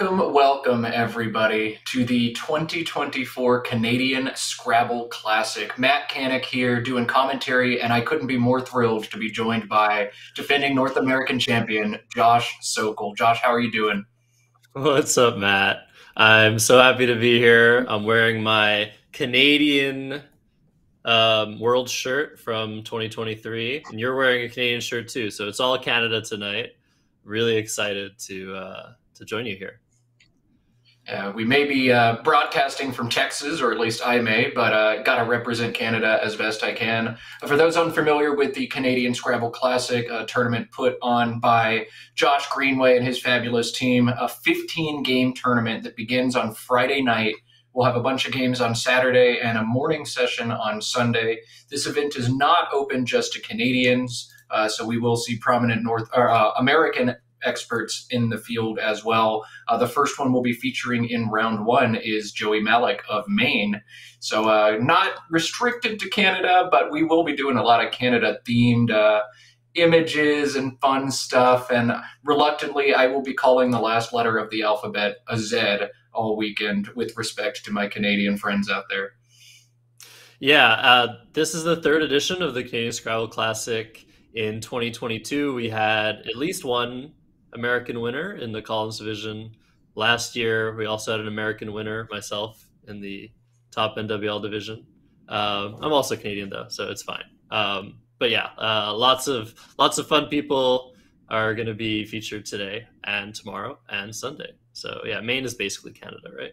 Welcome, welcome, everybody, to the 2024 Canadian Scrabble Classic. Matt Canik here doing commentary, and I couldn't be more thrilled to be joined by defending North American champion Josh Sokol. Josh, how are you doing? What's up, Matt? I'm so happy to be here. I'm wearing my Canadian um, World shirt from 2023, and you're wearing a Canadian shirt too. So it's all Canada tonight. Really excited to. Uh, to join you here. Uh, we may be uh, broadcasting from Texas, or at least I may, but uh, got to represent Canada as best I can. For those unfamiliar with the Canadian Scrabble Classic, tournament put on by Josh Greenway and his fabulous team, a 15 game tournament that begins on Friday night. We'll have a bunch of games on Saturday and a morning session on Sunday. This event is not open just to Canadians, uh, so we will see prominent North or uh, American experts in the field as well. Uh, the first one we'll be featuring in round one is Joey Mallick of Maine. So, uh, not restricted to Canada, but we will be doing a lot of Canada themed uh, images and fun stuff. And reluctantly, I will be calling the last letter of the alphabet a Z all weekend with respect to my Canadian friends out there. Yeah, uh, this is the third edition of the Canadian Scrabble Classic. In 2022, we had at least one American winner in the Collins division. Last year, we also had an American winner, myself, in the top NWL division. Uh, I'm also Canadian though, so it's fine. Um, but yeah, uh, lots of lots of fun people are going to be featured today and tomorrow and Sunday. So yeah, Maine is basically Canada, right?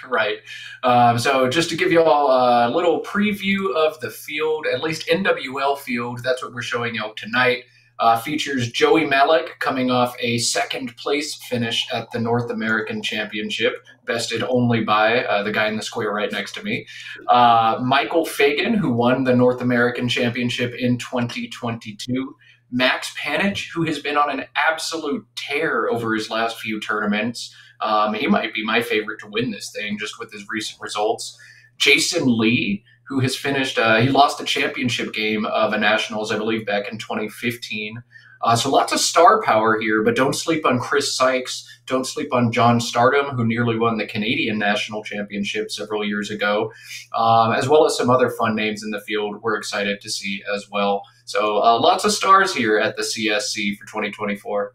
right. Um, so just to give you all a little preview of the field, at least NWL field, that's what we're showing you tonight uh, features Joey Mallick coming off a second place finish at the North American Championship, bested only by uh, the guy in the square right next to me. Uh, Michael Fagan, who won the North American Championship in 2022. Max Panitch, who has been on an absolute tear over his last few tournaments. Um, he might be my favorite to win this thing just with his recent results. Jason Lee, who has finished, uh, he lost the championship game of a Nationals, I believe, back in 2015. Uh, so lots of star power here, but don't sleep on Chris Sykes. Don't sleep on John Stardom, who nearly won the Canadian National Championship several years ago, um, as well as some other fun names in the field we're excited to see as well. So uh, lots of stars here at the CSC for 2024.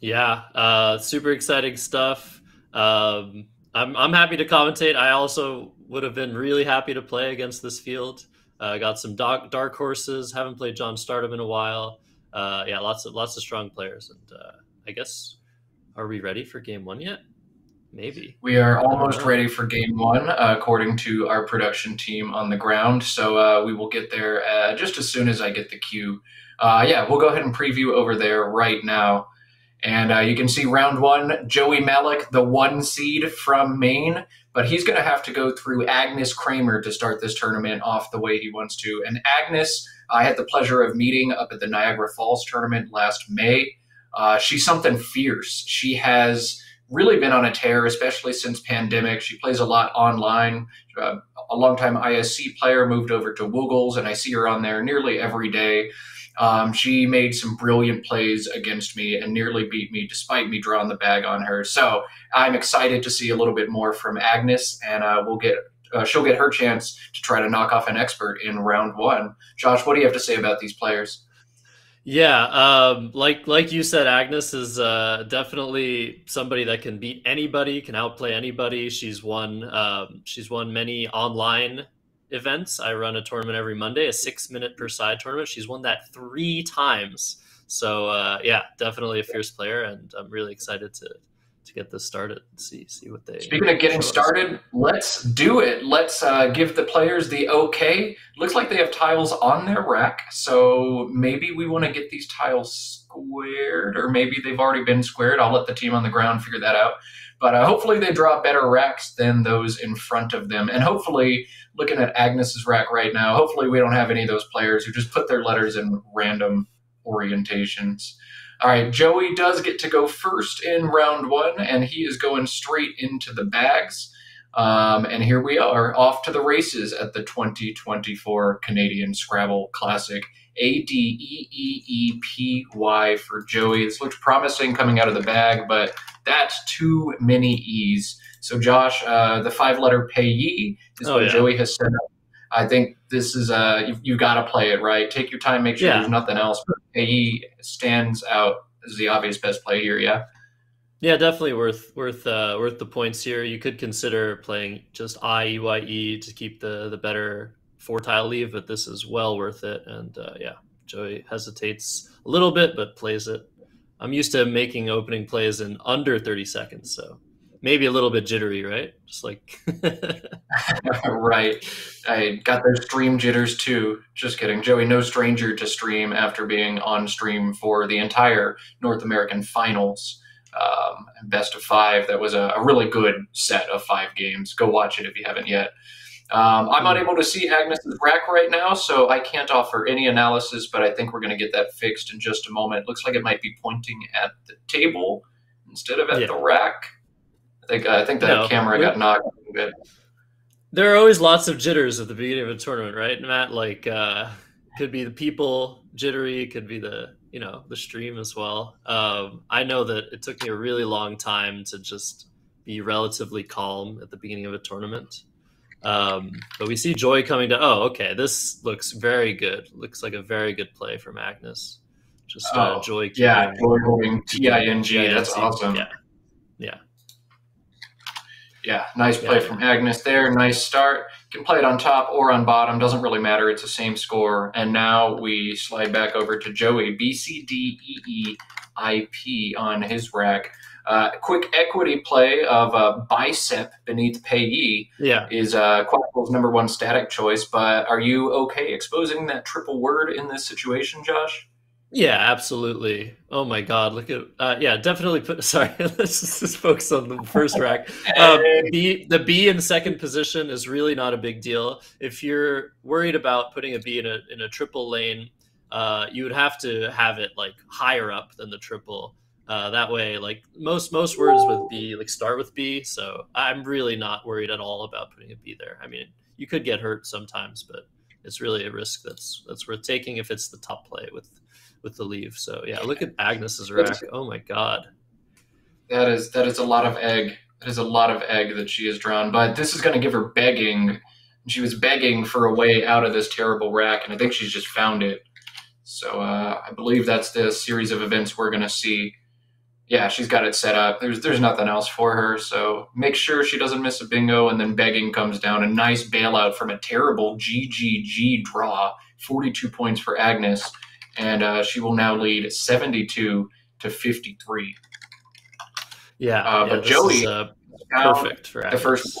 Yeah, uh, super exciting stuff. Um, I'm I'm happy to commentate. I also would have been really happy to play against this field. Uh, got some dark, dark horses. Haven't played John Stardom in a while. Uh, yeah, lots of lots of strong players, and uh, I guess are we ready for game one yet? Maybe we are almost ready for game one, uh, according to our production team on the ground. So uh, we will get there uh, just as soon as I get the cue. yeah, we'll go ahead and preview over there right now. And uh, you can see round one, Joey Mallick, the one seed from Maine, but he's going to have to go through Agnes Kramer to start this tournament off the way he wants to. And Agnes, I had the pleasure of meeting up at the Niagara Falls tournament last May. Uh, she's something fierce. She has really been on a tear, especially since pandemic. She plays a lot online. Uh, a longtime ISC player moved over to Woogles, and I see her on there nearly every day. Um, she made some brilliant plays against me and nearly beat me despite me drawing the bag on her. So I'm excited to see a little bit more from Agnes, and uh, we'll get uh, she'll get her chance to try to knock off an expert in round one. Josh, what do you have to say about these players? Yeah, um, like like you said, Agnes is uh, definitely somebody that can beat anybody, can outplay anybody. She's won um, she's won many online events. I run a tournament every Monday, a six minute per side tournament. She's won that three times. So uh, yeah, definitely a fierce player, and I'm really excited to to get this started. See see what they. Speaking of getting started, let's do it. Let's uh, give the players the okay. Looks like they have tiles on their rack, so maybe we want to get these tiles squared, or maybe they've already been squared. I'll let the team on the ground figure that out. But uh, hopefully they draw better racks than those in front of them. And hopefully, looking at Agnes's rack right now, hopefully we don't have any of those players who just put their letters in random orientations. All right, Joey does get to go first in round one, and he is going straight into the bags. Um, and here we are, off to the races at the 2024 Canadian Scrabble Classic A D E E E P Y for Joey. This looks promising coming out of the bag, but that's too many E's. So, Josh, uh, the five letter payee is Oh, what yeah. Joey has set up. I think this is uh, you've, you got to play it right. Take your time, make sure Yeah. there's nothing else. But payee stands out as the obvious best play here. Yeah. Yeah, definitely worth worth uh, worth the points here. You could consider playing just I E Y E to keep the the better four tile leave, but this is well worth it. And uh, yeah, Joey hesitates a little bit, but plays it. I'm used to making opening plays in under 30 seconds, so maybe a little bit jittery, right? Just like right. I got those stream jitters too. Just kidding. Joey, no stranger to stream after being on stream for the entire North American finals. Um, best of five. That was a, a really good set of five games. Go watch it if you haven't yet. Um, I'm unable to see Agnes's rack right now, so I can't offer any analysis, but I think we're going to get that fixed in just a moment. Looks like it might be pointing at the table instead of at Yeah. the rack. I think I think that No, camera we- got knocked a little bit. there are always lots of jitters at the beginning of a tournament, right, Matt? Like, uh, could be the people jittery, could be the you know the stream as well. Um, I know that it took me a really long time to just be relatively calm at the beginning of a tournament. Um, but we see Joy coming to. Oh, okay, this looks very good. Looks like a very good play from Agnes. Just uh, Oh, Joy. Yeah, Joy holding T I N G. That's awesome. Yeah, yeah. Yeah, nice play Yeah. from Agnes there. Nice start. Can play it on top or on bottom. Doesn't really matter. It's the same score. And now we slide back over to Joey. B C D E E I P on his rack. Uh, quick equity play of uh, bicep beneath payee Yeah. is uh, Quackle's number one static choice. But are you okay exposing that triple word in this situation, Josh? Yeah, absolutely. Oh my God, look at uh, yeah, definitely put. Sorry, let's just, just focus on the first rack. Um, B, the B in second position is really not a big deal. If you're worried about putting a B in a in a triple lane, uh, you would have to have it like higher up than the triple. Uh, that way, like most most words with B, like start with B. So I'm really not worried at all about putting a B there. I mean, you could get hurt sometimes, but it's really a risk that's that's worth taking if it's the top play with with the leave. So yeah, look at Agnes's rack. Oh my god. That is that is a lot of egg. That is a lot of egg that she has drawn. But this is going to give her begging. She was begging for a way out of this terrible rack, and I think she's just found it. So uh, I believe that's the series of events we're going to see. Yeah, she's got it set up. There's there's nothing else for her. So make sure she doesn't miss a bingo, and then begging comes down. A nice bailout from a terrible GGG draw. 42 points for Agnes, and uh, she will now lead 72 to 53. Yeah, Uh, yeah, but Joey is, uh, perfect for the Agnes. first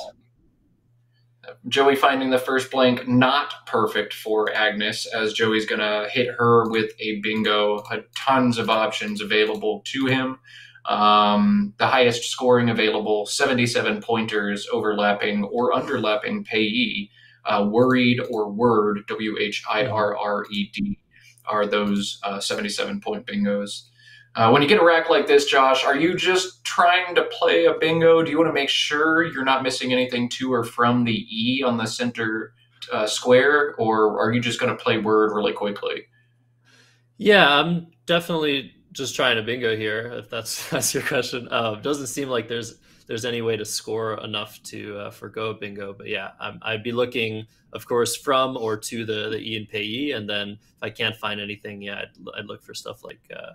Joey finding the first blank not perfect for Agnes, as Joey's gonna hit her with a bingo. Tons of options available to him. Um, the highest scoring available, 77 pointers overlapping or underlapping payee. Uh, worried or whirred, W H I R R E D, are those uh, 77 point bingos. Uh, when you get a rack like this, Josh, are you just trying to play a bingo? Do you want to make sure you're not missing anything to or from the E on the center uh, square, or are you just going to play whirred really quickly? Yeah, I'm definitely just trying to bingo here. If that's that's your question, uh, doesn't seem like there's there's any way to score enough to uh, forgo a bingo. But yeah, I'm, I'd be looking, of course, from or to the the E and payee, and then if I can't find anything, yeah, I'd, I'd look for stuff like uh,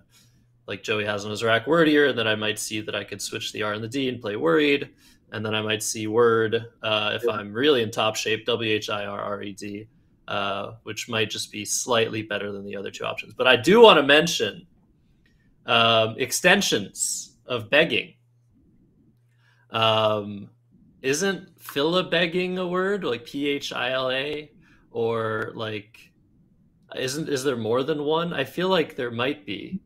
like Joey has on his rack wordier, and then I might see that I could switch the R and the D and play worried, and then I might see whirred uh, if I'm really in top shape, W H I R R E D. Uh, which might just be slightly better than the other two options. But I do want to mention um, extensions of begging. Um, isn't phila begging a word like P H I L A or like isn't is there more than one? I feel like there might be.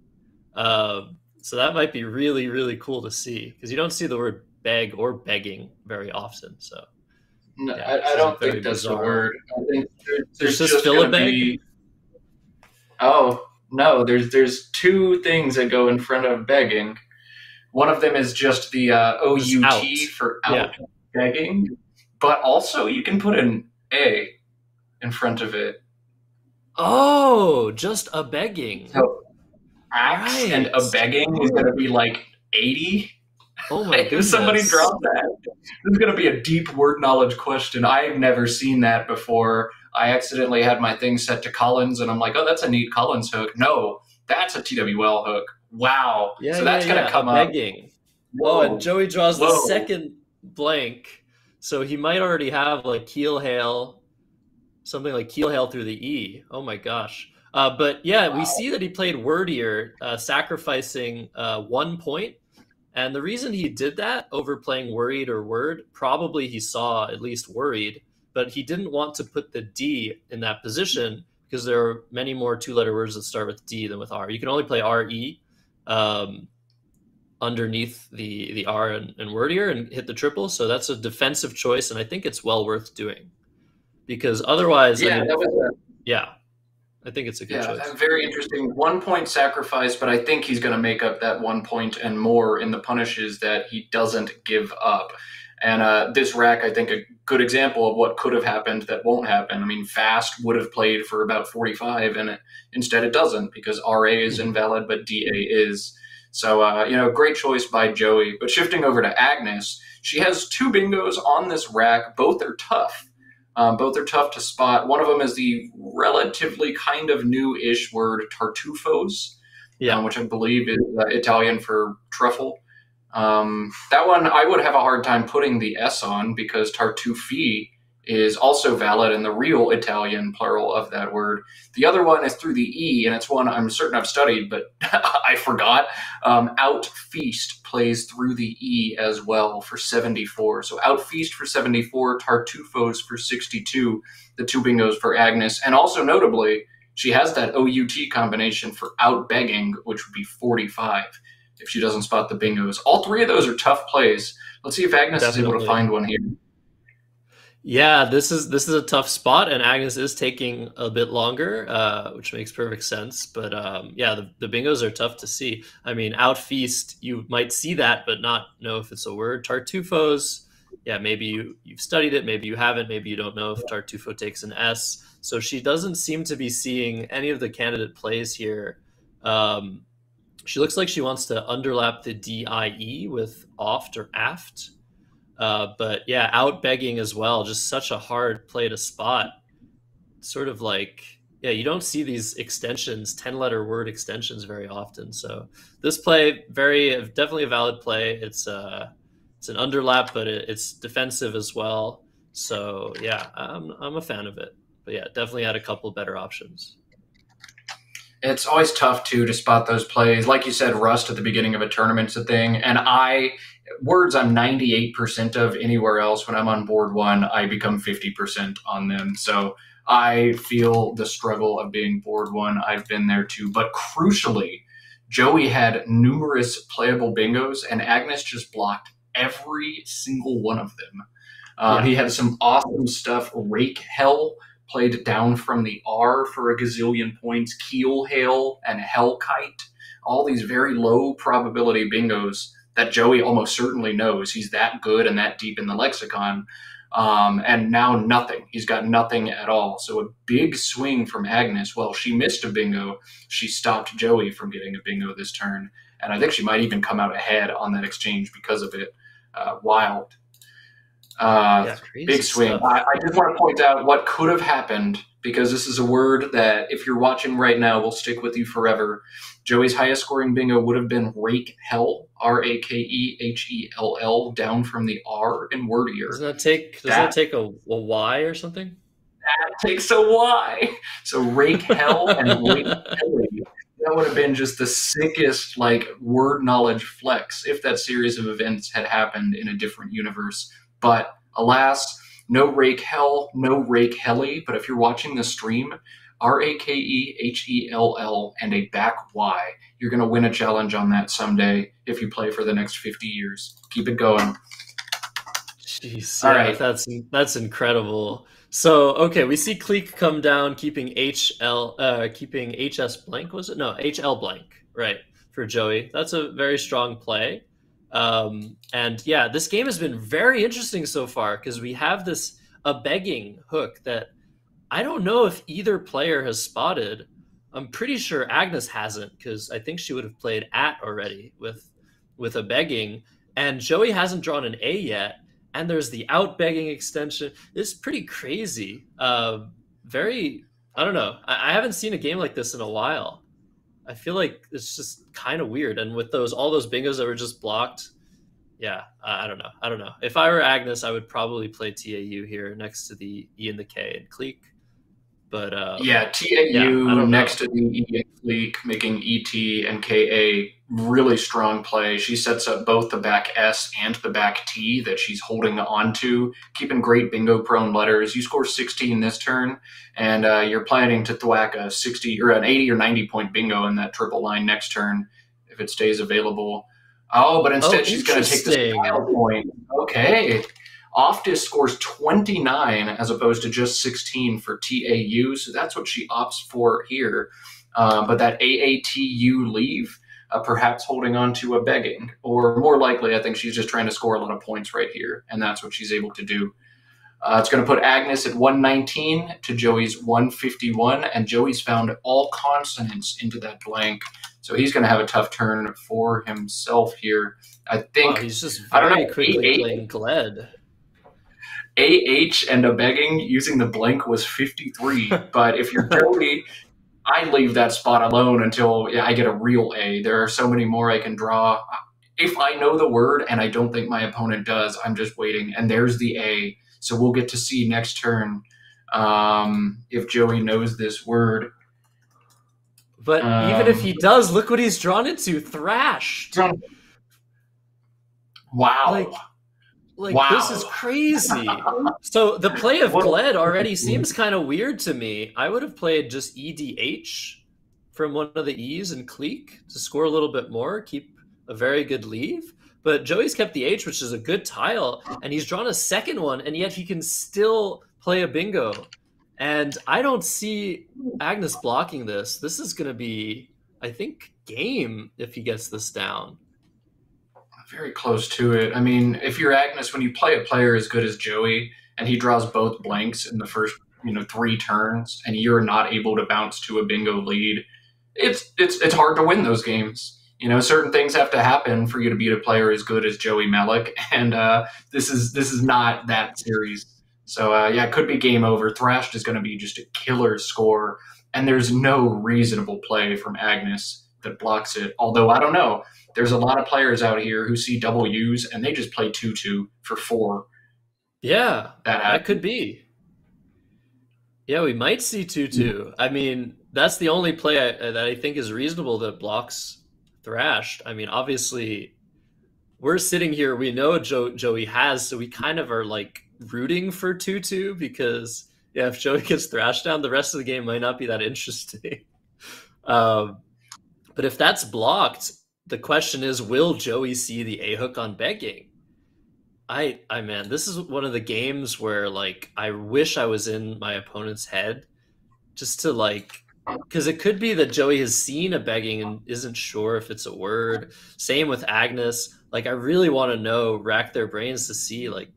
Um, so that might be really really cool to see because you don't see the word beg or begging very often. So No, Yeah, I, I don't think that's the bizarre. word. I think there, there's There's just just going to be. Oh no, there's there's two things that go in front of begging. One of them is just the uh, OUT out. for out Yeah. begging, but also you can put an A in front of it. Oh, just a begging. So axe right. and a begging is going to be like 80. Oh my goodness. Somebody dropped that. This is going to be a deep word knowledge question. I've never seen that before. I accidentally had my thing set to Collins, and I'm like, oh, that's a neat Collins hook. No, that's a TWL hook. Wow. Yeah, so that's yeah, going to yeah. come a up. Begging. Oh, Whoa. Oh, and Joey draws Whoa. the second blank. So he might already have like keel hail, something like keel hail through the E. Oh my gosh. Uh, but yeah, wow. we see that he played wordier, uh, sacrificing uh, one point. And the reason he did that over playing worried or whirred, probably he saw at least worried, but he didn't want to put the D in that position because there are many more two letter words that start with D than with R. You can only play RE um, underneath the, the R and, and wordier and hit the triple. So that's a defensive choice. And I think it's well worth doing because otherwise, yeah, I mean, that was a- yeah, I think it's a good yeah, choice. very interesting. One point sacrifice, but I think he's going to make up that one point and more in the punishes that he doesn't give up. And uh, this rack, I think, a good example of what could have happened that won't happen. I mean, fast would have played for about 45, and it, instead it doesn't because RA is Mm-hmm. invalid, but DA is. So, uh, you know, great choice by Joey. But shifting over to Agnes, she has two bingos on this rack. Both are tough. Um, both are tough to spot. One of them is the relatively kind of new-ish word tartufos, Yeah. um, which I believe is uh, Italian for truffle. Um, that one I would have a hard time putting the S on because tartufi is also valid in the real Italian plural of that word. The other one is through the E, and it's one I'm certain I've studied, but I forgot. Um, out feast plays through the E as well for 74. So out feast for 74, Tartufos for 62, the two bingos for Agnes. And also notably, she has that OUT combination for out begging, which would be 45 if she doesn't spot the bingos. All three of those are tough plays. Let's see if Agnes is able to find one here. Yeah, this is this is a tough spot, and Agnes is taking a bit longer, uh, which makes perfect sense. But um, yeah, the, the bingos are tough to see. I mean, out feast, you might see that, but not know if it's a word. Tartufos, yeah, maybe you you've studied it, maybe you haven't, maybe you don't know if Tartufo takes an S. So she doesn't seem to be seeing any of the candidate plays here. Um, she looks like she wants to underlap the DIE with oft or aft. Uh, but yeah, out begging as well. Just such a hard play to spot. Sort of like, yeah, you don't see these extensions, 10 letter word extensions very often. So this play, very definitely a valid play. It's uh, it's an underlap, but it, it's defensive as well. So yeah, I'm, I'm a fan of it. But yeah, definitely had a couple better options. It's always tough too to spot those plays. Like you said, rust at the beginning of a tournament's a thing. And I words I'm 98% of anywhere else. When I'm on board one, I become 50% on them. So I feel the struggle of being board one. I've been there too. But crucially, Joey had numerous playable bingos, and Agnes just blocked every single one of them. Uh, Yeah. He had some awesome stuff. Rake Hell played down from the R for a gazillion points. Keel Hail and Hell Kite. All these very low probability bingos that Joey almost certainly knows. He's that good and that deep in the lexicon. Um, and now nothing. He's got nothing at all. So a big swing from Agnes. Well, she missed a bingo. She stopped Joey from getting a bingo this turn. And I think she might even come out ahead on that exchange because of it. Uh, wild. Uh, big swing. I, I just want to point out what could have happened because this is a word that, if you're watching right now, will stick with you forever. Joey's highest scoring bingo would have been Rake Hell, R A K E H E L L, down from the R in wordier. Doesn't that take, does That- that take a, a Y or something? That takes a Y. So Rake Hell and Rake Helly. That would have been just the sickest, like, word knowledge flex if that series of events had happened in a different universe. But alas, no Rake Hell, no Rake Helly. But if you're watching the stream, R A K E H E L L and a back Y, you're going to win a challenge on that someday if you play for the next 50 years. Keep it going. Jeez, All yeah, right. that's that's incredible. So okay, we see Cleek come down, keeping HL, uh, keeping HS blank. Was it no HL blank? Right for Joey. That's a very strong play. Um, and yeah, this game has been very interesting so far because we have this a begging hook that I don't know if either player has spotted. I'm pretty sure Agnes hasn't because I think she would have played at already with with a begging, and Joey hasn't drawn an A yet. And there's the out begging extension. It's pretty crazy. Uh, very, I don't know. I, I haven't seen a game like this in a while. I feel like it's just kind of weird. And with those all those bingos that were just blocked, yeah, I don't know. I don't know. If I were Agnes, I would probably play TAU here next to the E and the K and Cleek. But uh, yeah, TAU yeah, next to the E and Cleek, making ET and KA really strong play. She sets up both the back S and the back T that she's holding on to, keeping great bingo prone letters. You score 16 this turn, and uh, you're planning to thwack a 60 or an 80 or 90 point bingo in that triple line next turn if it stays available. Oh, but instead oh, she's going to take the style point. Okay. Oftis scores 29 as opposed to just 16 for TAU. So that's what she opts for here. Uh, but that AATU leave, uh, perhaps holding on to a begging, or more likely, I think she's just trying to score a lot of points right here. And that's what she's able to do. Uh, it's going to put Agnes at 119 to Joey's 151, and Joey's found all consonants into that blank. So he's going to have a tough turn for himself here. I think wow, he's just very I don't know, quickly playing Gled. AH and a begging using the blank was 53. but if you're Joey, I leave that spot alone until I get a real A. There are so many more I can draw. If I know the word and I don't think my opponent does, I'm just waiting. And there's the A. So we'll get to see next turn um, if Joey knows this word. But um, even if he does, look what he's drawn into thrashed. Wow. Like, like wow. this is crazy. so the play of Gled already mm-hmm. seems kind of weird to me. I would have played just EDH from one of the E's and Cleek to score a little bit more, keep a very good leave. But Joey's kept the H, which is a good tile, and he's drawn a second one, and yet he can still play a bingo. And I don't see Agnes blocking this. This is going to be, I think, game if he gets this down very close to it. I mean, if you're Agnes, when you play a player as good as Joey and he draws both blanks in the first, you know, three turns, and you're not able to bounce to a bingo lead, it's it's it's hard to win those games. You know, certain things have to happen for you to beat a player as good as Joey Mallick, and uh, this is this is not that series. So uh, yeah, it could be game over. Thrashed is going to be just a killer score, and there's no reasonable play from Agnes that blocks it. Although I don't know there's a lot of players out here who see double U's and they just play two two for four. Yeah, that, that could be. Yeah, we might see two two. I mean, that's the only play I, that I think is reasonable that blocks thrashed. I mean, obviously, we're sitting here. We know Joe, Joey has, so we kind of are like rooting for two two because yeah, if Joey gets thrashed down, the rest of the game might not be that interesting. um, but if that's blocked, the question is, will Joey see the A hook on begging? I, I man, this is one of the games where like I wish I was in my opponent's head, just to like, because it could be that Joey has seen a begging and isn't sure if it's a word. Same with Agnes. Like I really want to know, rack their brains to see like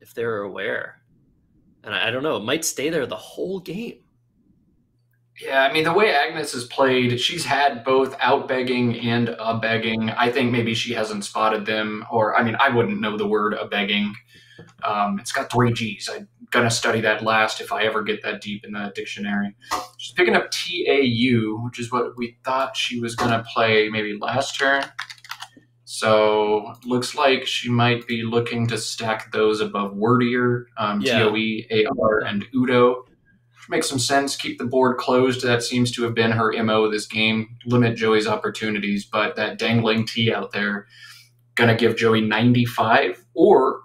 if they're aware, and I, I don't know. It might stay there the whole game. Yeah, I mean the way Agnes has played, she's had both out begging and a begging. I think maybe she hasn't spotted them, or I mean, I wouldn't know the word a begging. Um, it's got three G's. I'm gonna study that last if I ever get that deep in the dictionary. She's picking up TAU, which is what we thought she was gonna play maybe last turn. So looks like she might be looking to stack those above Wordier, um, yeah. TOE, AR, and Udo makes some sense. Keep the board closed. That seems to have been her MO this game. Limit Joey's opportunities, but that dangling T out there going to give Joey 95, or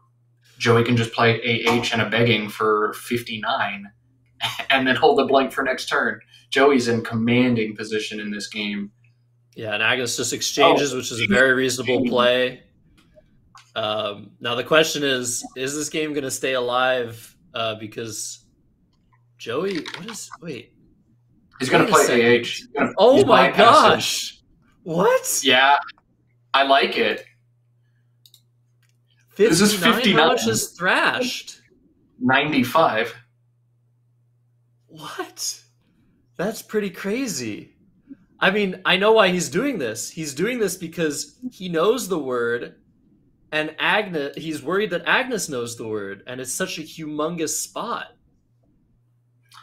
Joey can just play AH and a begging for 59 and then hold the blank for next turn. Joey's in commanding position in this game. Yeah, and Agnes just exchanges, oh, which is a very reasonable play. Um, now the question is: Is this game going to stay alive? Uh, because Joey, what is wait? He's gonna play AH. Gonna, oh my gosh! What? Yeah, I like it. This is 59. How is thrashed? 95. What? That's pretty crazy. I mean, I know why he's doing this. He's doing this because he knows the word and Agnes he's worried that Agnes knows the word and it's such a humongous spot.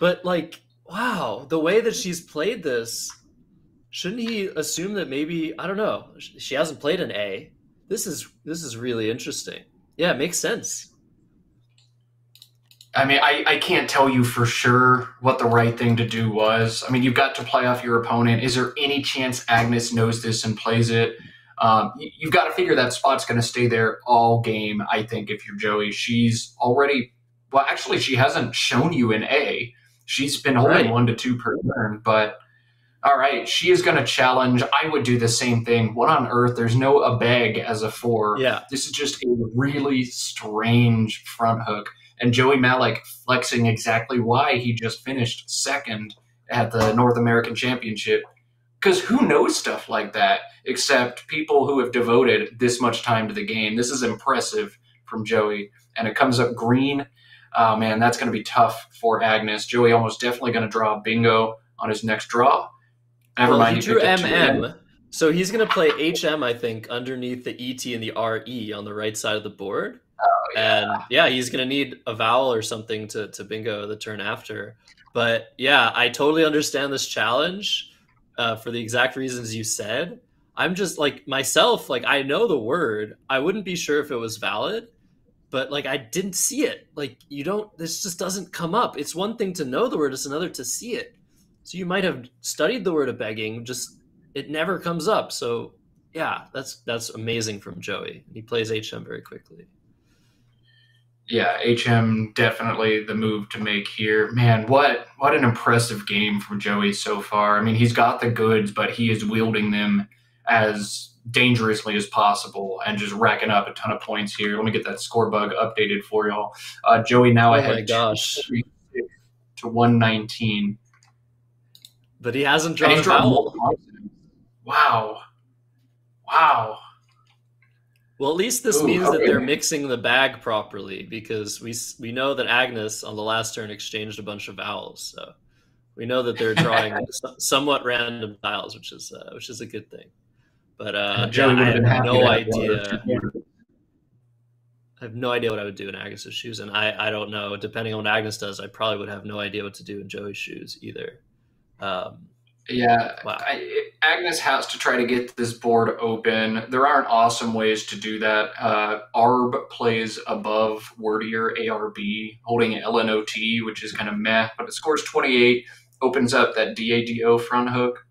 But like, wow, the way that she's played this, shouldn't he assume that maybe I don't know, she hasn't played an A. This is this is really interesting. Yeah, it makes sense. I mean, I, I can't tell you for sure what the right thing to do was. I mean, you've got to play off your opponent. Is there any chance Agnes knows this and plays it? Um, you, have got to figure that spot's going to stay there all game. I think if you're Joey, she's already well. Actually, she hasn't shown you an A. She's been holding right. one to two per turn, but all right, she is going to challenge. I would do the same thing. What on earth? There's no Abeg as a four. Yeah, this is just a really strange front hook and Joey Mallick flexing exactly why he just finished second at the North American Championship. Because who knows stuff like that except people who have devoted this much time to the game? This is impressive from Joey. And it comes up green. Oh, man, that's going to be tough for Agnes. Joey almost definitely going to draw bingo on his next draw. Never well, mind. He drew MM. So he's going to play HM, I think, underneath the ET and the RE on the right side of the board. Oh, yeah. And yeah, he's going to need a vowel or something to, to bingo the turn after. But yeah, I totally understand this challenge uh, for the exact reasons you said. I'm just like myself, like I know the word. I wouldn't be sure if it was valid, but like I didn't see it. Like you don't, this just doesn't come up. It's one thing to know the word, it's another to see it. So you might have studied the word of begging, just it never comes up. So yeah, that's that's amazing from Joey. He plays HM very quickly yeah, HM definitely the move to make here. Man, what what an impressive game from Joey so far. I mean, he's got the goods, but he is wielding them as dangerously as possible and just racking up a ton of points here. Let me get that score bug updated for y'all. Uh, Joey now oh ahead gosh. to 119. But he hasn't drawn a foul. Wow. Wow. Well, at least this Ooh, means okay. that they're mixing the bag properly because we we know that Agnes on the last turn exchanged a bunch of vowels, so we know that they're drawing somewhat random tiles, which is uh, which is a good thing. But uh, yeah, I have no idea. I have no idea what I would do in Agnes's shoes, and I, I don't know. Depending on what Agnes does, I probably would have no idea what to do in Joey's shoes either. Um, yeah, wow. I, Agnes has to try to get this board open. There aren't awesome ways to do that. Uh, Arb plays above Wordier ARB, holding LNOT, which is kind of meh, but it scores 28, opens up that DADO front hook.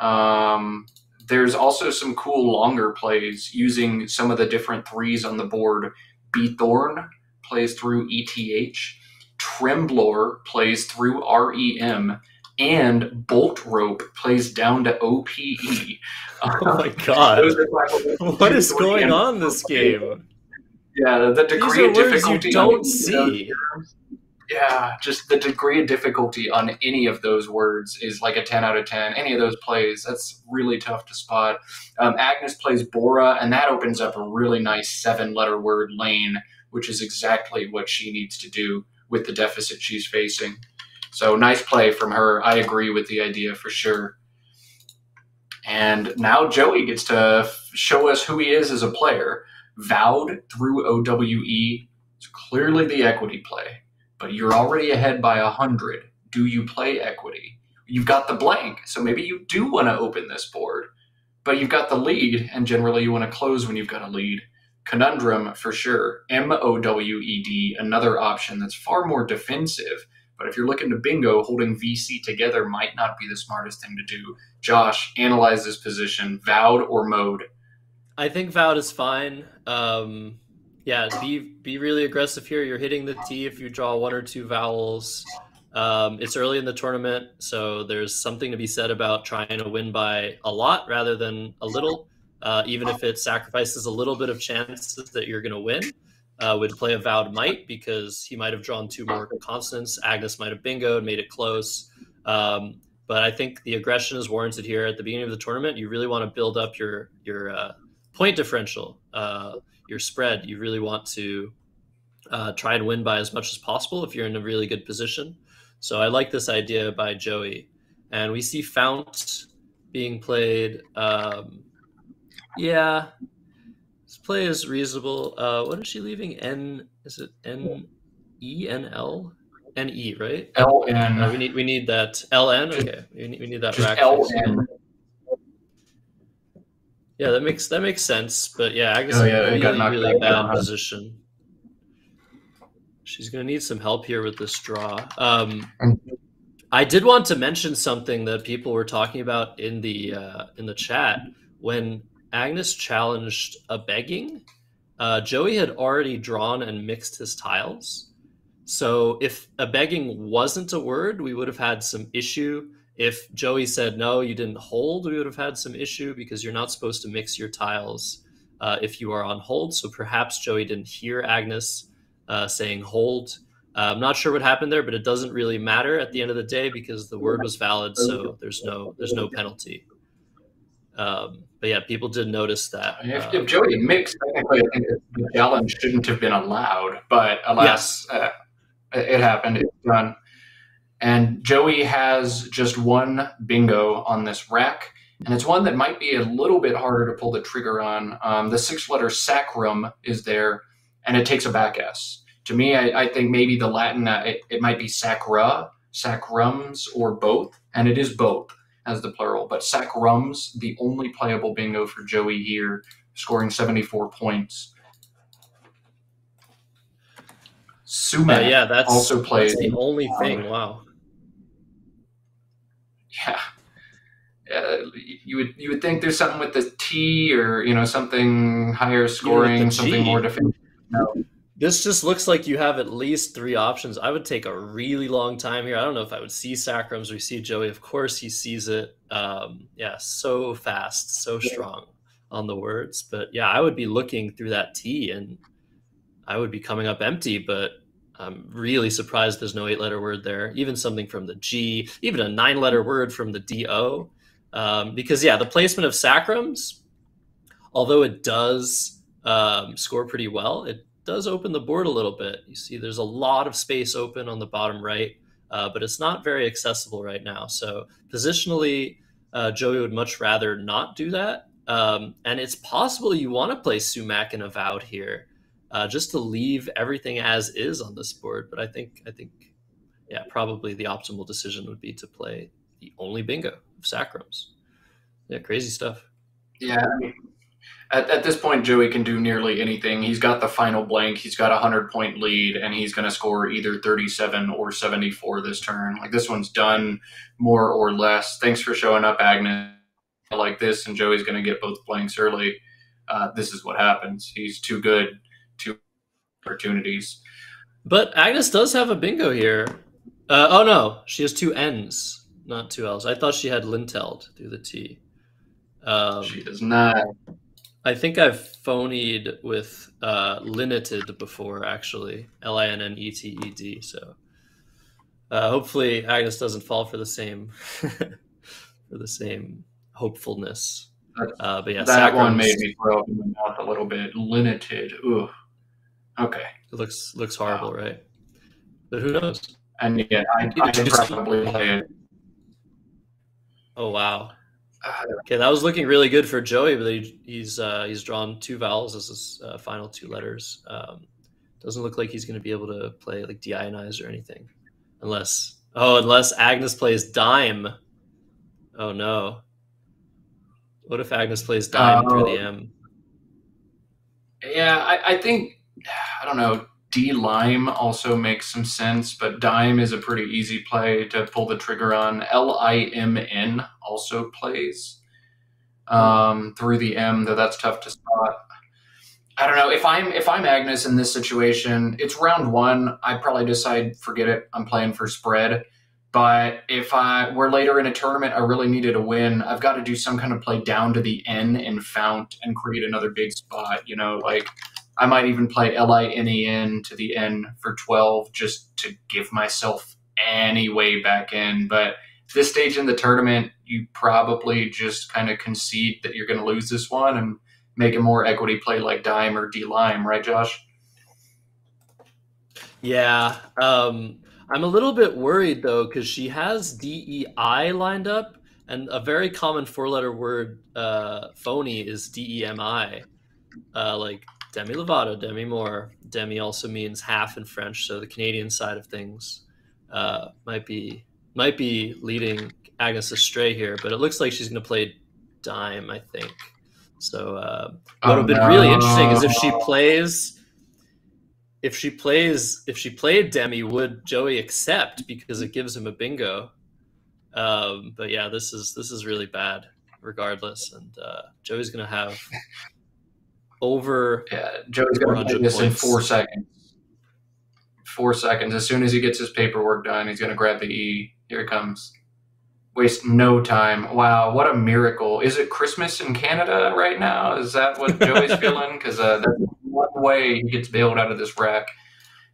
Um, there's also some cool longer plays using some of the different threes on the board. Bethorn plays through ETH, Tremblor plays through REM and Boltrope plays down to OPE. Oh my god! what is going on this game? Yeah, the degree of difficulty you don't see. Yeah, just the degree of difficulty on any of those words is like a 10 out of 10. Any of those plays, that's really tough to spot. Um, Agnes plays Bora, and that opens up a really nice seven letter word lane, which is exactly what she needs to do with the deficit she's facing. So nice play from her. I agree with the idea for sure. And now Joey gets to show us who he is as a player. Vowed through OWE. It's clearly the equity play, but you're already ahead by a hundred. Do you play equity? You've got the blank, so maybe you do want to open this board, but you've got the lead, and generally you want to close when you've got a lead. Conundrum for sure. M O W E D, another option that's far more defensive but if you're looking to bingo, holding VC together might not be the smartest thing to do. Josh, analyze this position, vowed or mode. I think vowed is fine. Um, yeah, be be really aggressive here. You're hitting the T if you draw one or two vowels. Um, it's early in the tournament, so there's something to be said about trying to win by a lot rather than a little, uh, even if it sacrifices a little bit of chances that you're going to win uh, would play a vowed might because he might have drawn two more consonants. Agnes might have bingoed, made it close. Um, but I think the aggression is warranted here at the beginning of the tournament. You really want to build up your your uh, point differential, uh, your spread. You really want to uh, try and win by as much as possible if you're in a really good position. So I like this idea by Joey. And we see Fount being played. Um, yeah, this play is reasonable. Uh, what is she leaving? N is it N E N L N E right? L N. Uh, we need we need that L N. Okay, we need, we need that Just rack. L. N. Yeah, that makes that makes sense. But yeah, Agnes Oh, is yeah, in it got really really bad position. She's gonna need some help here with this draw. Um, I did want to mention something that people were talking about in the uh, in the chat when Agnes challenged a begging. Uh, Joey had already drawn and mixed his tiles, so if a begging wasn't a word, we would have had some issue. If Joey said no, you didn't hold, we would have had some issue because you're not supposed to mix your tiles uh, if you are on hold. So perhaps Joey didn't hear Agnes uh, saying hold. Uh, I'm not sure what happened there, but it doesn't really matter at the end of the day because the word was valid, so there's no there's no penalty. Um, but yeah, people did notice that. If, uh, if Joey mixed, technically, I think the challenge shouldn't have been allowed. But alas, uh, it it happened. It's done. And Joey has just one bingo on this rack, and it's one that might be a little bit harder to pull the trigger on. Um, the six-letter sacrum is there, and it takes a back S. To me, I, I think maybe the Latin uh, it, it might be sacra, sacrums, or both, and it is both as the plural. But sacrums, the only playable bingo for Joey here, scoring 74 points. uh, yeah, that's also plays. that's the only thing. Wow. Yeah. Uh, you would you would think there's something with the T or you know something higher scoring, the something more defensive. No. This just looks like you have at least three options. I would take a really long time here. I don't know if I would see Sacrums or see Joey. Of course, he sees it. Um, yeah, so fast, so strong on the words. But yeah, I would be looking through that T and I would be coming up empty. But I'm really surprised there's no eight letter word there. Even something from the G, even a nine letter word from the DO. Um, because yeah, the placement of Sacrums, although it does um, score pretty well, it does open the board a little bit. You see, there's a lot of space open on the bottom right, uh, but it's not very accessible right now. So positionally, uh, Joey would much rather not do that. Um, and it's possible you want to play Sumac and Avowed here, uh, just to leave everything as is on this board. But I think, I think, yeah, probably the optimal decision would be to play the only bingo of Sacrums. Yeah, crazy stuff. Yeah. At, at this point, Joey can do nearly anything. He's got the final blank. He's got a hundred point lead, and he's going to score either thirty-seven or seventy-four this turn. Like this one's done, more or less. Thanks for showing up, Agnes. Like this, and Joey's going to get both blanks early. Uh, this is what happens. He's too good. Two opportunities. But Agnes does have a bingo here. Uh, oh no, she has two N's, not two L's. I thought she had Linteld through the T. Um, she does not. I think I've phonied with uh, limited before, actually. L I N N E T E D. So uh, hopefully Agnes doesn't fall for the same for the same hopefulness. Uh, but yeah, that one made me throw up in my mouth a little bit. Limited. Ooh. Okay. It looks looks horrible, right? But who knows? And yeah, I, I probably play it. Oh wow. Uh, Okay, that was looking really good for Joey, but he, he's uh, he's drawn two vowels as his uh, final two letters. Um, doesn't look like he's going to be able to play like deionize or anything, unless oh, unless Agnes plays dime. Oh no! What if Agnes plays dime through the Oh. M? yeah, I, I think don't know. delime also makes some sense, but dime is a pretty easy play to pull the trigger on. L I M N also plays um, through the M, though that's tough to spot. I don't know if I'm if I'm Agnes in this situation. It's round one. I probably decide forget it. I'm playing for spread. But if I were later in a tournament, I really needed a win. I've got to do some kind of play down to the N in Fount and create another big spot. You know, like I might even play L I N E N to the N for 12 just to give myself any way back in. But this stage in the tournament, you probably just kind of concede that you're going to lose this one and make a more equity play like Dime or Delime, right, Josh? Yeah, um, I'm a little bit worried though because she has DEI lined up, and a very common four-letter word uh, phony is DEMI, uh, like Demi Lovato, Demi Moore. Demi also means half in French, so the Canadian side of things uh, might be might be leading Agnes astray here. But it looks like she's going to play dime, I think. So uh, what would have been really interesting is if she plays if she plays if she played Demi, would Joey accept because it gives him a bingo? Um, but yeah, this is this is really bad regardless, and uh, Joey's gonna have over. Yeah, Joey's gonna do this points. in four seconds. Four seconds. As soon as he gets his paperwork done, he's gonna grab the E. Here it comes. Waste no time. Wow, what a miracle! Is it Christmas in Canada right now? Is that what Joey's feeling? Because uh, that's one way he gets bailed out of this wreck.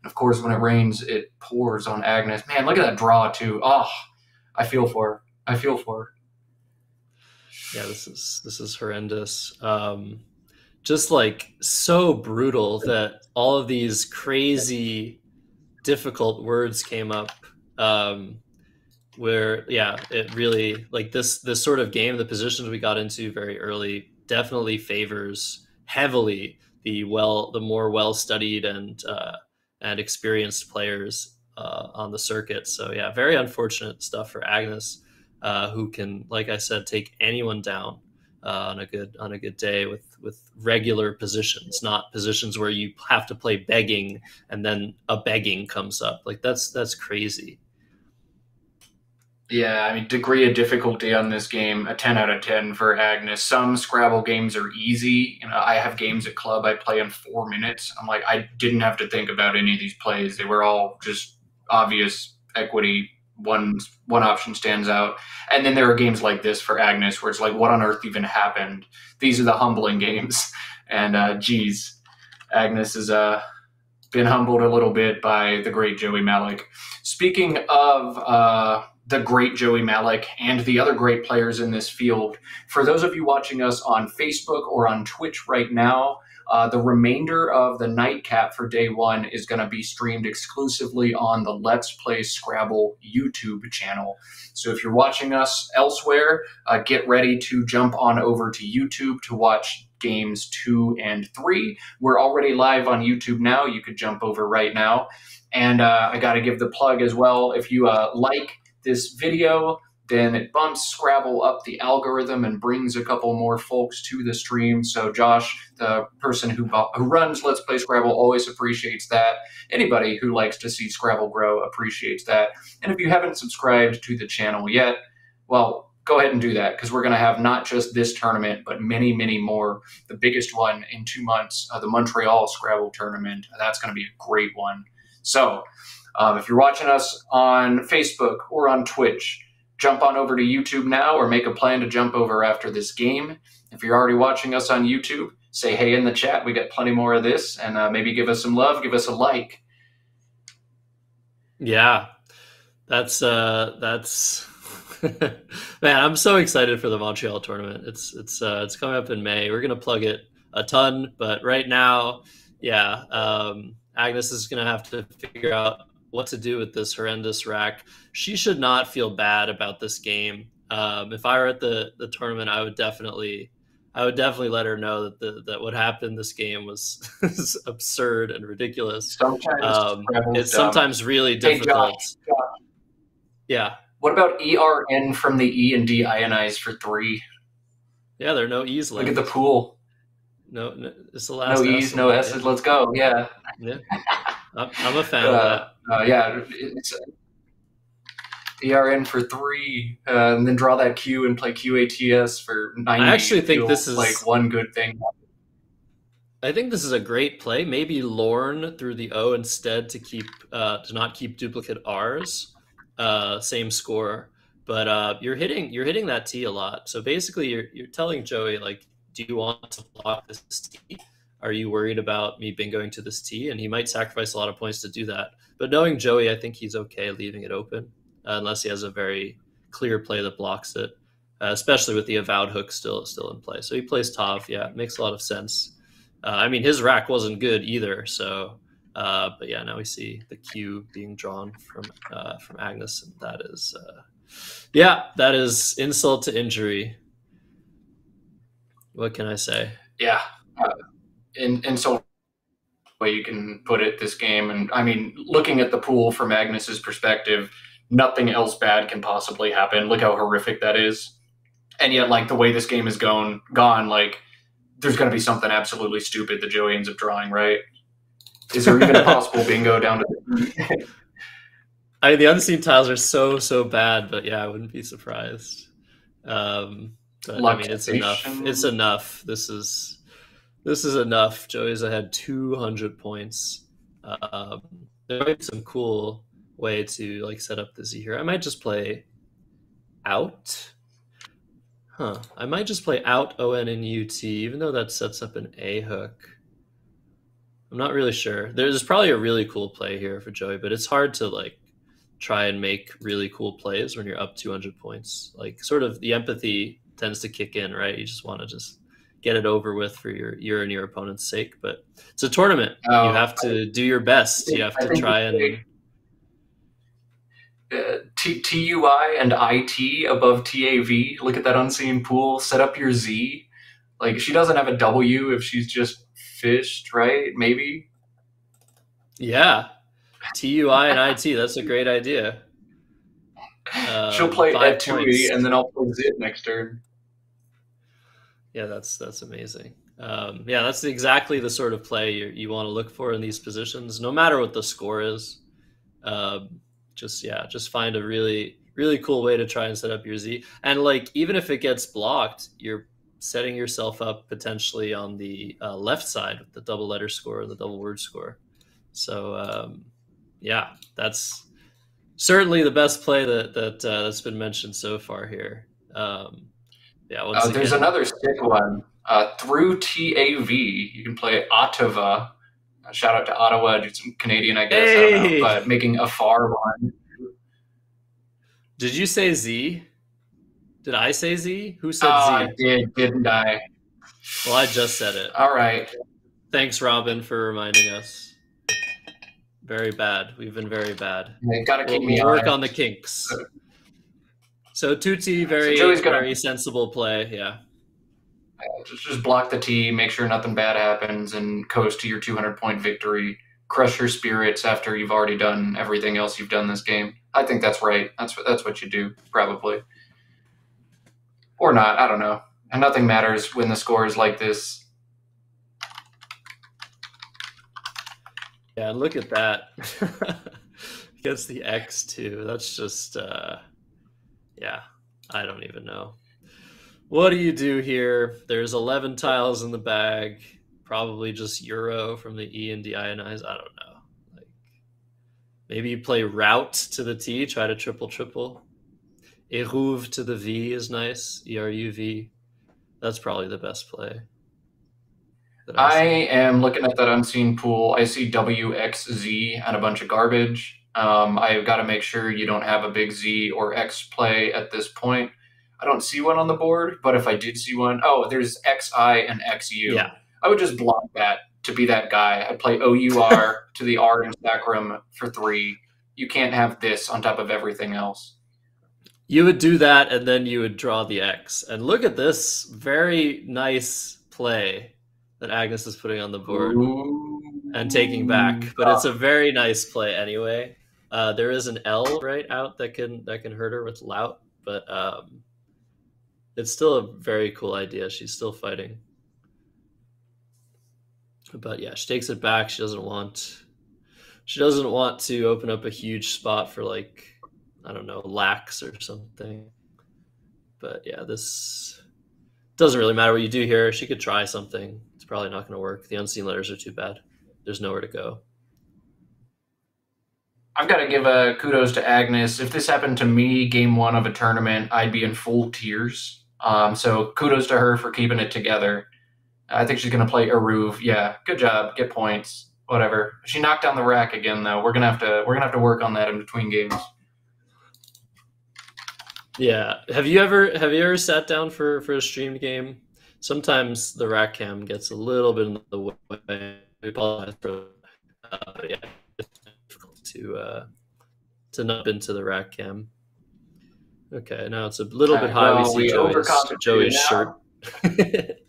And of course, when it rains, it pours on Agnes. Man, look at that draw too. Oh, I feel for her. I feel for her. Yeah, this is this is horrendous. Um, just like so brutal that all of these crazy, difficult words came up. Um, where yeah, it really like this this sort of game, the positions we got into very early definitely favors heavily the well the more well studied and uh, and experienced players uh, on the circuit. So yeah, very unfortunate stuff for Agnes, uh, who can, like I said, take anyone down uh, on a good on a good day with with regular positions, not positions where you have to play begging and then a begging comes up. Like that's that's crazy. Yeah, I mean, degree of difficulty on this game, a 10 out of 10 for Agnes. Some Scrabble games are easy. You know, I have games at club I play in four minutes. I'm like, I didn't have to think about any of these plays. They were all just obvious equity. One one option stands out, and then there are games like this for Agnes where it's like, what on earth even happened? These are the humbling games, and uh, geez, Agnes has uh, been humbled a little bit by the great Joey Mallick. Speaking of. Uh, the great Joey Mallick and the other great players in this field. For those of you watching us on Facebook or on Twitch right now, uh, the remainder of the nightcap for day one is going to be streamed exclusively on the Let's Play Scrabble YouTube channel. So if you're watching us elsewhere, uh, get ready to jump on over to YouTube to watch games two and three. We're already live on YouTube now. You could jump over right now. And uh, I got to give the plug as well. If you uh, like, this video, then it bumps Scrabble up the algorithm and brings a couple more folks to the stream. So Josh, the person who, who runs Let's Play Scrabble, always appreciates that. Anybody who likes to see Scrabble grow appreciates that. And if you haven't subscribed to the channel yet, well, go ahead and do that because we're going to have not just this tournament, but many, many more. The biggest one in two months, uh, the Montreal Scrabble tournament. That's going to be a great one. So um, if you're watching us on Facebook or on Twitch, jump on over to YouTube now or make a plan to jump over after this game. If you're already watching us on YouTube, say hey in the chat. We got plenty more of this, and uh, maybe give us some love, give us a like. Yeah, that's uh, that's man. I'm so excited for the Montreal tournament. It's it's uh, it's coming up in May. We're gonna plug it a ton, but right now, yeah, um, Agnes is gonna have to figure out what to do with this horrendous rack. She should not feel bad about this game. Um, if I were at the the tournament, I would definitely, I would definitely let her know that the, that what happened this game was absurd and ridiculous. Sometimes um, it's dumb. sometimes really difficult. Hey, Josh, Josh. Yeah. What about ERN from the E and D ionized for three? Yeah, there are no E's left. Look at the pool. No, no it's the last. No E's, no S's. Let's go. Yeah. Yeah. I'm a fan uh, of that. Uh, yeah, it's ERN for three, uh, and then draw that Q and play QATS for ninety. I actually think this is like one good thing. I think this is a great play. Maybe Lorn through the O instead to keep uh, to not keep duplicate R's. Uh, same score, but uh, you're hitting you're hitting that T a lot. So basically, you're you're telling Joey like, do you want to block this T? Are you worried about me bingoing to this T? And he might sacrifice a lot of points to do that. But knowing Joey, I think he's okay leaving it open uh, unless he has a very clear play that blocks it, uh, especially with the avowed hook still still in play. So he plays Tav. Yeah, makes a lot of sense. Uh, I mean, his rack wasn't good either, so Uh, but yeah, now we see the cue being drawn from uh, from Agnes, and that is, uh, yeah, that is insult to injury. What can I say? Yeah, uh, in insult way you can put it. This game, and I mean, looking at the pool from Agnes's perspective, nothing else bad can possibly happen. Look how horrific that is, and yet, like the way this game is going, gone, like there's going to be something absolutely stupid that Joey ends up drawing, right? Is there even a possible bingo down to the I mean, the unseen tiles are so so bad, but yeah, I wouldn't be surprised. Um, but I mean, it's enough. It's enough. This is this is enough. Joey's ahead two hundred points. Um, there might be some cool way to like set up the Z here. I might just play out. Huh. I might just play out ON and UT, even though that sets up an A hook. I'm not really sure. There's probably a really cool play here for Joey, but it's hard to like try and make really cool plays when you're up 200 points. Like sort of the empathy tends to kick in, right? You just want to just get it over with for your your and your opponent's sake. But it's a tournament. Oh, you have to I, do your best. You have to try and. Uh, T- TUI and IT above TAV. Look at that unseen pool. Set up your Z. Like she doesn't have a W if she's just fished, right? Maybe. Yeah, TUI and IT. That's a great idea. Uh, She'll play at Tui, and then I'll play Zit next turn. Yeah, that's that's amazing. Um, yeah, that's exactly the sort of play you, you want to look for in these positions, no matter what the score is. Um, just yeah, just find a really really cool way to try and set up your Z. And like even if it gets blocked, you're setting yourself up potentially on the uh, left side with the double letter score and the double word score. So um, yeah, that's certainly the best play that that uh, that's been mentioned so far here. Um, yeah, uh, there's again, another sick one uh, through TAV. You can play Ottawa. Shout out to Ottawa, do some Canadian, I guess, hey! I know, but making a far one. Did you say Z? Did I say Z? Who said oh, Z? I did, didn't I? Well, I just said it. All right. Thanks, Robin, for reminding us. Very bad. We've been very bad. You gotta keep we'll, me work on the kinks. So Tutti, very so gonna, very sensible play. Yeah. Just just block the T, make sure nothing bad happens, and coast to your 200 point victory. Crush your spirits after you've already done everything else you've done this game. I think that's right. That's what that's what you do probably, or not. I don't know. And nothing matters when the score is like this Yeah, look at that. Gets the X too. That's just uh yeah, I don't even know. What do you do here? There's 11 tiles in the bag. Probably just Euro from the E and deionize. I don't know. Like maybe you play route to the T, try to triple triple. Eruv to the V is nice. E R U V. That's probably the best play. I am looking at that unseen pool. I see WXZ and a bunch of garbage. Um, I've got to make sure you don't have a big Z or X play at this point. I don't see one on the board, but if I did see one, oh, there's XI and XU. Yeah. I would just block that to be that guy. I'd play OUR to the R in Sacrum for three. You can't have this on top of everything else. You would do that, and then you would draw the X. And look at this very nice play that Agnes is putting on the board Ooh. and taking back. But it's a very nice play anyway. Uh, there is an L right out that can that can hurt her with Lout, but um, it's still a very cool idea. She's still fighting. But yeah, she takes it back. She doesn't want she doesn't want to open up a huge spot for like I don't know, lax or something. But yeah, this doesn't really matter what you do here. She could try something it's probably not going to work. The unseen letters are too bad. There's nowhere to go. I've got to give a kudos to Agnes. If this happened to me, game one of a tournament, I'd be in full tears. Um, so kudos to her for keeping it together. I think she's going to play Eruv. Yeah, good job. Get points. Whatever. She knocked down the rack again, though. We're gonna have to we're gonna have to work on that in between games. Yeah. Have you ever have you ever sat down for for a streamed game sometimes the rack cam gets a little bit in the way. We apologize for but yeah, to uh, to nub into the rack cam. Okay, now it's a little bit high. Well, we see we Joey's, Joey's shirt.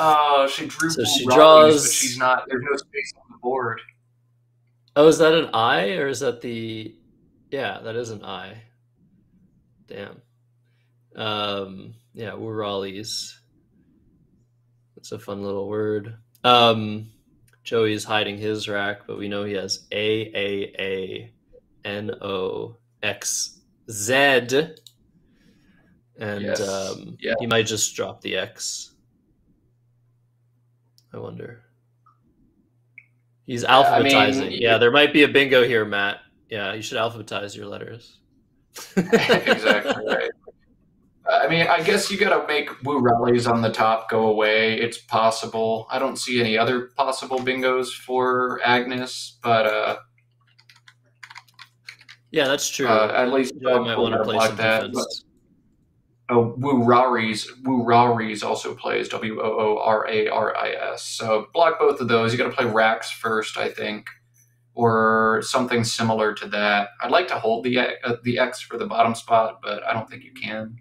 Oh, she drew So she draws- but she's not. There's no space on the board. oh, is that an eye or is that the? Yeah, that is an eye. Damn. Um, yeah, Wooralies. That's a fun little word. Um, Joey's hiding his rack, but we know he has A A A N O X Z, and Yes. um, Yeah. he might just drop the X. I wonder. He's I mean, alphabetizing. y- yeah, there might be a bingo here, Matt. Yeah, you should alphabetize your letters. exactly right. I mean, I guess you got to make Woo rallies on the top go away. It's possible. I don't see any other possible bingos for Agnes, but uh, Yeah, that's true. uh, at least Joey might want to play some that. But, oh, Wooraris, Woo Raris also plays W O O R A R I S. So block both of those. You got to play Rax first, I think, or something similar to that. I'd like to hold the uh, the X for the bottom spot, but I don't think you can.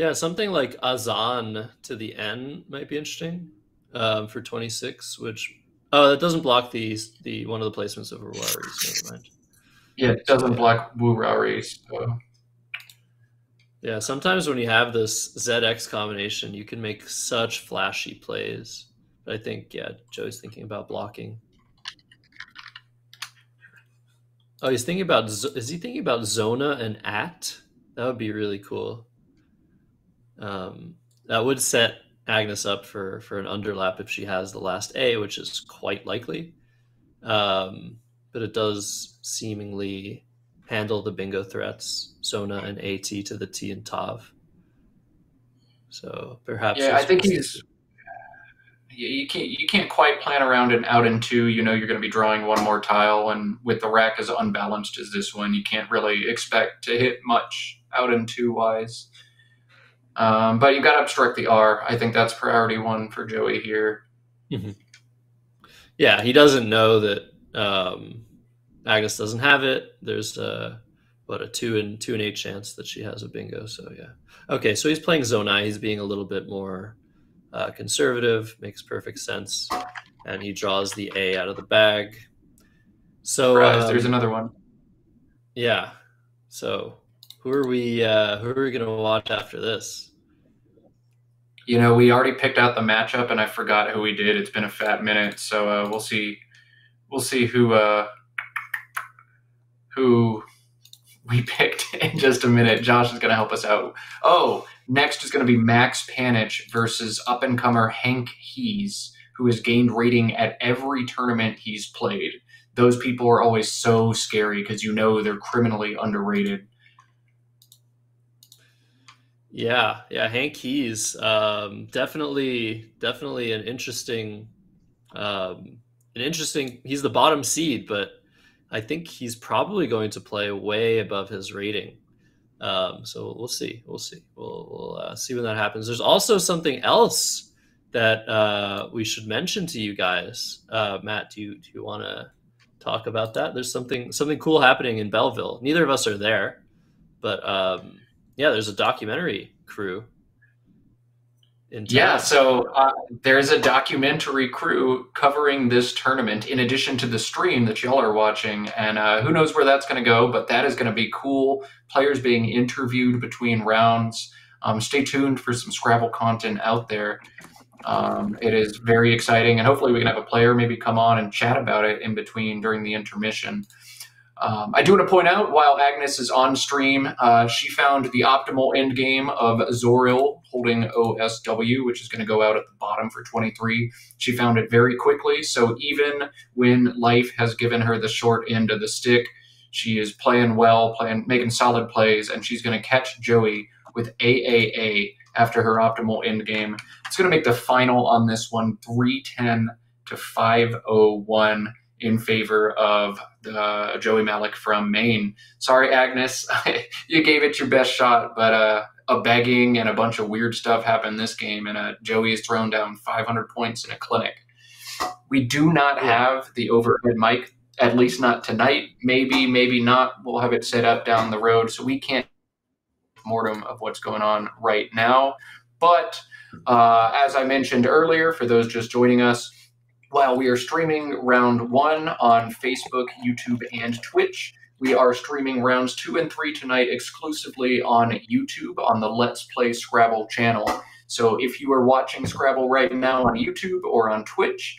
Yeah, something like Azan to the N might be interesting um, for 26, which oh, that doesn't block the the one of the placements of Ruaris. Never mind. Yeah, it doesn't block Wooraris. So. Yeah, sometimes when you have this ZX combination, you can make such flashy plays. But I think yeah, Joe's thinking about blocking. Oh, he's thinking about is he thinking about Zona and At? That would be really cool. Um, that would set Agnes up for for an underlap if she has the last A, which is quite likely. Um, but it does seemingly handle the bingo threats, Zona and AT to the T and Tav. So perhaps Yeah, I think he's. You you can't you can't quite plan around an out in two. You know you're going to be drawing one more tile, and with the rack as unbalanced as this one, you can't really expect to hit much out in two wise. Um, but you got to obstruct the R. I think that's priority one for Joey here. Yeah, he doesn't know that um, Agnes doesn't have it. There's a what a two and two and eight chance that she has a bingo. So yeah, okay. So he's playing Zonai. He's being a little bit more uh, conservative. Makes perfect sense, and he draws the A out of the bag. So um, there's another one. yeah. So who are we? Uh, who are we going to watch after this? You know, we already picked out the matchup, and I forgot who we did. It's been a fat minute, so uh, we'll see. We'll see who uh, who we picked in just a minute. Josh is going to help us out. Oh, next is going to be Max Panitch versus up and comer Hank Hees, who has gained rating at every tournament he's played. Those people are always so scary because you know they're criminally underrated. Yeah, yeah, Hank Keys, um, definitely, definitely an interesting, um, an interesting. He's the bottom seed, but I think he's probably going to play way above his rating. Um, so we'll see, we'll see, we'll we'll uh, see when that happens. There's also something else that uh, we should mention to you guys. Uh, Matt, do you do you want to talk about that? There's something something cool happening in Belleville. Neither of us are there, but. Um, yeah, there's a documentary crew. Yeah, so uh, there's a documentary crew covering this tournament in addition to the stream that y'all are watching. And uh, who knows where that's going to go, but that is going to be cool. Players being interviewed between rounds. Um, stay tuned for some Scrabble content out there. Um, it is very exciting, and hopefully, we can have a player maybe come on and chat about it in between during the intermission. Um, I do want to point out while Agnes is on stream, uh, she found the optimal end game of Zoril holding OSW, which is going to go out at the bottom for 23. She found it very quickly, so even when life has given her the short end of the stick, she is playing well, playing, making solid plays, and she's going to catch Joey with AAA after her optimal end game. It's going to make the final on this one 310 to 501 in favor of the Joey Mallick from Maine. Sorry, Agnes, you gave it your best shot, but uh, a begging and a bunch of weird stuff happened this game, and uh, Joey is thrown down 500 points in a clinic. We do not have the overhead mic, at least not tonight. Maybe, maybe not. We'll have it set up down the road, so we can't mortem of what's going on right now. But uh, as I mentioned earlier, for those just joining us, while we are streaming round one on Facebook, YouTube, and Twitch, we are streaming rounds two and three tonight exclusively on YouTube on the Let's Play Scrabble channel. So if you are watching Scrabble right now on YouTube or on Twitch,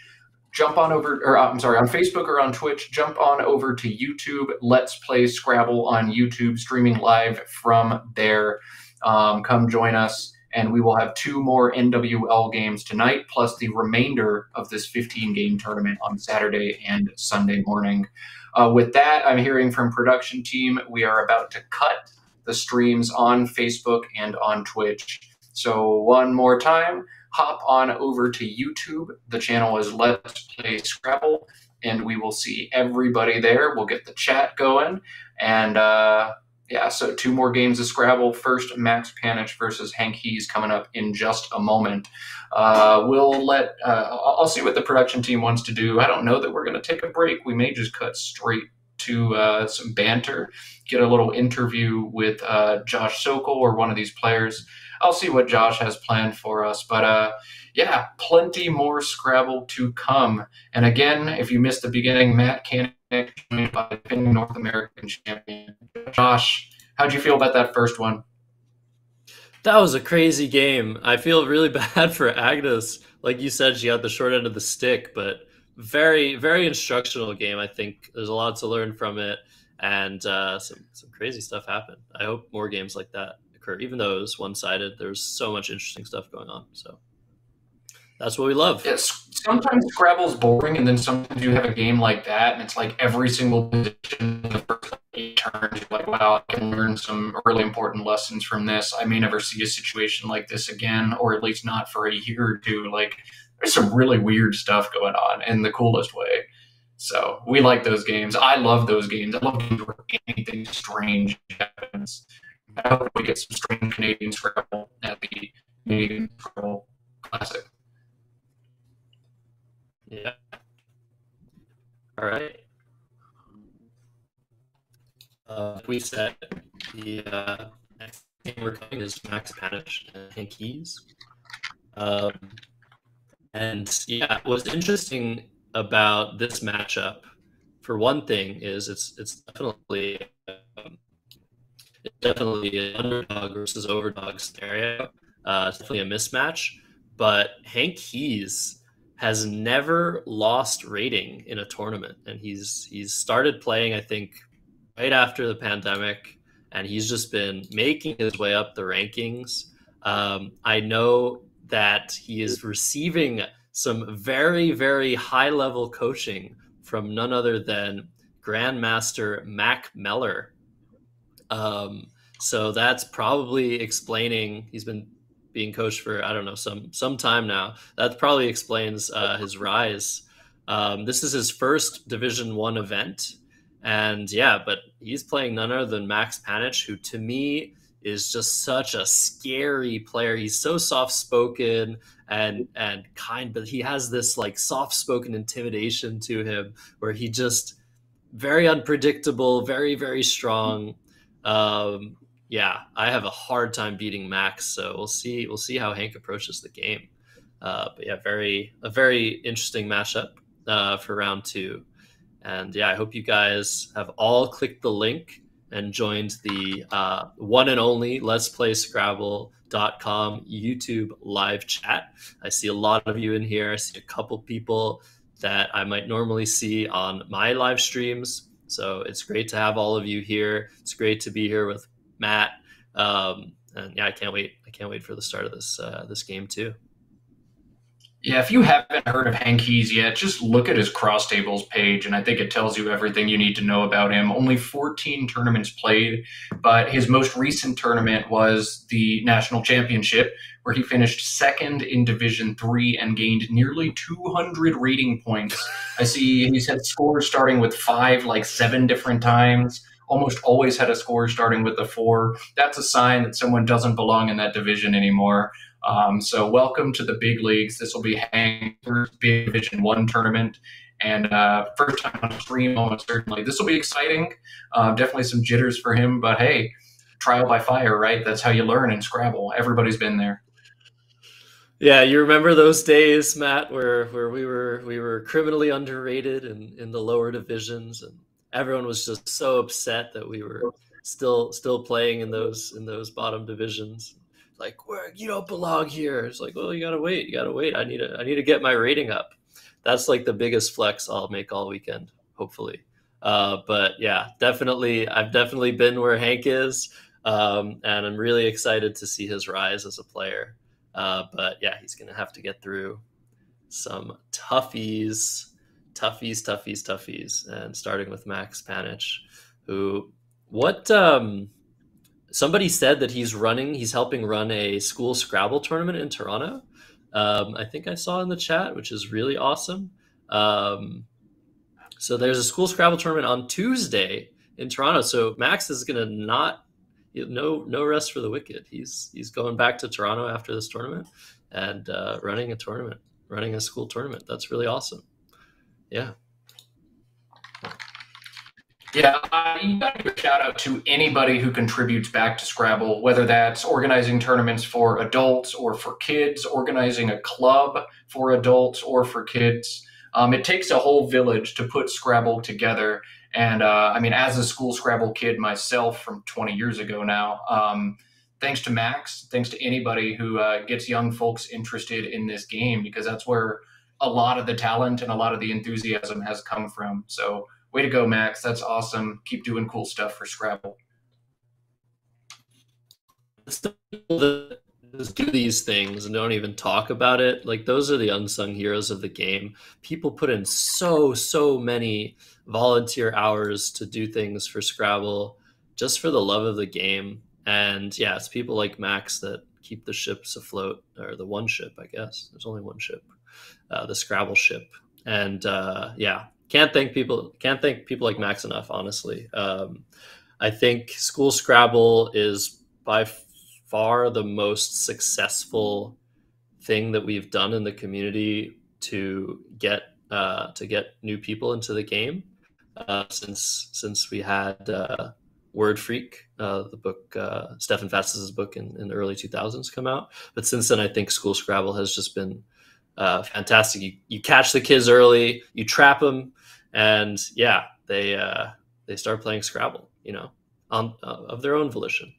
jump on over, or uh, I'm sorry, on Facebook or on Twitch, jump on over to YouTube. Let's Play Scrabble on YouTube, streaming live from there. Um, come join us and we will have two more NWL games tonight, plus the remainder of this 15 game tournament on Saturday and Sunday morning. Uh, with that, I'm hearing from production team we are about to cut the streams on Facebook and on Twitch. So one more time, hop on over to YouTube. The channel is Let's Play Scrabble, and we will see everybody there. We'll get the chat going, and uh, yeah, so two more games of Scrabble. First, Max Panitch versus Hank Hees coming up in just a moment. Uh, we'll let, uh, I'll see what the production team wants to do. I don't know that we're going to take a break. We may just cut straight to uh, some banter, get a little interview with uh, Josh Sokol or one of these players. I'll see what Josh has planned for us. But uh, yeah, plenty more Scrabble to come. And again, if you missed the beginning, Matt Canik joined by defending North American champion. Josh, how'd you feel about that first one? That was a crazy game. I feel really bad for Agnes. Like you said, she got the short end of the stick, but very, very instructional game. I think there's a lot to learn from it, and uh, some some crazy stuff happened. I hope more games like that occur. Even though it was one sided, there's so much interesting stuff going on. So that's what we love. Yes. Sometimes Scrabble's boring, and then sometimes you have a game like that, and it's like every single position the first eight turns. Like, wow, I can learn some really important lessons from this. I may never see a situation like this again, or at least not for a year or two. Like, there's some really weird stuff going on in the coolest way. So we like those games. I love those games. I love games where anything strange happens. I hope we get some strange Canadian Scrabble at the Canadian Scrabble Classic. Yeah. All right. Uh, we said the uh, next game we're coming is Max Panitch and Hank Hees. Um, and yeah, what's interesting about this matchup, for one thing, is it's it's definitely um, it's definitely an underdog versus overdog scenario. Uh, it's definitely a mismatch. But Hank Hees has never lost rating in a tournament, and he's he's started playing I think right after the pandemic, and he's just been making his way up the rankings. Um, I know that he is receiving some very very high level coaching from none other than Grandmaster Mack Meller. Um, so that's probably explaining he's been being coached for I don't know some some time now. That probably explains uh, his rise. Um, this is his first Division One event, and yeah, but he's playing none other than Max Panitch, who to me is just such a scary player. He's so soft spoken and and kind, but he has this like soft spoken intimidation to him where he just very unpredictable, very very strong. Um, yeah, I have a hard time beating Max, so we'll see. We'll see how Hank approaches the game. Uh, but yeah, very a very interesting mashup uh, for round two. And yeah, I hope you guys have all clicked the link and joined the uh, one and only Let's Play Scrabble.com YouTube live chat. I see a lot of you in here. I see a couple people that I might normally see on my live streams. So it's great to have all of you here. It's great to be here with Matt. Um, and yeah, I can't wait. I can't wait for the start of this uh, this game too. Yeah, if you haven't heard of Hank Hees yet, just look at his cross tables page, and I think it tells you everything you need to know about him. Only 14 tournaments played, but his most recent tournament was the national championship, where he finished second in Division Three and gained nearly 200 rating points. I see he's had scores starting with five, like seven different times almost always had a score starting with a four. That's a sign that someone doesn't belong in that division anymore. Um, so welcome to the big leagues. This will be Hank's big Division One tournament and uh, first time on stream almost certainly. This will be exciting. Uh, definitely some jitters for him, but hey, trial by fire, right? That's how you learn in Scrabble. Everybody's been there. Yeah, you remember those days, Matt, where where we were we were criminally underrated in, in the lower divisions, and everyone was just so upset that we were still still playing in those in those bottom divisions. Like, where you don't belong here. It's like, well, you gotta wait, you gotta wait. I need to I need to get my rating up. That's like the biggest flex I'll make all weekend, hopefully. Uh, but yeah, definitely, I've definitely been where Hank is, um, and I'm really excited to see his rise as a player. Uh, but yeah, he's to have to get through some toughies, toughies, toughies, toughies, and starting with Max Panitch, who what um, somebody said that he's running, he's helping run a school Scrabble tournament in Toronto. Um, I think I saw in the chat, which is really awesome. Um, so there's a school Scrabble tournament on Tuesday in Toronto. So Max is going to not no no rest for the wicked. He's he's going back to Toronto after this tournament and uh, running a tournament, running a school tournament. That's really awesome. Yeah. Yeah, you got to give a shout out to anybody who contributes back to Scrabble, whether that's organizing tournaments for adults or for kids, organizing a club for adults or for kids. Um, it takes a whole village to put Scrabble together. And uh, I mean, as a school Scrabble kid myself from 20 years ago now, um, thanks to Max, thanks to anybody who uh, gets young folks interested in this game, because that's where a lot of the talent and a lot of the enthusiasm has come from. So, way to go, Max. That's awesome. Keep doing cool stuff for Scrabble that do these things and don't even talk about it like those are the unsung heroes of the game people put in so so many volunteer hours to do things for scrabble just for the love of the game and yeah it's people like max that keep the ships afloat or the one ship i guess there's only one ship uh, the scrabble ship and uh, yeah can't thank people can't thank people like max enough honestly um, i think school scrabble is by far the most successful thing that we've done in the community to get uh, to get new people into the game uh, since since we had uh, Word Freak, uh, the book uh, Stefan Fatsis' book in, in, the early 2000s come out. But since then, I think School Scrabble has just been uh, fantastic. You, you catch the kids early, you trap them, and yeah, they uh, they start playing Scrabble, you know, on of their own volition.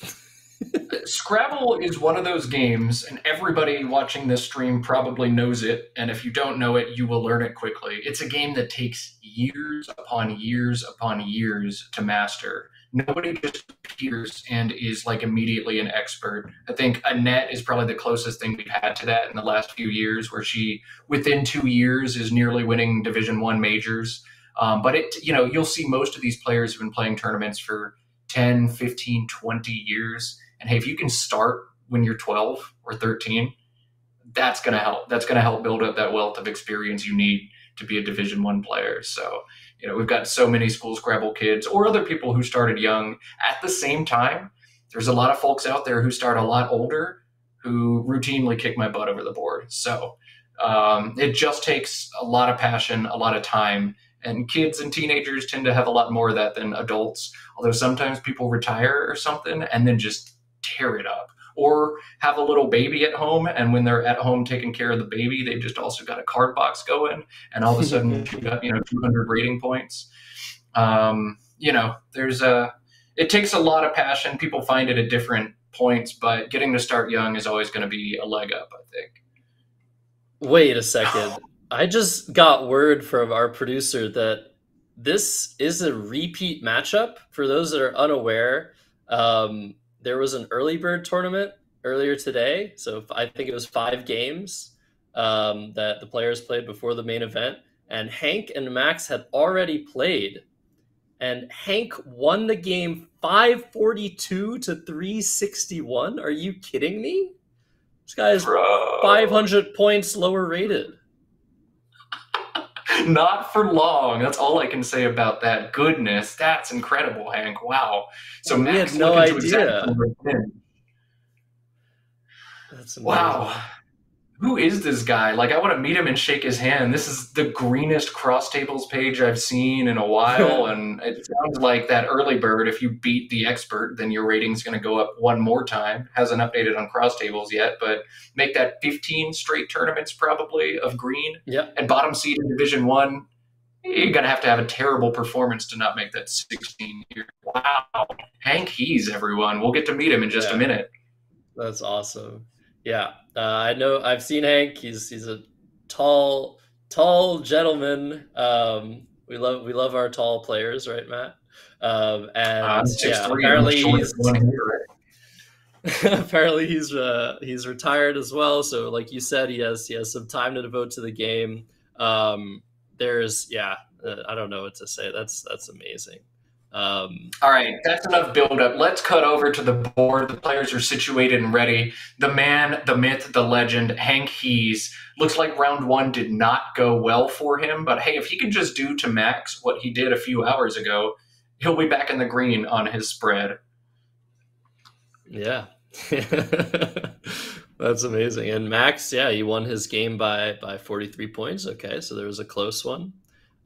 Scrabble is one of those games, and everybody watching this stream probably knows it. And if you don't know it, you will learn it quickly. It's a game that takes years upon years upon years to master. Nobody just appears and is like immediately an expert. I think Annette is probably the closest thing we've had to that in the last few years, where she, within two years, is nearly winning Division One majors. Um, but it, you know, you'll see most of these players have been playing tournaments for 10, 15, 20 years and hey, if you can start when you're 12 or 13, that's going to help. That's going to help build up that wealth of experience you need to be a Division One player. So, you know, we've got so many school Scrabble kids or other people who started young at the same time. There's a lot of folks out there who start a lot older who routinely kick my butt over the board. So um, it just takes a lot of passion, a lot of time. And kids and teenagers tend to have a lot more of that than adults. Although sometimes people retire or something and then just tear it up or have a little baby at home and when they're at home taking care of the baby they've just also got a card box going and all of a sudden you've got you know 200 rating points. Um, you know there's a it takes a lot of passion. People find it at different points but getting to start young is always going to be a leg up i think. Wait a second. I just got word from our producer that this is a repeat matchup. For those that are unaware um, there was an early bird tournament earlier today. So I think it was five games um, that the players played before the main event. And Hank and Max had already played. And Hank won the game 542 to 361. Are you kidding me? This guy is Bro. 500 points lower rated. Not for long. That's all I can say about that. Goodness, that's incredible, Hank. Wow. So had no idea. That's amazing. wow who is this guy? Like, I want to meet him and shake his hand. This is the greenest cross tables page I've seen in a while. and it sounds like that early bird, if you beat the expert, then your rating's going to go up one more time. Hasn't updated on cross tables yet, but make that 15 straight tournaments probably of green. Yeah. And bottom seed in Division One. You're going to have to have a terrible performance to not make that 16 year. Wow. Hank Hees, everyone. We'll get to meet him in just yeah. a minute. That's awesome. Yeah, uh, I know. I've seen Hank. He's he's a tall, tall gentleman. Um, we love we love our tall players, right, Matt? Um, and uh, yeah, apparently he's apparently he's uh, he's retired as well. So, like you said, he has he has some time to devote to the game. Um, there's yeah, uh, I don't know what to say. That's that's amazing. Um, All right, that's enough buildup. Let's cut over to the board. The players are situated and ready. The man, the myth, the legend, Hank Hees. Looks like round one did not go well for him, but hey, if he can just do to Max what he did a few hours ago, he'll be back in the green on his spread. Yeah. That's amazing. And Max, yeah, he won his game by by 43 points. Okay, so there was a close one.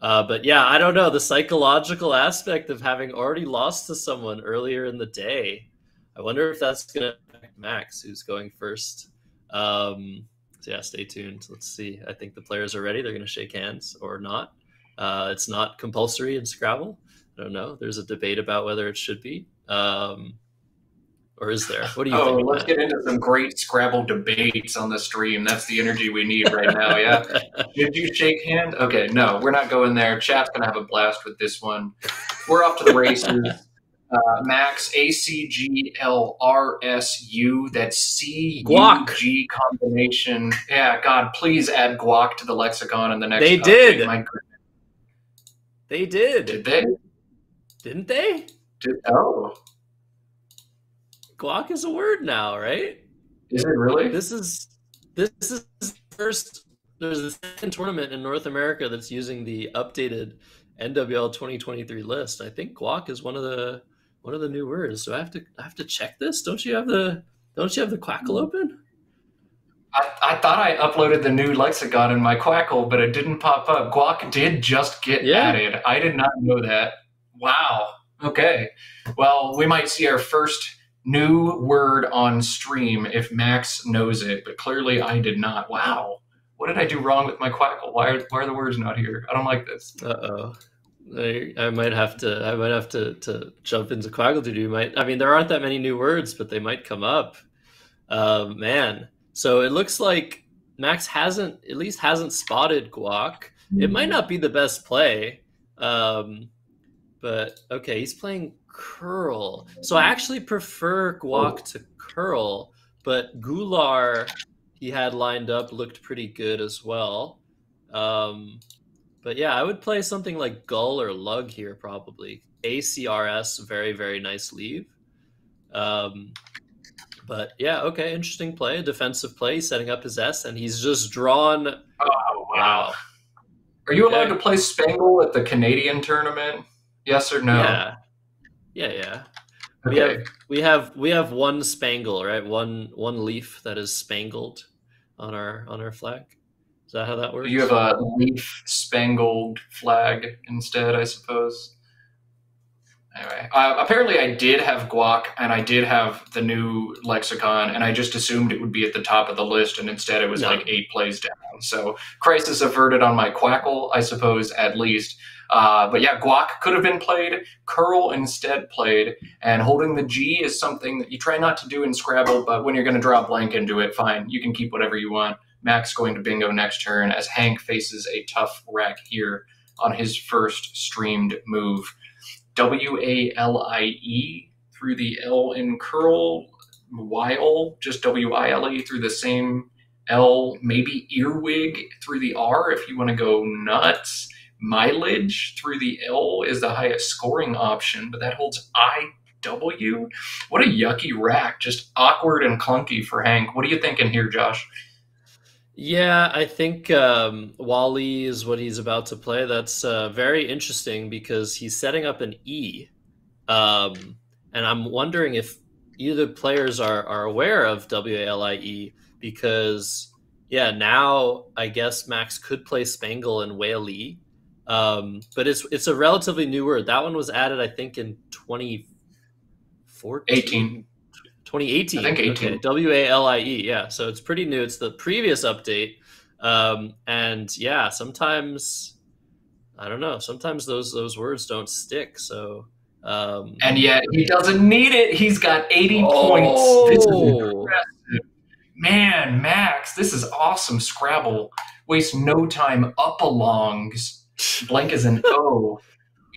Uh, but yeah, I don't know the psychological aspect of having already lost to someone earlier in the day. I wonder if that's going to affect Max, who's going first. Um, so yeah, stay tuned. Let's see. I think the players are ready. They're going to shake hands or not. Uh, it's not compulsory in Scrabble. I don't know. There's a debate about whether it should be. Um, or is there? What do you oh, let's get into some great Scrabble debates on the stream. That's the energy we need right now. Yeah. Did you shake hand? Okay, no, we're not going there. Chat's gonna have a blast with this one. We're off to the races. Uh, Max A C G L R S U. That's C U G combination. Yeah, God, please add guac to the lexicon in the next. They did. My they did. Did they? Didn't they? Did, oh guac is a word now, right? Is it really? This is this is first. There's a second tournament in North America that's using the updated NWL 2023 list. I think guac is one of the one of the new words. So I have to I have to check this. Don't you have the Don't you have the Quackle open? I, I thought I uploaded the new lexicon in my Quackle, but it didn't pop up. Guac did just get yeah. added. I did not know that. Wow. Okay. Well, we might see our first new word on stream if Max knows it, but clearly I did not. Wow. What did I do wrong with my quackle? Why are, why are the words not here? I don't like this. Uh oh. I, I might have to I might have to, to jump into Quackle to do might I mean there aren't that many new words, but they might come up. Uh, man. So it looks like Max hasn't at least hasn't spotted Guac. It might not be the best play. Um, but okay, he's playing curl. So I actually prefer guac to curl, but Gular he had lined up looked pretty good as well. Um, but yeah, I would play something like gull or lug here probably. ACRS, very very nice leave. Um, but yeah, okay, interesting play, defensive play, setting up his S, and he's just drawn. Oh wow! Are you okay. allowed to play Spangle at the Canadian tournament? Yes or no? Yeah, yeah, yeah. Okay. We have we have we have one spangle, right? One one leaf that is spangled on our on our flag. Is that how that works? You have a leaf spangled flag instead, I suppose. Anyway, uh, apparently I did have guac and I did have the new lexicon, and I just assumed it would be at the top of the list, and instead it was no. like eight plays down. So crisis averted on my quackle, I suppose, at least. Uh, but yeah, guac could have been played. Curl instead played, and holding the G is something that you try not to do in Scrabble. But when you're going to draw a blank into it, fine, you can keep whatever you want. Max going to bingo next turn as Hank faces a tough rack here on his first streamed move. W A L I E through the L in curl, while, just W I L E through the same L, maybe earwig through the R if you want to go nuts. Mileage through the L is the highest scoring option, but that holds IW. What a yucky rack. Just awkward and clunky for Hank. What are you thinking here, Josh? Yeah, I think um, Walie is what he's about to play. That's uh, very interesting because he's setting up an E. Um, and I'm wondering if either players are, are aware of WALIE because yeah, now I guess Max could play Spangle and Walie. Um, but it's it's a relatively new word. That one was added, I think, in 2014. 18. 2018. I think 18. Okay. W A L I E. Yeah. So it's pretty new. It's the previous update. Um, and yeah, sometimes I don't know. Sometimes those those words don't stick. So um, and yet he doesn't need it. He's got 80 oh, points. This is. Man, Max, this is awesome. Scrabble. Waste no time. Upalongs. Blank is an O.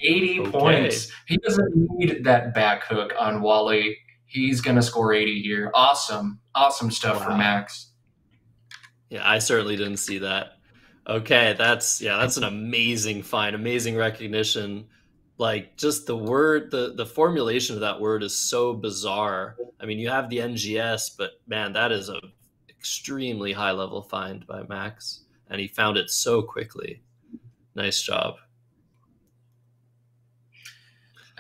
80 Okay. points. He doesn't need that back hook on Walie. He's going to score 80 here. Awesome. Awesome stuff for Max. Yeah, I certainly didn't see that. Okay, that's yeah, that's an amazing find, amazing recognition. Like just the word, the the formulation of that word is so bizarre. I mean, you have the NGS, but man, that is a extremely high level find by Max, and he found it so quickly. Nice job.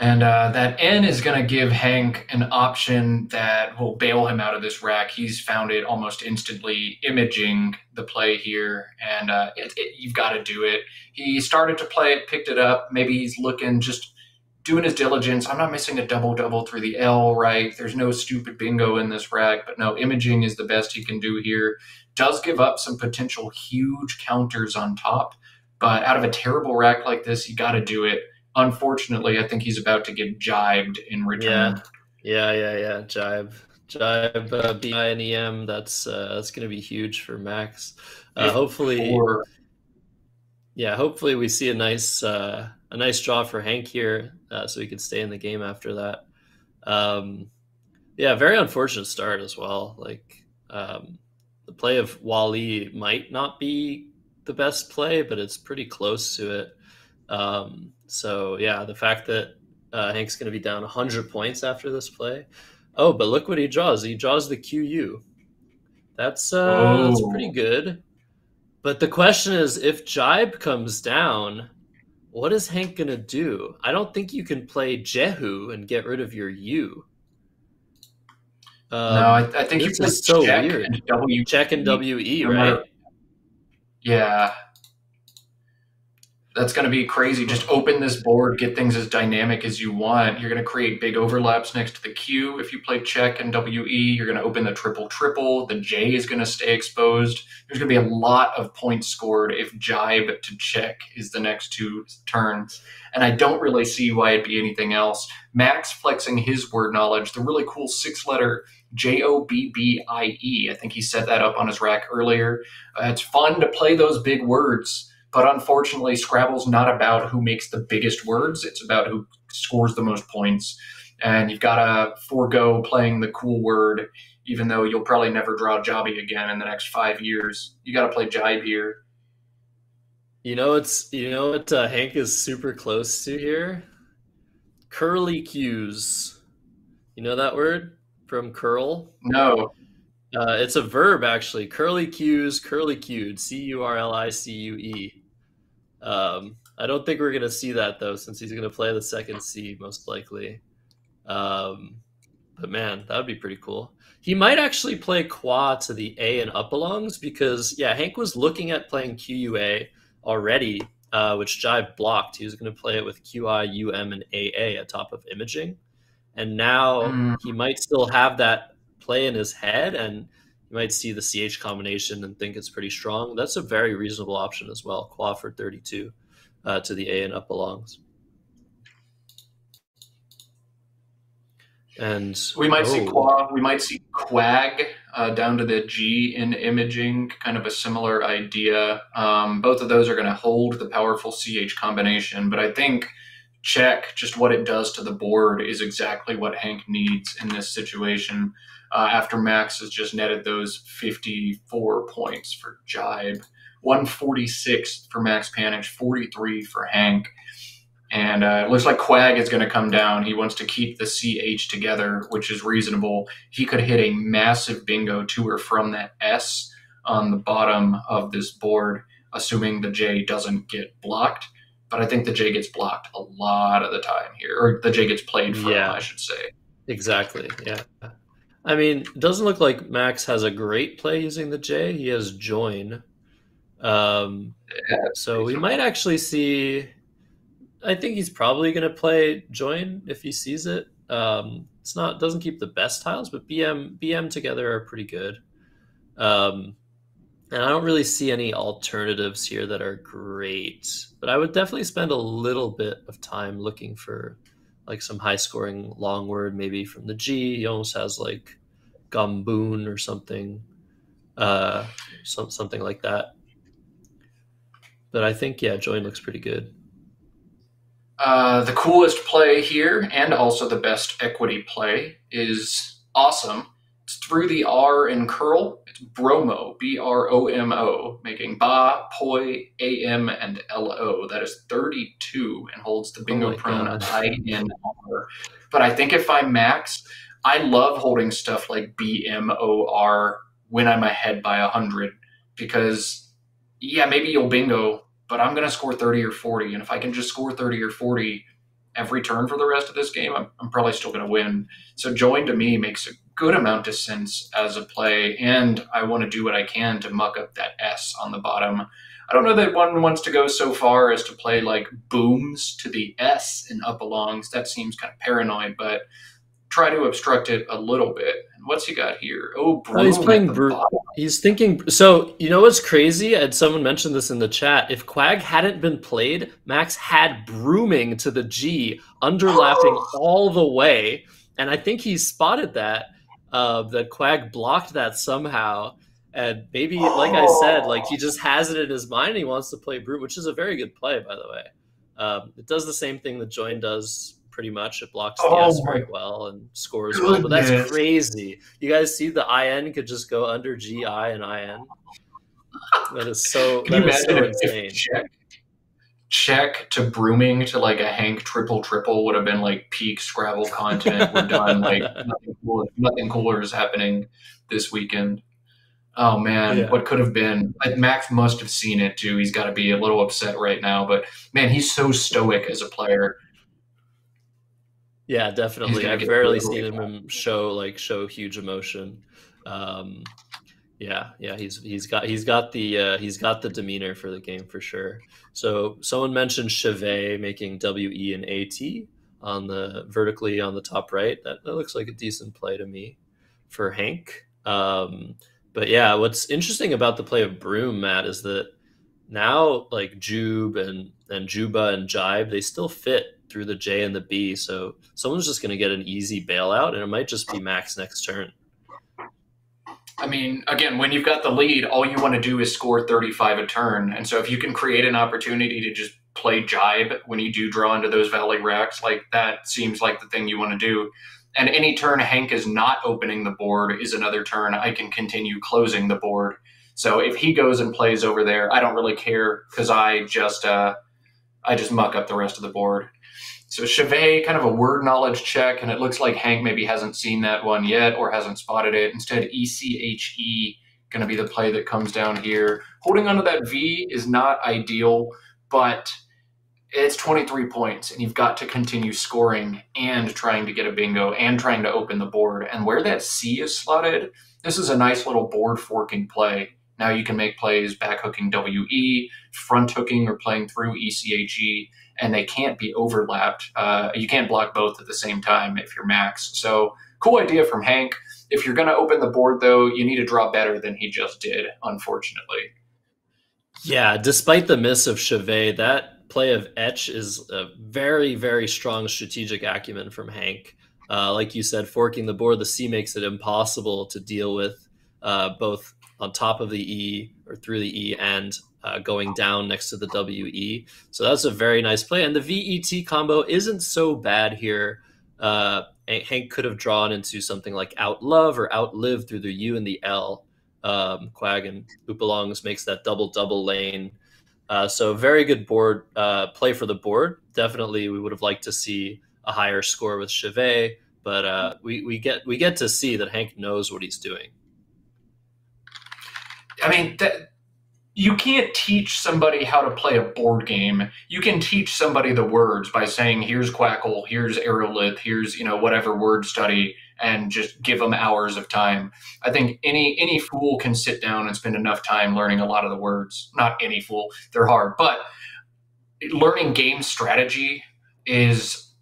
And uh, that N is going to give Hank an option that will bail him out of this rack. He's found it almost instantly, imaging the play here, and uh, it, it, you've got to do it. He started to play it, picked it up. Maybe he's looking, just doing his diligence. I'm not missing a double double through the L, right? There's no stupid bingo in this rack, but no, imaging is the best he can do here. Does give up some potential huge counters on top, but out of a terrible rack like this, you got to do it unfortunately, I think he's about to get jibed in return. Yeah, yeah, yeah. Jibe, jibe, uh, B I N E M. That's uh, that's going to be huge for Max. Uh, hopefully, Or yeah, hopefully we see a nice uh, a nice draw for Hank here, uh, so he can stay in the game after that. Um, yeah, very unfortunate start as well. Like um, the play of Walie might not be the best play, but it's pretty close to it. Um, so yeah, the fact that uh, Hank's going to be down 100 points after this play. Oh, but look what he draws. He draws the QU. That's uh, that's Oh. pretty good. But the question is, if Jibe comes down, what is Hank gonna do? I don't think you can play Jehu and get rid of your U. Um, no, I, I think you play so check weird. and W. check and WE, No right? matter- Yeah. That's going to be crazy. Just open this board, get things as dynamic as you want. You're going to create big overlaps next to the Q. If you play check and WE, you're going to open the triple triple. The J is going to stay exposed. There's going to be a lot of points scored if jibe to check is the next two turns. And I don't really see why it'd be anything else. Max flexing his word knowledge, the really cool six letter J O B B I E. I think he set that up on his rack earlier. Uh, it's fun to play those big words, but unfortunately, Scrabble's not about who makes the biggest words. It's about who scores the most points. And you've got to forego playing the cool word, even though you'll probably never draw Jobbie again in the next five years. You got to play Jibe here. You know it's you know what uh, Hank is super close to here? Curlicues. You know that word from curl? No, Uh, it's a verb actually. Curlicues, curly cued. C U R L I C U E. Um, I don't think we're gonna see that though, since he's gonna play the second C most likely. Um, but man, that would be pretty cool. He might actually play Qua to the A and upalongs because yeah, Hank was looking at playing QUA already, uh, which Jive blocked. He was going to play it with QI, UM, and AA atop of imaging, and now Mm. he might still have that play in his head, and you might see the CH combination and think it's pretty strong. That's a very reasonable option as well. Qua for 32 uh, to the A and upalongs. And we might see oh, Qua, we might see Quag uh, down to the G in imaging, kind of a similar idea. Um, both of those are going to hold the powerful CH combination, but I think check, just what it does to the board, is exactly what Hank needs in this situation. Uh, after Max has just netted those 54 points for Jibe, 146 for Max Panitch, 43 for Hank. And uh, it looks like Quag is going to come down. He wants to keep the CH together, which is reasonable. He could hit a massive bingo to or from that S on the bottom of this board, assuming the J doesn't get blocked. But I think the J gets blocked a lot of the time here, or the J gets played from, Yeah. I should say. Exactly. Yeah. I mean, it doesn't look like Max has a great play using the J. He has join. Um, yeah, so we might actually see. I think he's probably going to play join if he sees it. Um, it's not doesn't keep the best tiles, but BM BM together are pretty good. Um, and I don't really see any alternatives here that are great. But I would definitely spend a little bit of time looking for like some high scoring long word, maybe from the G. He almost has like Gumboon or something, uh, some, something like that. But I think yeah, join looks pretty good. Uh, the coolest play here, and also the best equity play, is awesome. It's through the R in curl. Bromo, B R O M O, making Ba, Poi, A M, and L O. That is 32 and holds the oh bingo oh pronoun I N R. But I think if I max, I love holding stuff like B M O R when I'm ahead by 100 because, yeah, maybe you'll bingo but I'm going to score 30 or 40. And if I can just score 30 or 40 every turn for the rest of this game, I'm, I'm probably still going to win. So join to me makes a good amount of sense as a play. And I want to do what I can to muck up that S on the bottom. I don't know that one wants to go so far as to play like booms to the S in upalongs. That seems kind of paranoid, but try to obstruct it a little bit. What's he got here? Oh, oh he's playing Broom. He's thinking. So you know what's crazy? And someone mentioned this in the chat. If Quag hadn't been played, Max had brooming to the G, underlapping oh! all the way, and I think he spotted that. Uh, that Quag blocked that somehow, and maybe, like I said, like he just has it in his mind. he wants to play brute, which is a very good play, by the way. Um, it does the same thing that Join does pretty much. It blocks the oh S very well and scores goodness. well. But that's crazy. You guys see the IN could just go under GI and IN. That is so. Can that is so insane. Check, check to brooming to like a Hank triple triple would have been like peak Scrabble content. We're done. Like nothing cooler, nothing cooler is happening this weekend. Oh man, yeah. what could have been? Like, Max must have seen it too. He's got to be a little upset right now. But man, he's so stoic as a player. Yeah, definitely. I've rarely seen him show like show huge emotion. Um, yeah, yeah, he's he's got he's got the uh, he's got the demeanor for the game for sure. So someone mentioned Chevet making W E and A T on the vertically on the top right. That, that looks like a decent play to me for Hank. Um, but yeah, what's interesting about the play of Broom, Matt, is that now like Jube and and Juba and Jibe, they still fit through the J and the B. So someone's just going to get an easy bailout, and it might just be Max next turn. I mean, again, when you've got the lead, all you want to do is score 35 a turn. And so if you can create an opportunity to just play jibe when you do draw into those valley racks, like that seems like the thing you want to do. And any turn Hank is not opening the board is another turn I can continue closing the board. So if he goes and plays over there, I don't really care because I just uh, I just muck up the rest of the board. So Chevet, kind of a word knowledge check, and it looks like Hank maybe hasn't seen that one yet or hasn't spotted it. Instead, ECHE going to be the play that comes down here. Holding onto that V is not ideal, but it's 23 points, and you've got to continue scoring and trying to get a bingo and trying to open the board. And where that C is slotted, this is a nice little board forking play. Now you can make plays back hooking WE, front hooking, or playing through ECHE and they can't be overlapped. Uh, you can't block both at the same time if you're max. So cool idea from Hank. If you're going to open the board, though, you need to draw better than he just did, unfortunately. Yeah, despite the miss of Chevet, that play of Etch is a very, very strong strategic acumen from Hank. Uh, like you said, forking the board, the C makes it impossible to deal with uh, both on top of the E or through the E and uh, going down next to the WE. So that's a very nice play. And the VET combo isn't so bad here. Uh, Hank could have drawn into something like outlove or outlive through the U and the L. Um, Quag and Upalongs makes that double double lane. Uh, so very good board uh, play for the board. Definitely, we would have liked to see a higher score with Chevet, but uh, we, we get we get to see that Hank knows what he's doing. I mean, that, you can't teach somebody how to play a board game. You can teach somebody the words by saying, here's Quackle, here's Aerolith, here's, you know, whatever word study, and just give them hours of time. I think any any fool can sit down and spend enough time learning a lot of the words. Not any fool; they're hard, but learning game strategy is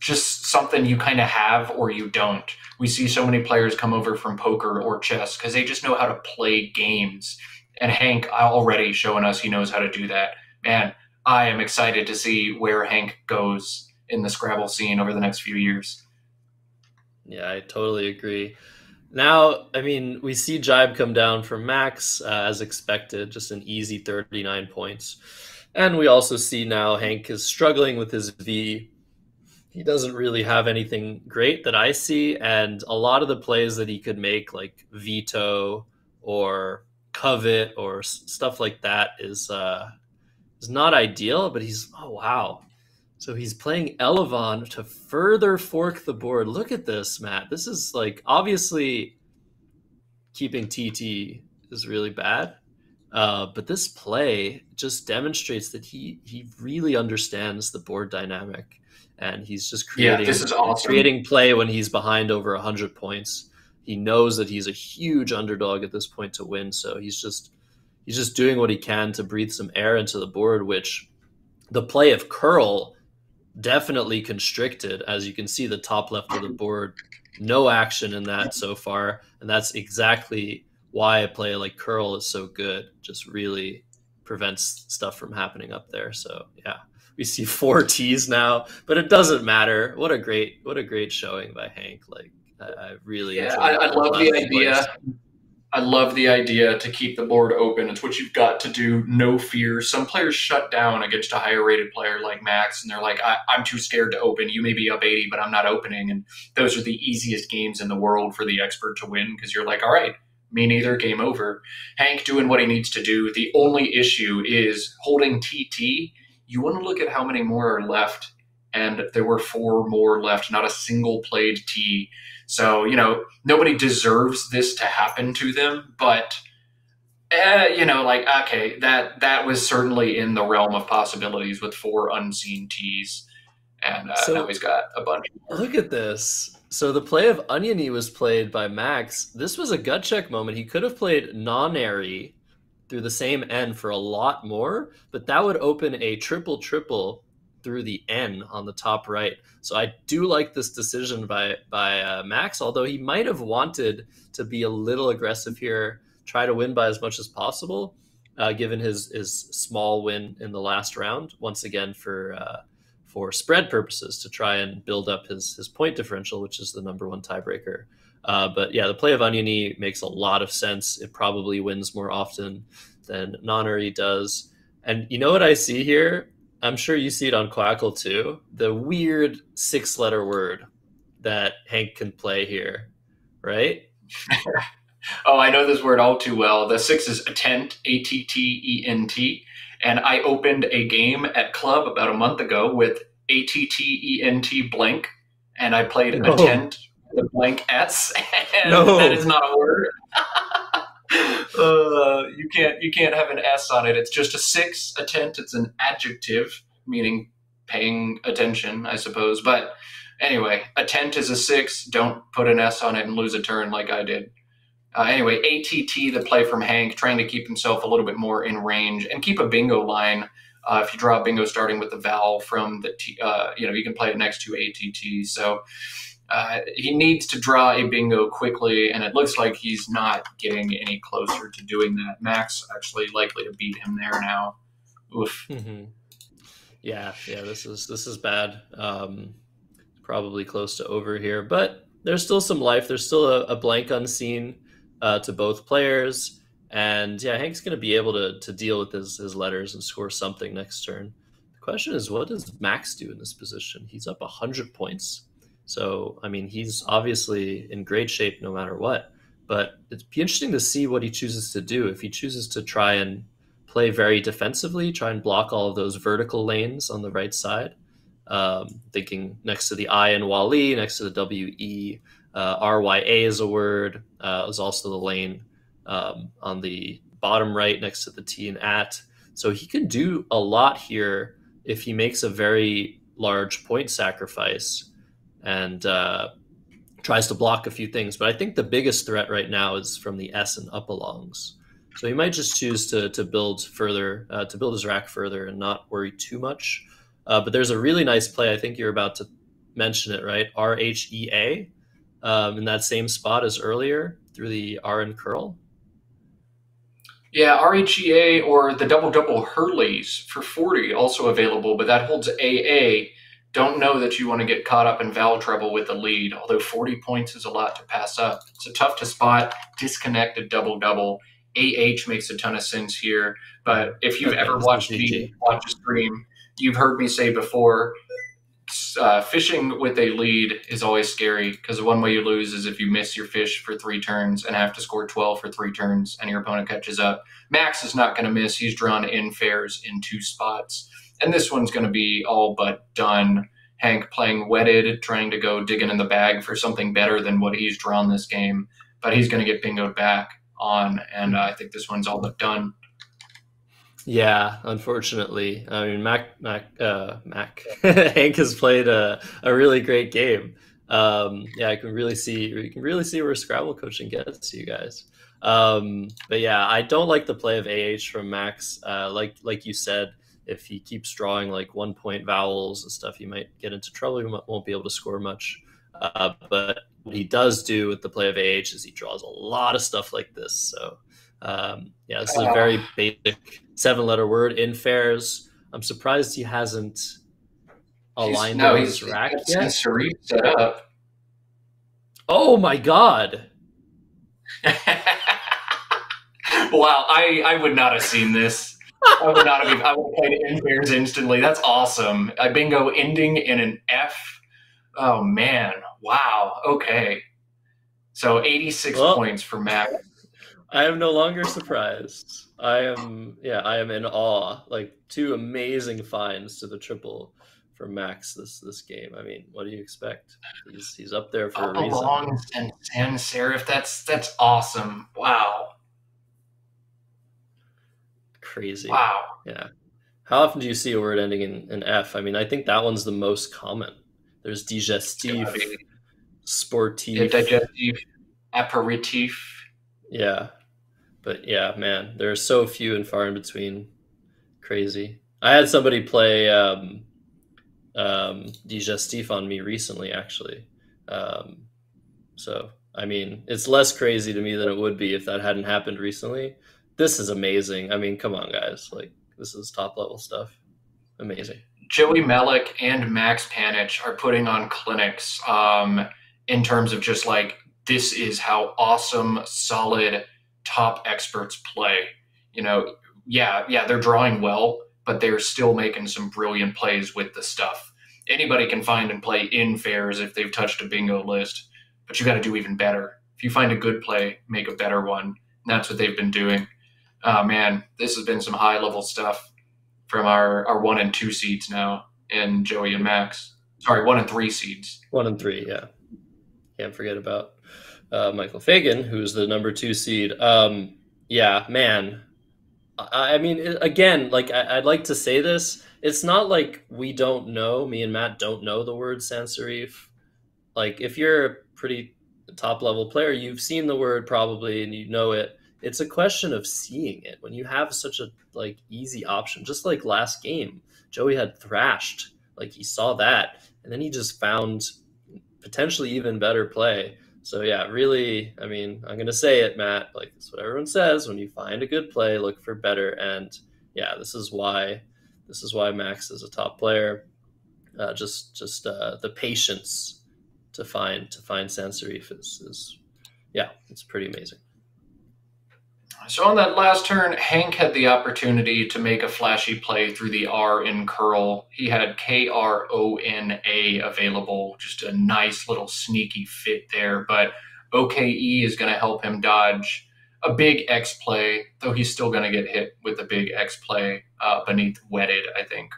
just something you kind of have or you don't. We see so many players come over from poker or chess because they just know how to play games. And Hank already showing us he knows how to do that. Man, I am excited to see where Hank goes in the Scrabble scene over the next few years. Yeah, I totally agree. Now, I mean, we see Jibe come down from Max uh, as expected, just an easy 39 points. And we also see now Hank is struggling with his V he doesn't really have anything great that I see, and a lot of the plays that he could make, like veto or covet or stuff like that, is uh, is not ideal. But he's oh wow, so he's playing Elevon to further fork the board. Look at this, Matt. This is like obviously keeping TT is really bad. Uh, but this play just demonstrates that he he really understands the board dynamic and he's just creating yeah, this is awesome. creating play when he's behind over 100 points. He knows that he's a huge underdog at this point to win, so he's just he's just doing what he can to breathe some air into the board which the play of curl definitely constricted as you can see the top left of the board no action in that so far and that's exactly why a play like curl is so good just really prevents stuff from happening up there so yeah we see four T's now, but it doesn't matter. What a great, what a great showing by Hank. Like I, I really, yeah, I, I love the idea. Place. I love the idea to keep the board open. It's what you've got to do. No fear. Some players shut down against a higher rated player like Max, and they're like, I, am too scared to open. You may be up 80, but I'm not opening. And those are the easiest games in the world for the expert to win because you're like, all right, me neither, game over. Hank doing what he needs to do. The only issue is holding TT you want to look at how many more are left. And there were four more left, not a single played T. So, you know, nobody deserves this to happen to them, but uh, you know, like okay, that that was certainly in the realm of possibilities with four unseen T's, and uh, so, now he's got a bunch. Look at this. So the play of Oniony was played by Max. This was a gut check moment. He could have played nonary through the same N for a lot more, but that would open a triple triple through the N on the top right. So I do like this decision by by uh, Max, although he might have wanted to be a little aggressive here, try to win by as much as possible, uh, given his his small win in the last round. Once again for uh, for spread purposes to try and build up his his point differential, which is the number one tiebreaker. Uh, but yeah, the play of Oniony makes a lot of sense. It probably wins more often than Nonary does. And you know what I see here? I'm sure you see it on Quackle too. The weird six letter word that Hank can play here, right? oh, I know this word all too well. The six is attent, A T T E N T. And I opened a game at club about a month ago with A T T E N T blank, and I played oh. attent the blank S, and no. that is not a word. uh, you can't you can't have an S on it. It's just a six. Attent. It's an adjective meaning paying attention, I suppose. But anyway, attent is a six. Don't put an S on it and lose a turn like I did. Uh, anyway, ATT, the play from Hank, trying to keep himself a little bit more in range and keep a bingo line. Uh, if you draw a bingo starting with the vowel from the, T, uh, you know, you can play it next to ATT. So uh, he needs to draw a bingo quickly, and it looks like he's not getting any closer to doing that. Max actually likely to beat him there now. Oof. Mm-hmm. Yeah, yeah, this is this is bad. Um, probably close to over here, but there's still some life. There's still a, a blank unseen uh, to both players, and yeah, Hank's going to be able to to deal with his his letters and score something next turn. The question is, what does Max do in this position? He's up hundred points so, I mean, he's obviously in great shape no matter what. But it'd be interesting to see what he chooses to do. If he chooses to try and play very defensively, try and block all of those vertical lanes on the right side, um, thinking next to the I and Walie, next to the W E, uh, RYA is a word, uh, is also the lane um, on the bottom right next to the T and at. So he can do a lot here if he makes a very large point sacrifice and uh, tries to block a few things. But I think the biggest threat right now is from the S and upalongs. So he might just choose to to build further, uh, to build his rack further, and not worry too much. Uh, but there's a really nice play. I think you're about to mention it, right? R H E A, um, in that same spot as earlier through the R and curl. Yeah, RHEA or the double double Hurleys for 40 also available, but that holds AA. Don't know that you want to get caught up in vowel trouble with the lead, although 40 points is a lot to pass up. It's a tough to spot, disconnected double double. AH makes a ton of sense here, but if you've ever watched me watch a stream, you've heard me say before uh, fishing with a lead is always scary because the one way you lose is if you miss your fish for three turns and have to score 12 for three turns and your opponent catches up. Max is not going to miss. He's drawn in fairs in two spots. And this one's going to be all but done. Hank playing wedded, trying to go digging in the bag for something better than what he's drawn this game. But he's going to get bingoed back on. And uh, I think this one's all but done. Yeah, unfortunately, I mean Mac Mac uh, Mac Hank has played a, a really great game. Um, yeah, I can really see you can really see where Scrabble coaching gets you guys. Um, but yeah, I don't like the play of AH from Max. Uh, like like you said, if he keeps drawing like one point vowels and stuff, he might get into trouble. He won't be able to score much. Uh, but what he does do with the play of AH is he draws a lot of stuff like this. So um, yeah, this is a very basic seven letter word in fairs. I'm surprised he hasn't aligned no, his rack yet. Sharif set up. Oh my god. wow, I, I would not have seen this. I would not have. I would have played instantly. That's awesome. I bingo ending in an F. Oh man! Wow. Okay. So 86 well, points for Mac. I am no longer surprised. I am, yeah, I am in awe. Like two amazing finds to the triple for Max this this game. I mean, what do you expect? He's he's up there for a reason. Long and sans serif. That's that's awesome. Wow. Crazy. Wow. Yeah. How often do you see a word ending in an F? I mean, I think that one's the most common. There's digestif, sportif, yeah, digestif, aperitif. Yeah, but yeah, man, there are so few and far in between. Crazy. I had somebody play um, um, Digestif on me recently, actually. Um, so, I mean, it's less crazy to me than it would be if that hadn't happened recently. This is amazing. I mean, come on, guys. Like, this is top level stuff. Amazing. Joey Mallick and Max Panitch are putting on clinics um, in terms of just like, this is how awesome, solid top experts play. You know, yeah, yeah, they're drawing well, but they're still making some brilliant plays with the stuff. Anybody can find and play in fairs if they've touched a bingo list, but you got to do even better. If you find a good play, make a better one. And that's what they've been doing. Oh man, this has been some high level stuff from our, our one and two seeds now and Joey and Max. Sorry, one and three seeds. One and three, yeah. Can't forget about uh, Michael Fagan, who's the number two seed. Um, yeah, man. I, I mean, again, like I, would like to say this. It's not like we don't know. Me and Matt don't know the word sans serif. Like, if you're a pretty top level player, you've seen the word probably and you know it. It's a question of seeing it. When you have such a like easy option, just like last game, Joey had thrashed. Like he saw that, and then he just found potentially even better play so yeah, really, I mean, I'm gonna say it, Matt. Like that's what everyone says. When you find a good play, look for better. And yeah, this is why this is why Max is a top player. Uh, just just uh, the patience to find to find sans serif is, is yeah, it's pretty amazing. So on that last turn, Hank had the opportunity to make a flashy play through the R in curl. He had K R O N A available, just a nice little sneaky fit there. But OKE is going to help him dodge a big X play, though he's still going to get hit with a big X play uh, beneath wedded, I think.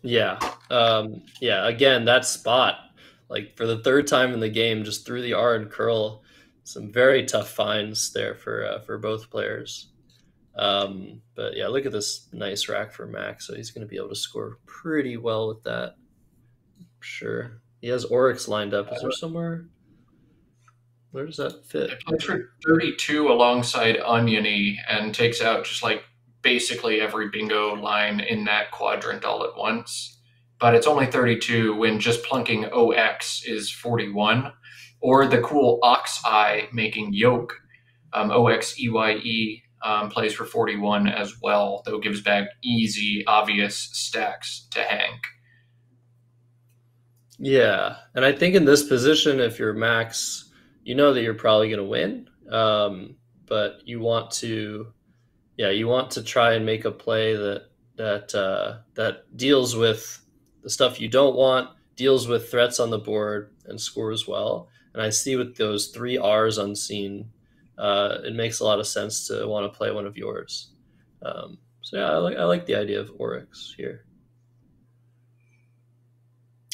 Yeah. Um, yeah. Again, that spot, like for the third time in the game, just through the R and curl some very tough finds there for uh, for both players. Um, but yeah, look at this nice rack for Max. So he's going to be able to score pretty well with that. Sure. he has Oryx lined up. Is there somewhere? Where does that fit? It plays for 32 alongside Oniony and takes out just like basically every bingo line in that quadrant all at once. But it's only 32 when just plunking OX is 41. Or the cool Ox Eye making Yoke, um, OXEYE, um, plays for 41 as well, though gives back easy, obvious stacks to Hank. Yeah. And I think in this position, if you're max, you know that you're probably going to win. Um, but you want to, yeah, you want to try and make a play that, that, uh, that deals with the stuff you don't want, deals with threats on the board, and scores well. And I see with those three R's unseen, uh, it makes a lot of sense to want to play one of yours. Um, so yeah, I like I like the idea of Oryx here.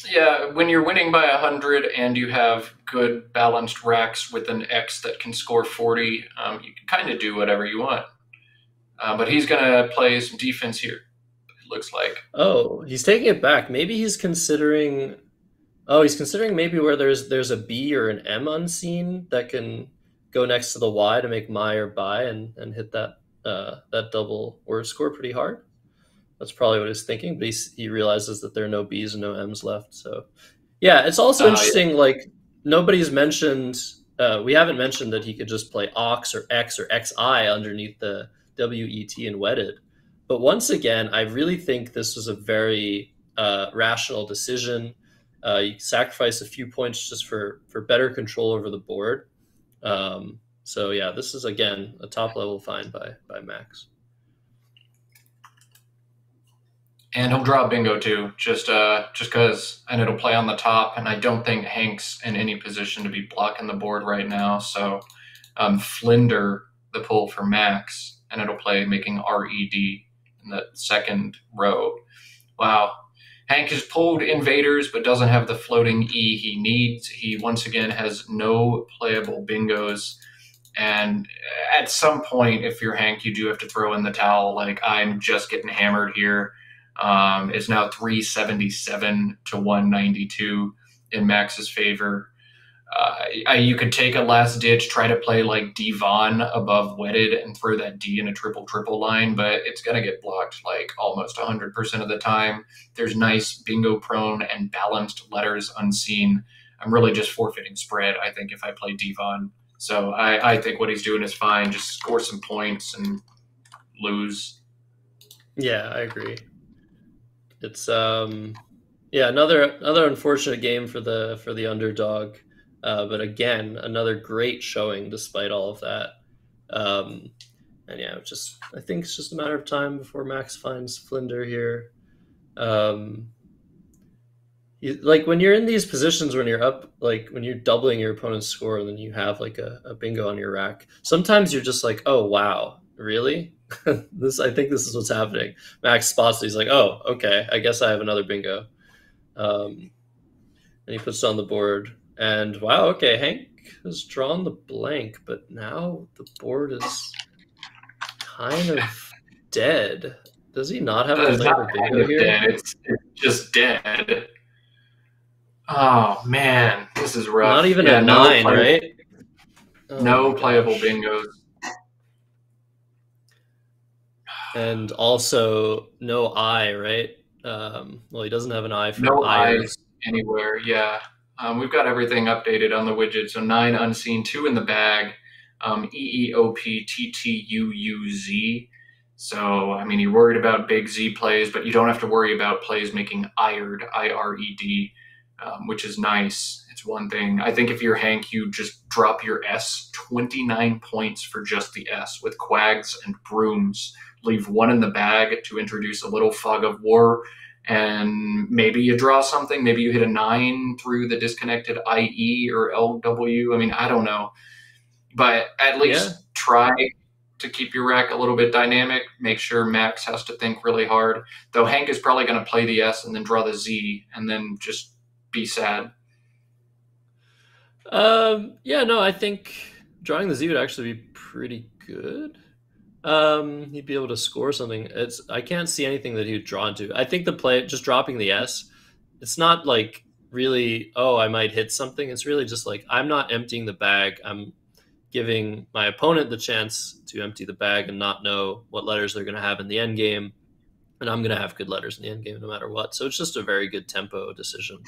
Yeah, when you're winning by 100 and you have good balanced racks with an X that can score 40, um, you can kind of do whatever you want. Uh, but he's going to play some defense here, it looks like. Oh, he's taking it back. Maybe he's considering. Oh, he's considering maybe where there's there's a B or an M unseen that can go next to the Y to make my or buy and, and hit that uh, that double word score pretty hard. That's probably what he's thinking, but he, he realizes that there are no B's and no M's left. So, yeah, it's also uh, interesting. Yeah. Like nobody's mentioned, uh, we haven't mentioned that he could just play Ox or X or XI underneath the WET and wedded. But once again, I really think this was a very uh, rational decision. Uh, you sacrifice a few points just for for better control over the board. Um, so yeah, this is again a top level find by by Max. and he'll draw bingo too, just uh, just because, and it'll play on the top. And I don't think Hank's in any position to be blocking the board right now. So um, Flinder the pull for Max, and it'll play making RED in the second row. Wow. Hank has pulled invaders but doesn't have the floating E he needs. He once again has no playable bingos. And at some point, if you're Hank, you do have to throw in the towel. Like, I'm just getting hammered here um, is now 377 to 192 in Max's favor. Uh, you could take a last ditch, try to play like Devon above Wedded and throw that D in a triple triple line, but it's going to get blocked like almost 100% of the time. There's nice bingo prone and balanced letters unseen. I'm really just forfeiting spread, I think, if I play Devon. So I, I think what he's doing is fine. Just score some points and lose. Yeah, I agree. It's um, yeah, another another unfortunate game for the for the underdog, uh, but again, another great showing despite all of that. Um, and yeah, just I think it's just a matter of time before Max finds Flinder here. Um, you, like when you're in these positions when you're up, like when you're doubling your opponent's score, and then you have like a, a bingo on your rack. Sometimes you're just like, oh wow, really? this I think this is what's happening. Max spots it. He's like, oh, okay, I guess I have another bingo. Um, and he puts it on the board. And wow, okay, Hank has drawn the blank, but now the board is kind of dead. Does he not have a bingo here? Dead. It's, it's just dead. Oh man, this is rough. Not even yeah, a nine, no right? Oh no playable bingos. and also no eye, right? Um, well, he doesn't have an eye for no eyes anywhere. Yeah, um, we've got everything updated on the widget. So nine unseen, two in the bag. Um, E E O P T T U U Z. So I mean, you're worried about big Z plays, but you don't have to worry about plays making ired I R E D, um, which is nice. It's one thing. I think if you're Hank, you just drop your S 29 points for just the S with quags and brooms leave one in the bag to introduce a little fog of war. And maybe you draw something. Maybe you hit a nine through the disconnected IE or LW. I mean, I don't know. But at least yeah. try to keep your rack a little bit dynamic. Make sure Max has to think really hard. Though Hank is probably going to play the S and then draw the Z and then just be sad. Um, yeah, no, I think drawing the Z would actually be pretty good. Um, he'd be able to score something. It's I can't see anything that he'd draw into. I think the play just dropping the S, it's not like really, oh, I might hit something. It's really just like I'm not emptying the bag. I'm giving my opponent the chance to empty the bag and not know what letters they're going to have in the end game. And I'm going to have good letters in the end game no matter what. So it's just a very good tempo decision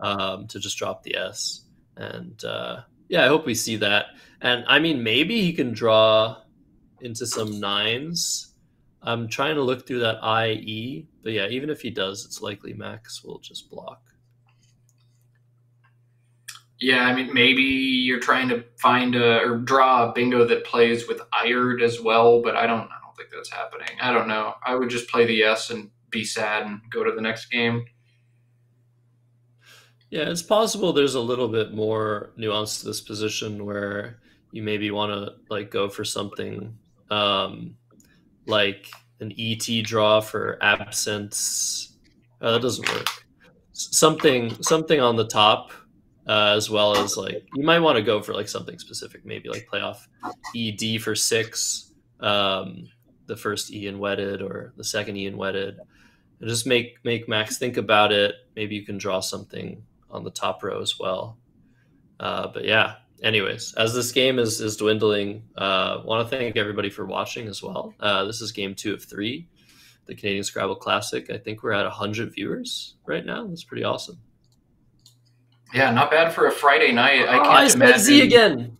um, to just drop the S. And uh, yeah, I hope we see that. And I mean, maybe he can draw into some nines. I'm trying to look through that IE, but yeah, even if he does, it's likely Max will just block. Yeah, I mean, maybe you're trying to find a or draw a bingo that plays with Ired as well, but I don't, I don't think that's happening. I don't know. I would just play the S and be sad and go to the next game. Yeah, it's possible there's a little bit more nuance to this position where you maybe want to like go for something um, like an ET draw for absence. Oh, that doesn't work. Something something on the top, uh, as well as like you might want to go for like something specific, maybe like playoff ED for six, um, the first E in wedded or the second E in wedded, and just make make Max think about it. Maybe you can draw something on the top row as well. Uh, but yeah, anyways, as this game is is dwindling, uh, want to thank everybody for watching as well. Uh, this is game two of three, the Canadian Scrabble Classic. I think we're at hundred viewers right now. That's pretty awesome. Yeah, not bad for a Friday night. I oh, can't I imagine. Z again.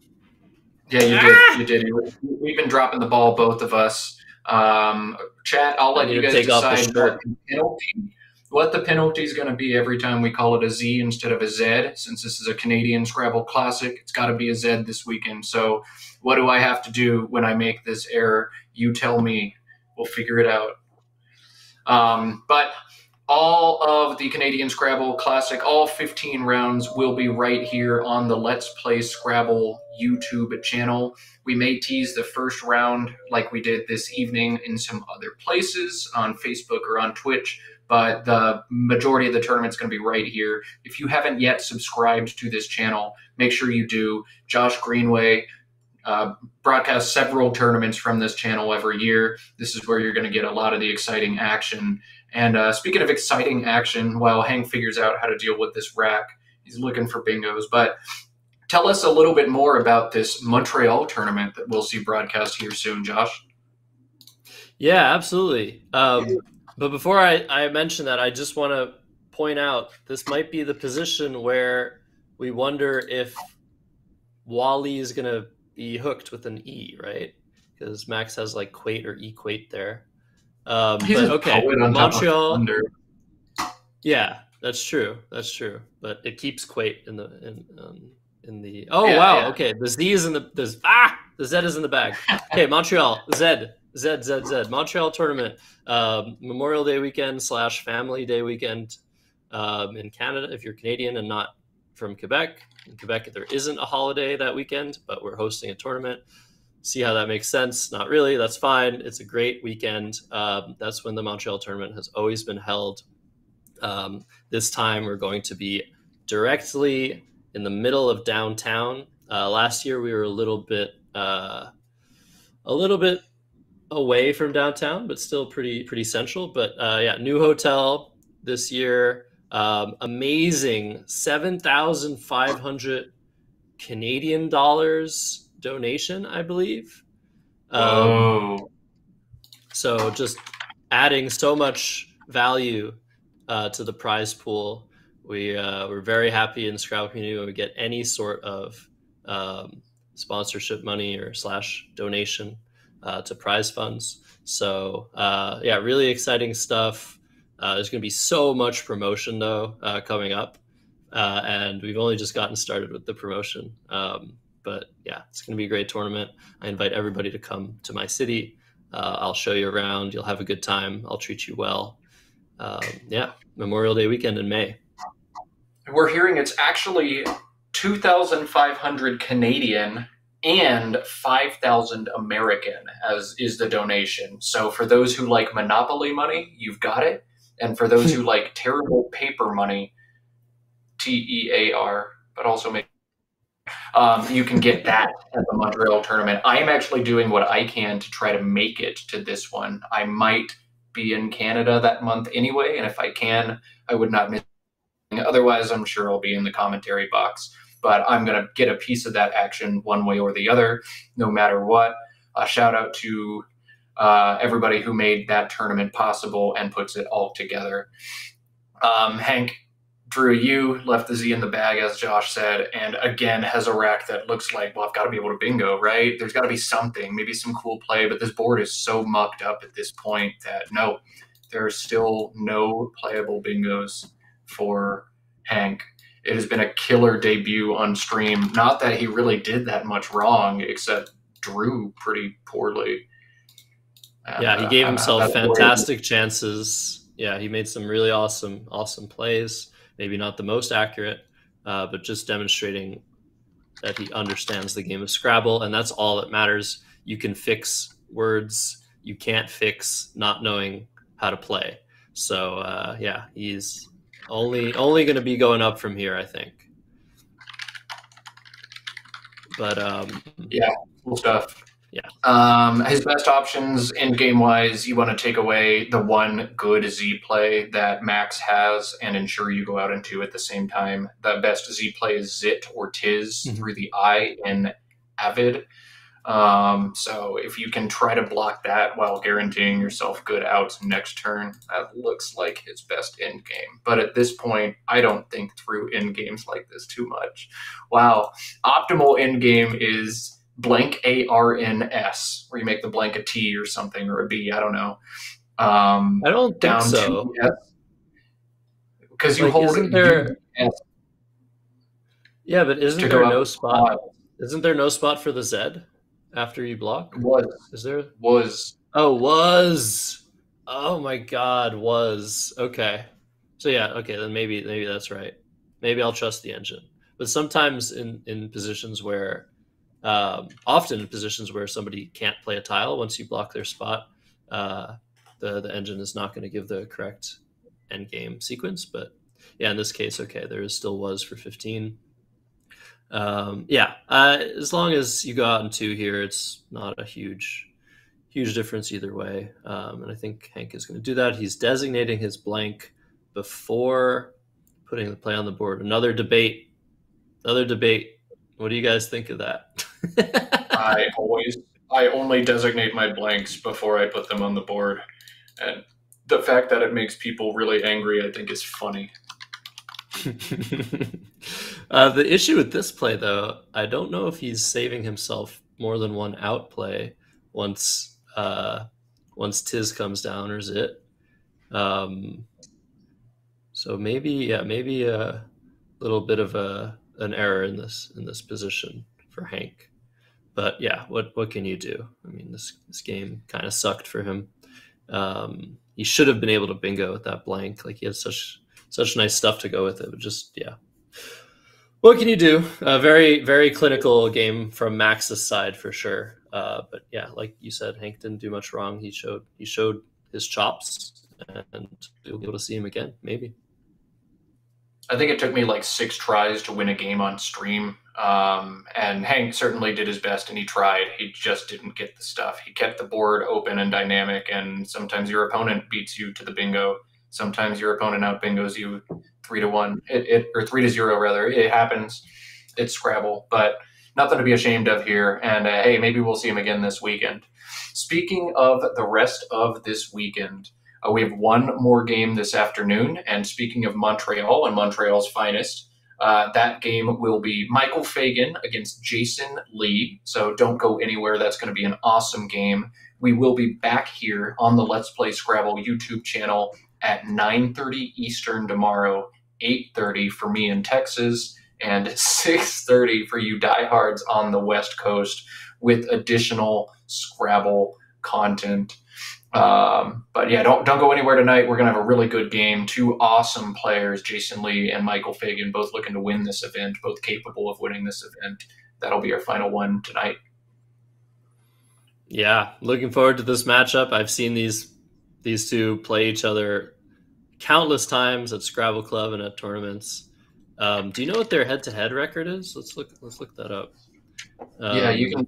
Yeah, you ah! did. You did. We've been dropping the ball, both of us. Um, chat. I'll let you guys decide what penalty what the penalty is going to be every time we call it a Z instead of a Z. Since this is a Canadian Scrabble Classic, it's got to be a Z this weekend. So, what do I have to do when I make this error? You tell me. We'll figure it out. Um, but all of the Canadian Scrabble Classic, all 15 rounds will be right here on the Let's Play Scrabble YouTube channel. We may tease the first round like we did this evening in some other places on Facebook or on Twitch but the majority of the tournament is going to be right here. If you haven't yet subscribed to this channel, make sure you do. Josh Greenway uh, broadcasts several tournaments from this channel every year. This is where you're going to get a lot of the exciting action. And uh, speaking of exciting action, while Hank figures out how to deal with this rack, he's looking for bingos. But tell us a little bit more about this Montreal tournament that we'll see broadcast here soon, Josh. Yeah, absolutely. Um, but before I, I mention that, I just want to point out this might be the position where we wonder if Walie is going to be hooked with an E, right? Because Max has like Quate or Equate there. Um, but okay, Montreal. Yeah, that's true. That's true. But it keeps Quate in the in um, in the. Oh yeah, wow. Yeah. Okay, the Z is in the the ah the Z is in the bag. Okay, Montreal Z Z Z Z Montreal tournament, um, Memorial Day weekend slash Family Day weekend um, in Canada. If you're Canadian and not from Quebec, in Quebec there isn't a holiday that weekend, but we're hosting a tournament. See how that makes sense? Not really. That's fine. It's a great weekend. Um, that's when the Montreal tournament has always been held. Um, this time we're going to be directly in the middle of downtown. Uh, last year we were a little bit. Uh, a little bit away from downtown, but still pretty pretty central. But uh, yeah, new hotel this year. Um, amazing seven thousand five hundred Canadian dollars donation, I believe. Um, so just adding so much value uh, to the prize pool. We uh, we're very happy in the Scrabble community when we get any sort of um, sponsorship money or slash donation uh, to prize funds. So uh, yeah, really exciting stuff. Uh, there's going to be so much promotion though uh, coming up, uh, and we've only just gotten started with the promotion. Um, but yeah, it's going to be a great tournament. I invite everybody to come to my city. Uh, I'll show you around. You'll have a good time. I'll treat you well. Um, yeah, Memorial Day weekend in May. We're hearing it's actually 2,500 Canadian and 5000 American as is the donation. So for those who like monopoly money, you've got it. And for those who like terrible paper money, T E A R, but also make um, you can get that at the Montreal tournament. I am actually doing what I can to try to make it to this one. I might be in Canada that month anyway, and if I can, I would not miss Otherwise, I'm sure I'll be in the commentary box. But I'm going to get a piece of that action one way or the other, no matter what. A shout out to uh, everybody who made that tournament possible and puts it all together. Um, Hank, Drew, you left the Z in the bag, as Josh said, and again has a rack that looks like, well, I've got to be able to bingo, right? There's got to be something, maybe some cool play, but this board is so mucked up at this point that no, there's still no playable bingos for Hank. It has been a killer debut on stream. Not that he really did that much wrong, except drew pretty poorly. And, yeah, he gave uh, himself fantastic chances. Yeah, he made some really awesome, awesome plays maybe not the most accurate, uh, but just demonstrating that he understands the game of Scrabble, and that's all that matters. You can fix words, you can't fix not knowing how to play. So uh, yeah, he's only only going to be going up from here, I think. But um, yeah, cool stuff. Yeah. Um, his best options in game wise, you want to take away the one good Z play that Max has and ensure you go out into at the same time. The best Z play is Zit or Tiz mm-hmm. through the I in Avid. Um, so if you can try to block that while guaranteeing yourself good outs next turn, that looks like his best end game. But at this point, I don't think through end games like this too much. Wow. Optimal end game is blank A R N S, where you make the blank a T or something or a B. I don't know. Um, I don't think so. Because you like, hold there... Yeah, but isn't there no spot? Isn't there no spot for the Z after you block? Was is there? Was oh was oh my god was okay. So yeah, okay then maybe maybe that's right. Maybe I'll trust the engine. But sometimes in in positions where um, often in positions where somebody can't play a tile once you block their spot uh, the the engine is not going to give the correct end game sequence but yeah in this case okay there is still was for 15 um, yeah uh, as long as you go out in two here it's not a huge huge difference either way. Um, and i think hank is going to do that. He's designating his blank before putting the play on the board. Another debate another debate. What do you guys think of that? I always, I only designate my blanks before I put them on the board, and the fact that it makes people really angry, I think, is funny. uh, the issue with this play, though, I don't know if he's saving himself more than one outplay once uh, once Tiz comes down, or is it? Um, so maybe, yeah, maybe a little bit of a an error in this in this position for Hank but yeah, what what can you do? I mean, this this game kind of sucked for him. Um, he should have been able to bingo with that blank. Like he had such such nice stuff to go with it, but just yeah. What can you do? A very very clinical game from Max's side for sure. Uh, but yeah, like you said, Hank didn't do much wrong. He showed he showed his chops, and you'll be able to see him again, maybe. I think it took me like six tries to win a game on stream. Um, and Hank certainly did his best and he tried. He just didn't get the stuff. He kept the board open and dynamic, and sometimes your opponent beats you to the bingo. Sometimes your opponent out bingos you three to one, it, it or three to zero rather. It happens. It's Scrabble, but nothing to be ashamed of here. And uh, hey, maybe we'll see him again this weekend. Speaking of the rest of this weekend, uh, we have one more game this afternoon. And speaking of Montreal and Montreal's finest, uh, that game will be Michael Fagan against Jason Lee. So don't go anywhere. That's going to be an awesome game. We will be back here on the Let's Play Scrabble YouTube channel at 9:30 Eastern tomorrow, 8:30 for me in Texas, and 6:30 for you diehards on the West Coast with additional Scrabble content. Um, but yeah, don't don't go anywhere tonight. We're gonna have a really good game. Two awesome players, Jason Lee and Michael Fagan, both looking to win this event, both capable of winning this event. That'll be our final one tonight. Yeah, looking forward to this matchup. I've seen these these two play each other countless times at Scrabble Club and at tournaments. Um, do you know what their head-to-head record is? Let's look. Let's look that up. Um, yeah, you can.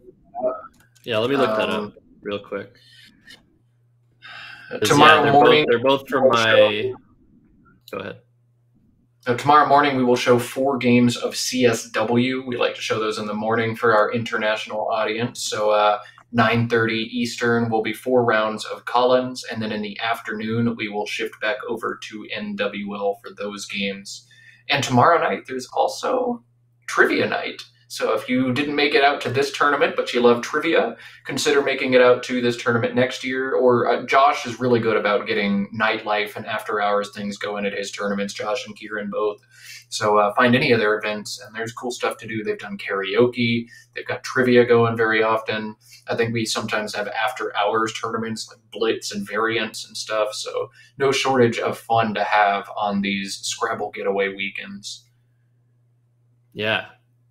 yeah, let me look that up um, real quick tomorrow yeah, they're morning. Both, they're both from my. Go ahead. So tomorrow morning we will show four games of CSW. We like to show those in the morning for our international audience. So uh, 9:30 Eastern will be four rounds of Collins, and then in the afternoon we will shift back over to NWL for those games. And tomorrow night there's also trivia night. So if you didn't make it out to this tournament, but you love trivia, consider making it out to this tournament next year. Or uh, Josh is really good about getting nightlife and after hours things going at his tournaments. Josh and Kieran both. So uh, find any of their events, and there's cool stuff to do. They've done karaoke. They've got trivia going very often. I think we sometimes have after hours tournaments like blitz and variants and stuff. So no shortage of fun to have on these Scrabble getaway weekends. Yeah,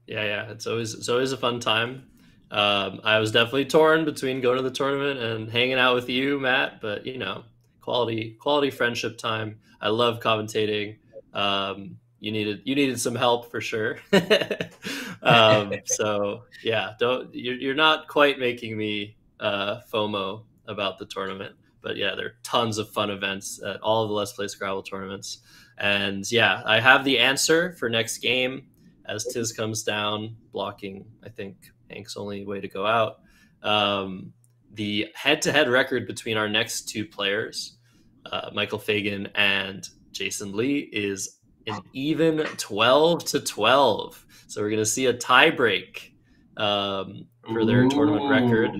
yeah, yeah. It's always it's always a fun time. Um, I was definitely torn between going to the tournament and hanging out with you, Matt. But you know, quality quality friendship time. I love commentating. Um, you needed you needed some help for sure. um, so yeah, don't you're, you're not quite making me uh, FOMO about the tournament. But yeah, there are tons of fun events at all of the Let's Play Scrabble tournaments. And yeah, I have the answer for next game as Tiz comes down, blocking, I think, Hank's only way to go out. Um, the head to head record between our next two players, uh, Michael Fagan and Jason Lee, is an even 12 to 12. So we're going to see a tie break um, for their Ooh. tournament record.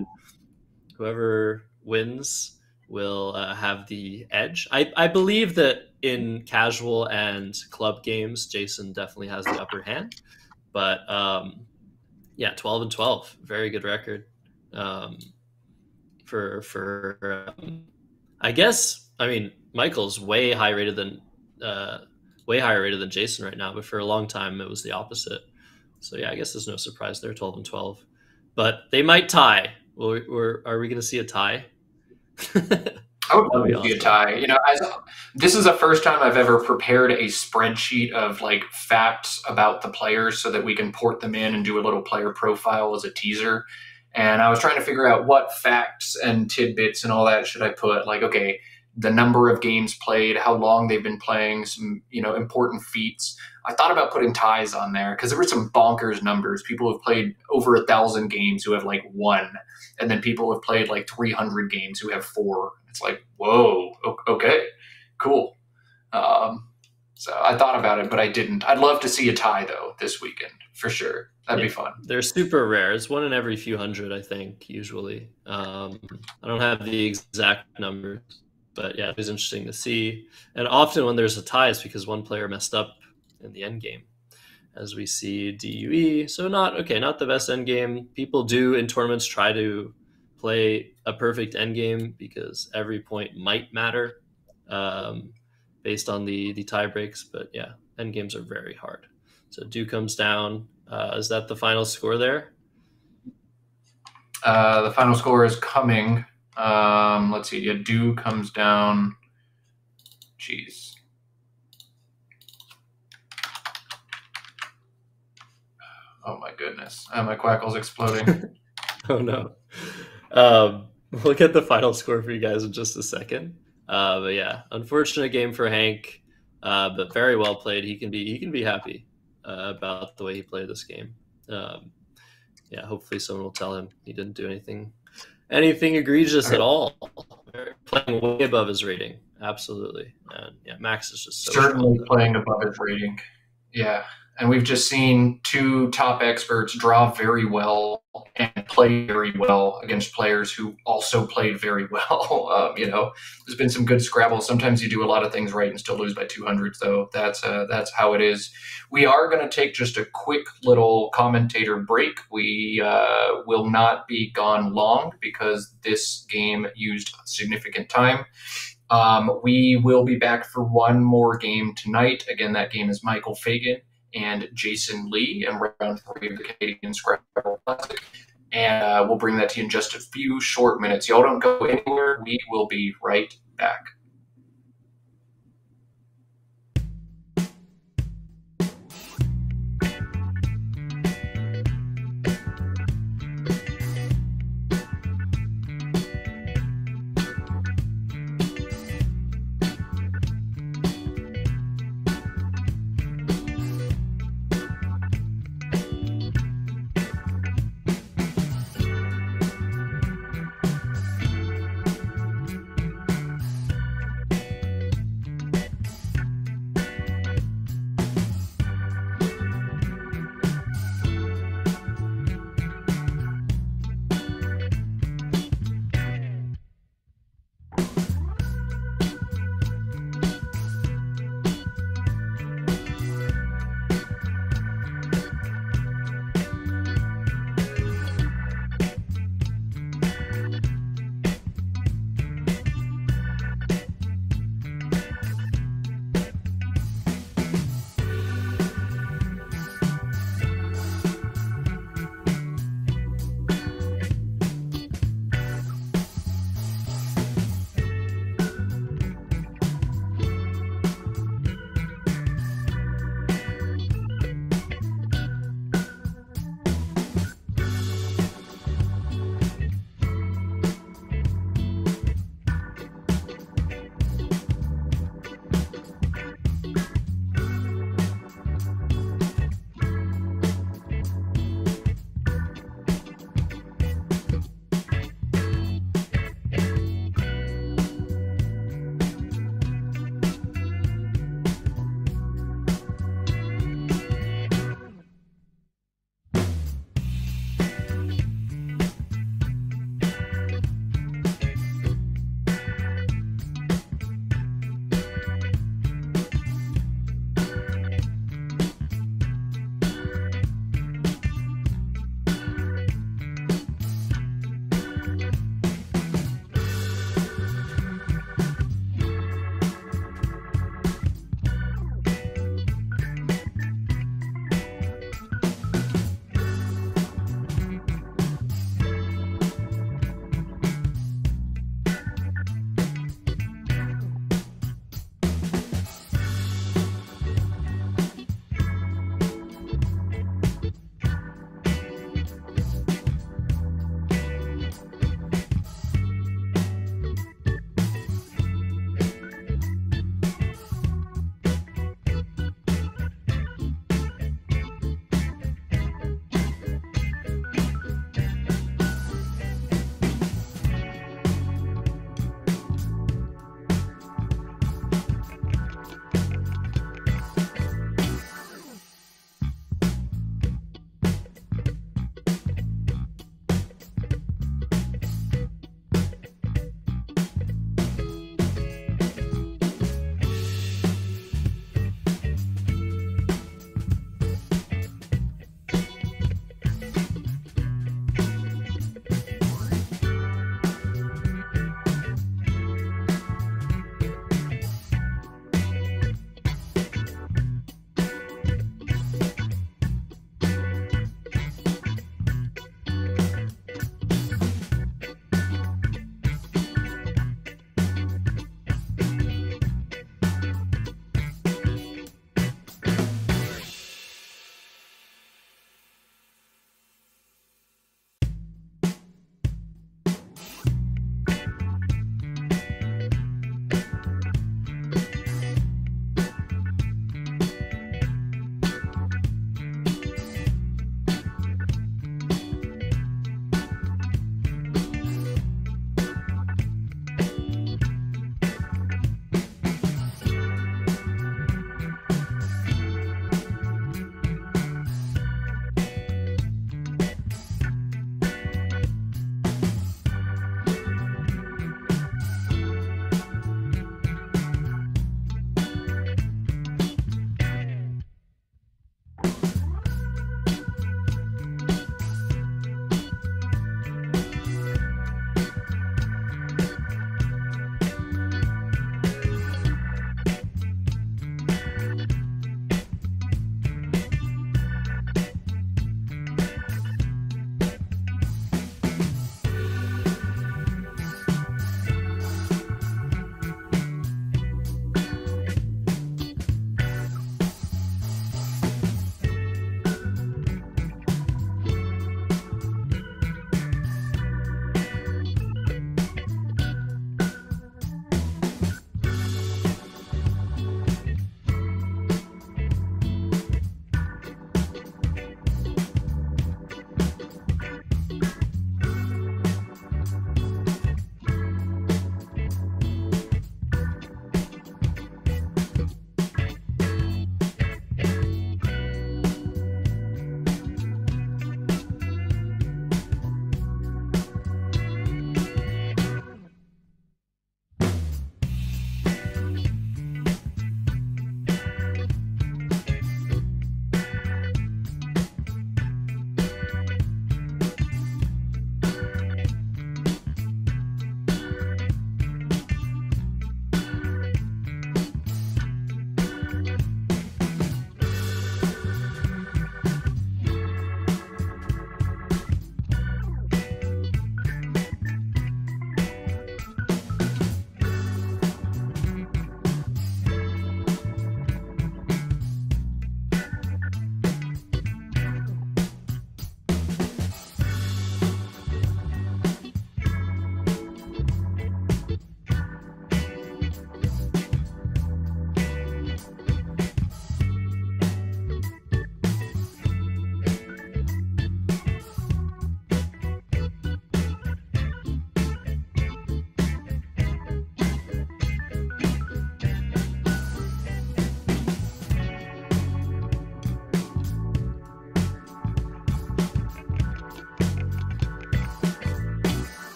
Whoever wins will uh, have the edge. I, I believe that in casual and club games, Jason definitely has the upper hand. But um, yeah, twelve and twelve, very good record. Um, for for um, I guess I mean Michael's way higher rated than uh, way higher rated than Jason right now, but for a long time it was the opposite. So yeah, I guess there's no surprise there, twelve and twelve. But they might tie. Well, we're, are we going to see a tie? I would love to awesome. see a tie. You know, as, this is the first time I've ever prepared a spreadsheet of like facts about the players so that we can port them in and do a little player profile as a teaser. And I was trying to figure out what facts and tidbits and all that should I put. Like, okay, the number of games played, how long they've been playing, some you know important feats. I thought about putting ties on there because there were some bonkers numbers. People have played over a thousand games who have like one, and then people have played like three hundred games who have four. It's like whoa, okay, cool. Um, so I thought about it, but I didn't. I'd love to see a tie though this weekend for sure. That'd yeah, be fun. They're super rare. It's one in every few hundred, I think, usually. Um, I don't have the exact numbers but yeah, it was interesting to see. And often when there's a tie, it's because one player messed up in the end game, as we see DUE. So not okay, not the best end game. People do in tournaments try to play a perfect end game because every point might matter um, based on the the tie breaks. But yeah, end games are very hard. So Do comes down. Uh, is that the final score there? Uh, the final score is coming. Um, let's see. Yeah, Do comes down. Jeez. Oh my goodness. Oh, my quackle's exploding. oh no. Um, we'll get the final score for you guys in just a second. Uh, but yeah, unfortunate game for Hank, uh, but very well played. He can be he can be happy uh, about the way he played this game. Um, yeah, hopefully someone will tell him he didn't do anything anything egregious at all. Playing way above his rating, absolutely. And yeah, Max is just so certainly playing above his rating. Yeah, and we've just seen two top experts draw very well and play very well against players who also played very well. Um, you know, there's been some good Scrabble. Sometimes you do a lot of things right and still lose by 200. So that's uh, that's how it is. We are going to take just a quick little commentator break. We uh, will not be gone long because this game used significant time. Um, we will be back for one more game tonight. Again, that game is Michael Fagan and Jason Lee and round three of the Canadian Scrabble Classic. And uh, we'll bring that to you in just a few short minutes. Y'all don't go anywhere. We will be right back.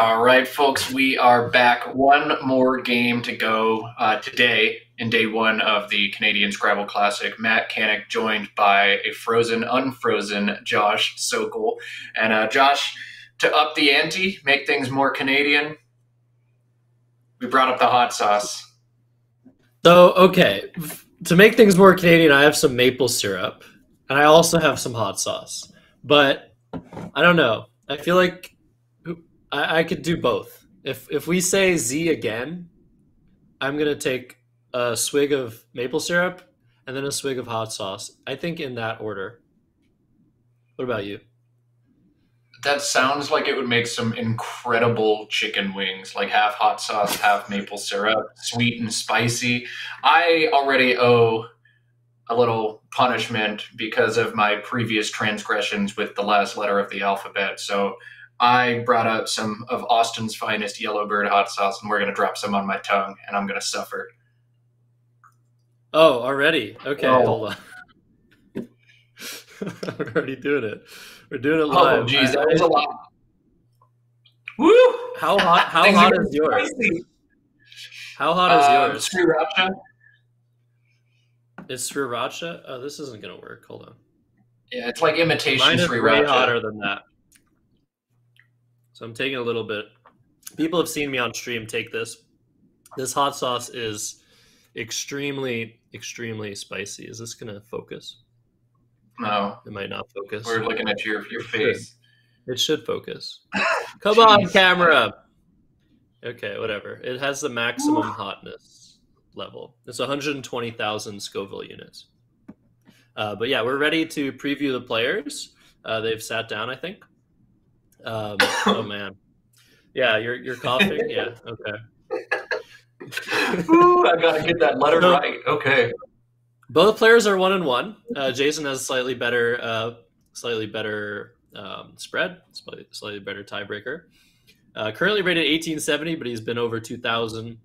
All right, folks, we are back. One more game to go uh, today in day one of the Canadian Scrabble Classic. Matt Canik joined by a frozen, unfrozen Josh Sokol. And uh, Josh, to up the ante, make things more Canadian, we brought up the hot sauce. So, okay, to make things more Canadian, I have some maple syrup and I also have some hot sauce. But I don't know. I feel like I, I could do both. If if we say Z again, I'm gonna take a swig of maple syrup and then a swig of hot sauce. I think in that order. What about you? That sounds like it would make some incredible chicken wings, like half hot sauce, half maple syrup, sweet and spicy. I already owe a little punishment because of my previous transgressions with the last letter of the alphabet. So I brought out some of Austin's finest Yellowbird hot sauce, and we're gonna drop some on my tongue, and I'm gonna suffer. Oh, already? Okay, oh. hold on. we're already doing it. We're doing it oh, live. Oh, geez, that was a lot. Woo! How hot? How hot is yours? Spicy. How hot is uh, yours? Sriracha. Is sriracha? Oh, this isn't gonna work. Hold on. Yeah, it's like imitation Mine is sriracha. way hotter than that. So I'm taking a little bit. People have seen me on stream take this. This hot sauce is extremely, extremely spicy. Is this going to focus? No. It might not focus. We're looking at your, your face. It should focus. Come on, camera. Okay, whatever. It has the maximum Ooh. hotness level. It's 120,000 Scoville units. Uh, but yeah, we're ready to preview the players. Uh, they've sat down, I think. Um, oh man, yeah, you're you're coughing. yeah, okay. Ooh, I gotta get that letter so, right. Okay. Both players are one and one. Uh, Jason has slightly better, uh, slightly better um, spread, slightly, slightly better tiebreaker. Uh, currently rated 1870, but he's been over 2000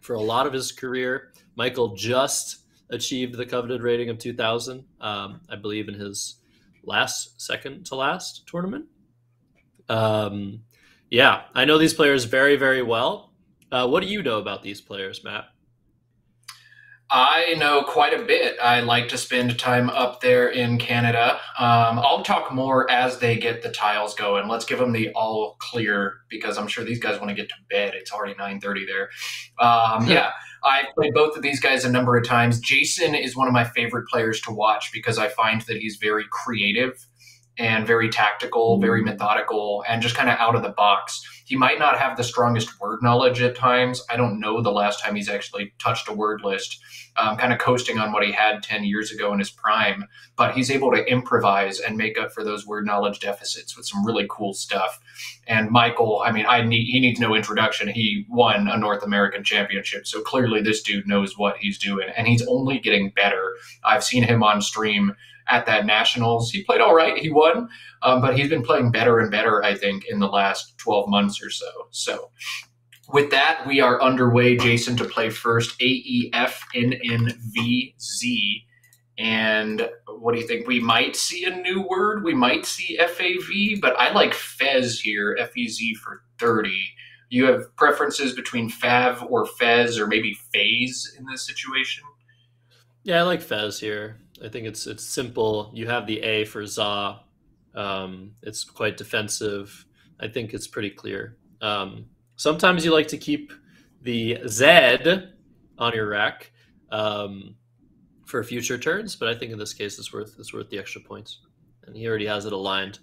for a lot of his career. Michael just achieved the coveted rating of 2000, um, I believe, in his last, second to last tournament. Um, yeah, I know these players very, very well. Uh, what do you know about these players, Matt? I know quite a bit. I like to spend time up there in Canada. Um, I'll talk more as they get the tiles going. Let's give them the all clear because I'm sure these guys want to get to bed. It's already 9:30 there. Um, yeah, I've played both of these guys a number of times. Jason is one of my favorite players to watch because I find that he's very creative and very tactical, very mm-hmm. methodical, and just kind of out of the box. He might not have the strongest word knowledge at times. I don't know the last time he's actually touched a word list, um, kind of coasting on what he had 10 years ago in his prime. But he's able to improvise and make up for those word knowledge deficits with some really cool stuff. And Michael, I mean, I need he needs no introduction. He won a North American championship, so clearly this dude knows what he's doing, and he's only getting better. I've seen him on stream at that Nationals. He played all right. He won, um, but he's been playing better and better, I think, in the last 12 months or so. So, with that, we are underway, Jason, to play first A E F N N V Z. And what do you think? We might see a new word. We might see FAV, but I like Fez here, F E Z for 30. You have preferences between Fav or Fez or maybe Faze in this situation? Yeah, I like Fez here. I think it's it's simple. You have the A for za. Um, it's quite defensive. I think it's pretty clear. Um, sometimes you like to keep the Z on your rack um, for future turns, but I think in this case it's worth it's worth the extra points, and he already has it aligned.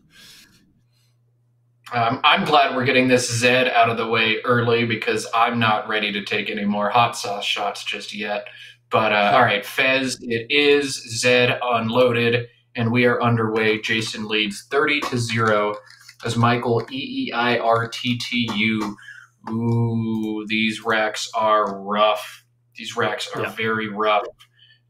Um, I'm glad we're getting this Zed out of the way early because I'm not ready to take any more hot sauce shots just yet. But uh, all right, Fez, it is Zed unloaded, and we are underway. Jason leads 30 to 0 as Michael E E I R T T U. Ooh, these racks are rough. These racks are yeah. very rough.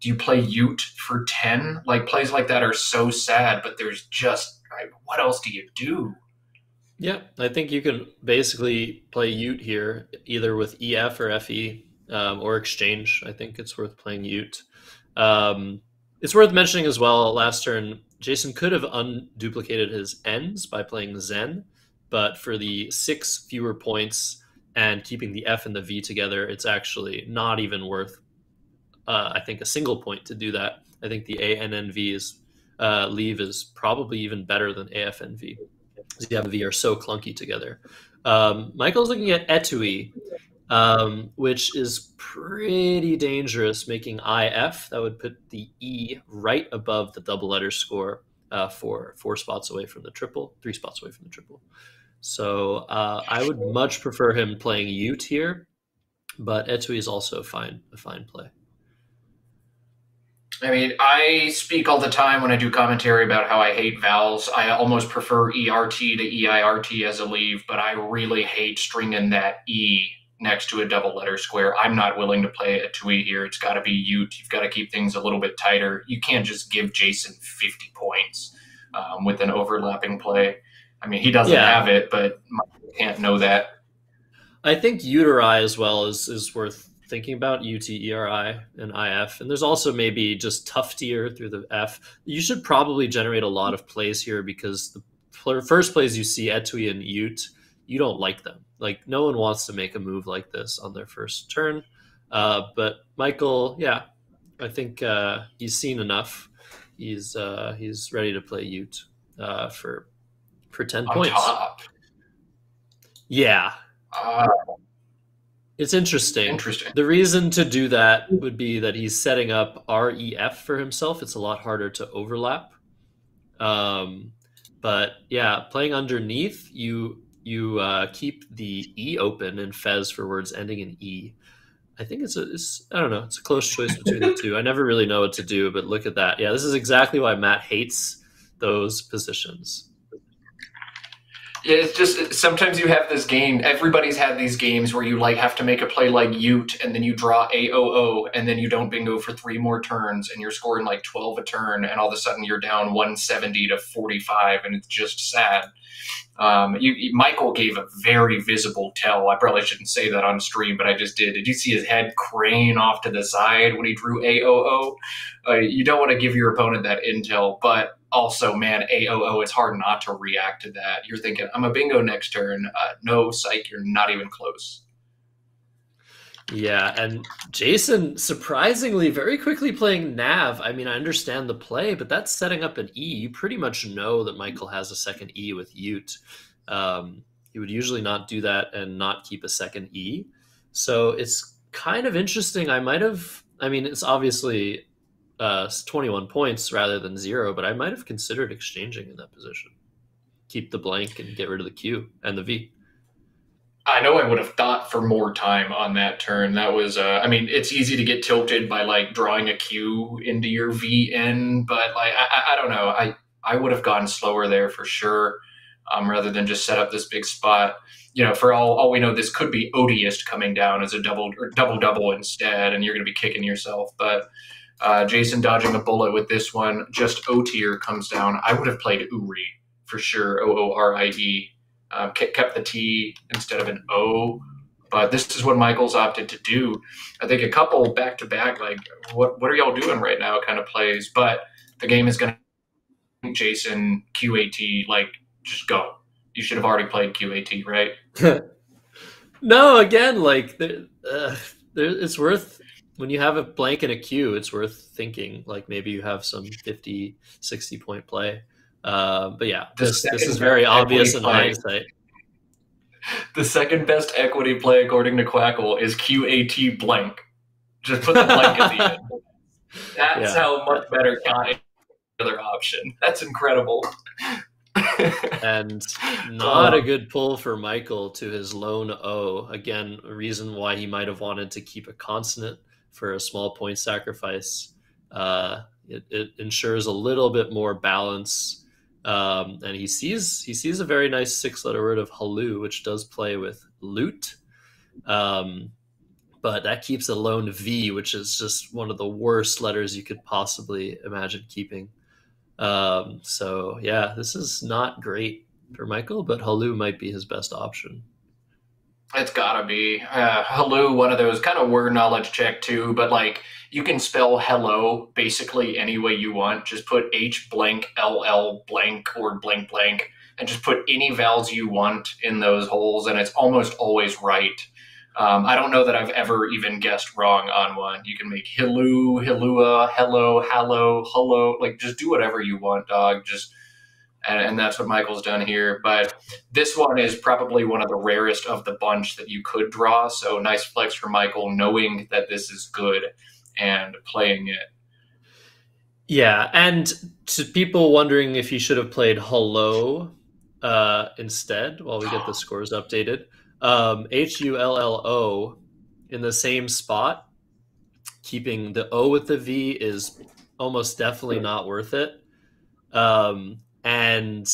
Do you play Ute for 10? Like, plays like that are so sad, but there's just, what else do you do? Yeah, I think you can basically play Ute here, either with EF or FE um, or Exchange. I think it's worth playing Ute. Um, it's worth mentioning as well. Last turn, Jason could have unduplicated his ends by playing Zen, but for the six fewer points and keeping the F and the V together, it's actually not even worth, uh, I think, a single point to do that. I think the ANNV is uh, leave is probably even better than AFNV. The and V are so clunky together. Um, Michael's looking at Etui, um, which is pretty dangerous, making IF. That would put the E right above the double letter score uh, for four spots away from the triple, three spots away from the triple. So uh, I would much prefer him playing Ute here, but Etui is also a fine, a fine play. I mean, I speak all the time when I do commentary about how I hate vowels. I almost prefer ERT to EIRT as a leave, but I really hate stringing that E next to a double letter square. I'm not willing to play a TUI here. It's got to be Ute. You've got to keep things a little bit tighter. You can't just give Jason 50 points um, with an overlapping play. I mean, he doesn't yeah. have it, but Michael can't know that. I think uteri as well is is worth thinking about U T E R I and IF. And there's also maybe just tuftier through the F. You should probably generate a lot of plays here because the first plays you see Etui and Ute, you don't like them. Like no one wants to make a move like this on their first turn. Uh, but Michael, yeah, I think uh, he's seen enough. He's uh, he's ready to play Ute uh, for for ten on points. Top. Yeah. Uh, it's interesting. Interesting. The reason to do that would be that he's setting up REF for himself. It's a lot harder to overlap. Um, but yeah, playing underneath, you you uh, keep the E open and Fez for words ending in E. I think it's a, it's, I don't know, it's a close choice between the two. I never really know what to do, but look at that. Yeah, this is exactly why Matt hates those positions. Yeah, it's just sometimes you have this game. Everybody's had these games where you like have to make a play like Ute, and then you draw AOO, and then you don't bingo for three more turns, and you're scoring like twelve a turn, and all of a sudden you're down one seventy to forty five, and it's just sad. Um, you, Michael gave a very visible tell. I probably shouldn't say that on stream, but I just did. Did you see his head crane off to the side when he drew AOO? Uh, you don't want to give your opponent that intel, but also, man, AOO, it's hard not to react to that. You're thinking, I'm a bingo next turn. Uh, no, psych, you're not even close. Yeah, and Jason surprisingly very quickly playing Nav. I mean, I understand the play, but that's setting up an E. You pretty much know that Michael has a second E with Ute. Um, he would usually not do that and not keep a second E. So it's kind of interesting. I might have, I mean, it's obviously uh, 21 points rather than zero, but I might have considered exchanging in that position. Keep the blank and get rid of the Q and the V. I know I would have thought for more time on that turn. That was, uh, I mean, it's easy to get tilted by like drawing a Q into your VN, but like, I, I don't know. I, I would have gone slower there for sure, um, rather than just set up this big spot. You know, for all, all we know, this could be odious coming down as a double or double double instead, and you're going to be kicking yourself. But uh, Jason dodging a bullet with this one. Just O tier comes down. I would have played Uri for sure. O O R I E. Uh, kept the T instead of an O. But this is what Michael's opted to do. I think a couple back to back, like what what are y'all doing right now? Kind of plays. But the game is going to Jason QAT. Like just go. You should have already played QAT, right? no, again, like uh, it's worth when you have a blank and a Q, it's worth thinking like maybe you have some 50, 60 point play. Uh, but yeah, this, this is very obvious in hindsight. The second best equity play, according to Quackle, is QAT blank. Just put the blank at the end. That's yeah. how much better other option. That's incredible. and not a good pull for Michael to his lone O. Again, a reason why he might have wanted to keep a consonant for a small point sacrifice. Uh, it, it, ensures a little bit more balance. Um, and he sees he sees a very nice six letter word of halu, which does play with loot. Um, but that keeps a lone V, which is just one of the worst letters you could possibly imagine keeping. Um, so yeah, this is not great for Michael, but Halu might be his best option. It's gotta be. Uh, hello, one of those kind of word knowledge check too, but like you can spell hello basically any way you want. Just put H blank LL blank or blank blank and just put any vowels you want in those holes, and it's almost always right. Um, I don't know that I've ever even guessed wrong on one. You can make hilu, hilua, hello, hallo, hello. Like just do whatever you want, dog. Just and, and, that's what Michael's done here. But this one is probably one of the rarest of the bunch that you could draw. So nice flex for Michael, knowing that this is good and playing it. Yeah, and to people wondering if you should have played hello uh, instead, while we get the scores updated, um, H U L L O in the same spot, keeping the O with the V is almost definitely not worth it. Um, and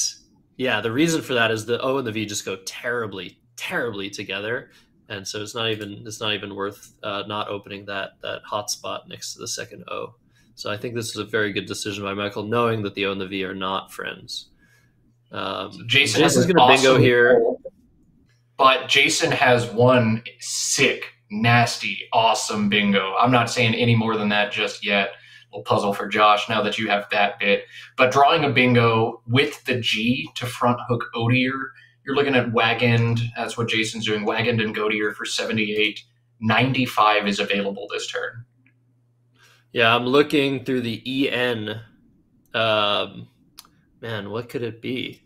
yeah, the reason for that is the O and the V just go terribly, terribly together, and so it's not even it's not even worth uh, not opening that that hotspot next to the second O. So I think this is a very good decision by Michael, knowing that the O and the V are not friends. Um, so Jason Jason's going to bingo here. But Jason has one sick, nasty, awesome bingo. I'm not saying any more than that just yet. Little puzzle for Josh now that you have that bit. But drawing a bingo with the G to front hook Odier, you're looking at Wagend. That's what Jason's doing. Wagend and Godier for 78. 95 is available this turn. Yeah, I'm looking through the EN. Um, man, what could it be?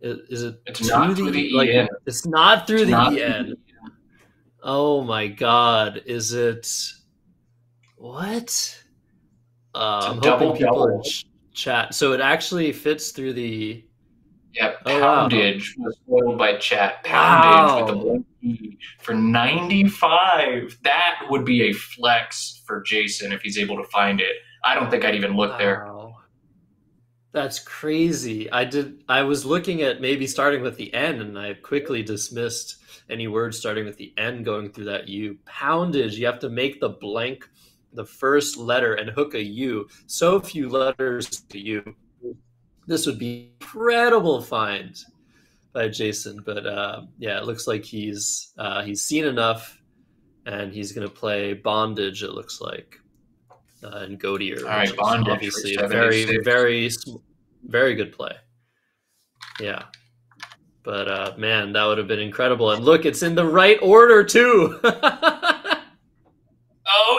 Is, it it's not through the, the like, EN. It's not through it's the not EN. Through the oh my god, is it what? Uh, I'm hoping people in ch- chat. So it actually fits through the. Yeah, poundage oh, wow. was spoiled by chat. Poundage wow. with the one for 95. That would be a flex for Jason if he's able to find it. I don't think I'd even look wow. there. That's crazy. I did. I was looking at maybe starting with the N, and I quickly dismissed any words starting with the N going through that U. Poundage. You have to make the blank the first letter and hook a U. So few letters to U. This would be incredible find by Jason. But uh, yeah, it looks like he's uh, he's seen enough, and he's going to play Bondage. It looks like uh, and Godier. All right, Bondage. Obviously, a very, very, very good play. Yeah. But uh, man, that would have been incredible. And look, it's in the right order too. oh,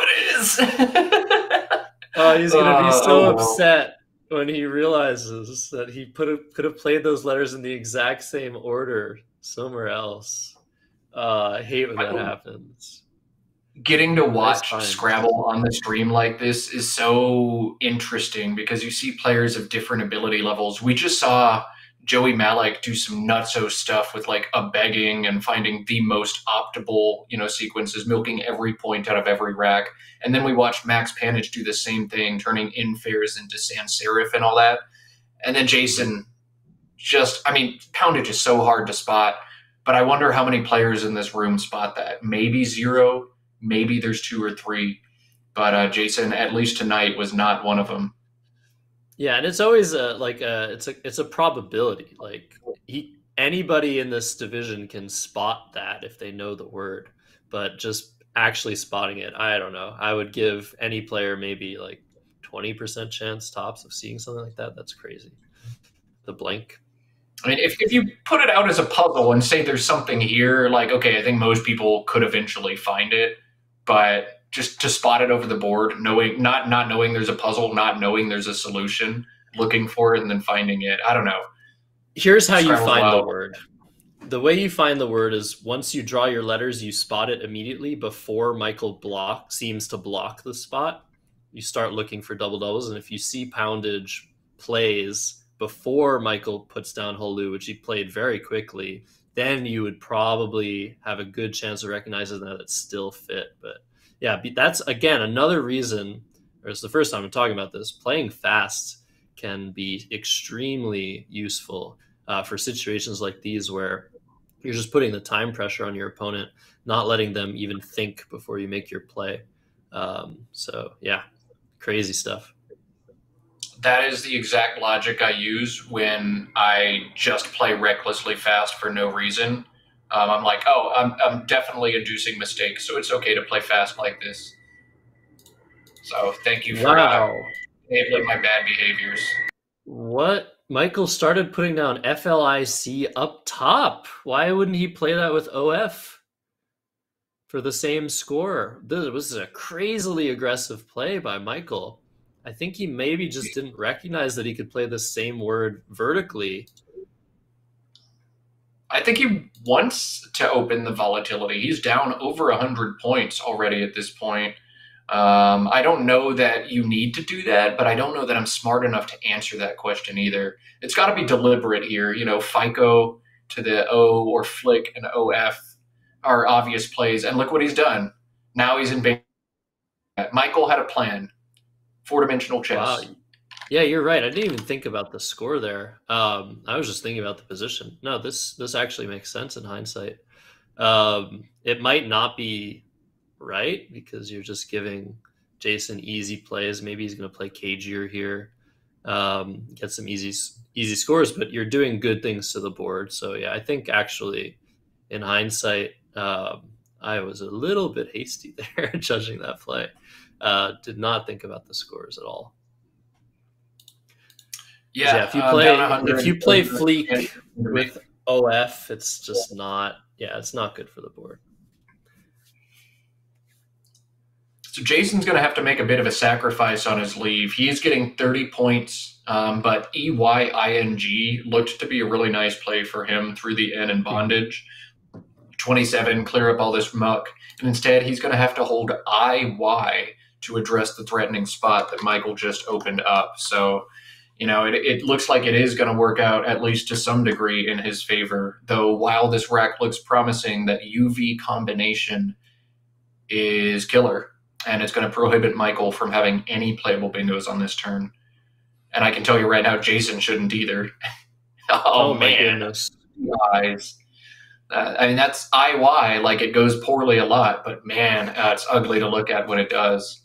it is. oh, he's gonna be so uh, upset when he realizes that he put a, could have played those letters in the exact same order somewhere else. Uh, I hate when that happens getting to watch Scrabble on the stream like this is so interesting because you see players of different ability levels. We just saw Joey Mallick do some nutso stuff with like a begging and finding the most optimal, you know, sequences, milking every point out of every rack. And then we watched Max Panitch do the same thing, turning infares into sans serif and all that. And then Jason just, I mean, poundage is so hard to spot, but I wonder how many players in this room spot that. Maybe zero, Maybe there's two or three, but uh, Jason, at least tonight, was not one of them. Yeah, and it's always a like a it's a it's a probability. Like he anybody in this division can spot that if they know the word, but just actually spotting it, I don't know. I would give any player maybe like twenty percent chance tops of seeing something like that. That's crazy. The blank I mean, if, if you put it out as a puzzle and say there's something here, like, okay, I think most people could eventually find it but just to spot it over the board, knowing not not knowing there's a puzzle, not knowing there's a solution, looking for it and then finding it. I don't know. Here's how you find well. the word. The way you find the word is once you draw your letters, you spot it immediately before Michael block seems to block the spot. You start looking for double doubles, and if you see poundage plays before Michael puts down Holu, which he played very quickly, then you would probably have a good chance of recognizing that it's still fit. But yeah, that's again another reason, or it's the first time I'm talking about this. Playing fast can be extremely useful uh, for situations like these where you're just putting the time pressure on your opponent, not letting them even think before you make your play. Um, so yeah, crazy stuff that is the exact logic I use when I just play recklessly fast for no reason. Um, I'm like, oh, I'm, I'm definitely inducing mistakes, so it's okay to play fast like this. So thank you for uh, wow. uh, enabling my bad behaviors. What Michael started putting down FLIC up top. Why wouldn't he play that with OF for the same score? This was a crazily aggressive play by Michael. I think he maybe just didn't recognize that he could play the same word vertically. I think he wants to open the volatility. He's down over 100 points already at this point. Um, I don't know that you need to do that, but I don't know that I'm smart enough to answer that question either. It's got to be deliberate here. You know, FICO to the O or Flick and OF are obvious plays. And look what he's done. Now he's in. Michael had a plan. Four dimensional chess. Wow. Yeah, you're right. I didn't even think about the score there. Um, I was just thinking about the position. No, this this actually makes sense in hindsight. Um, it might not be right because you're just giving Jason easy plays. Maybe he's going to play cagier here, um, get some easy easy scores, but you're doing good things to the board. So yeah, I think actually, in hindsight, um, I was a little bit hasty there judging that play. Uh, did not think about the scores at all. Yeah, yeah if you play if you play Fleek with OF, it's just not. Yeah, it's not good for the board. So Jason's going to have to make a bit of a sacrifice on his leave. He's getting 30 points, um, but EYING looked to be a really nice play for him through the N and bondage. 27, clear up all this muck. And instead, he's going to have to hold IY to address the threatening spot that Michael just opened up. So, you know, it, it looks like it is going to work out at least to some degree in his favor. Though, while this rack looks promising, that UV combination is killer and it's going to prohibit Michael from having any playable bingos on this turn. And I can tell you right now, Jason shouldn't either. oh, oh, man, guys. Uh, I mean, that's IY. Like it goes poorly a lot, but man, uh, it's ugly to look at when it does.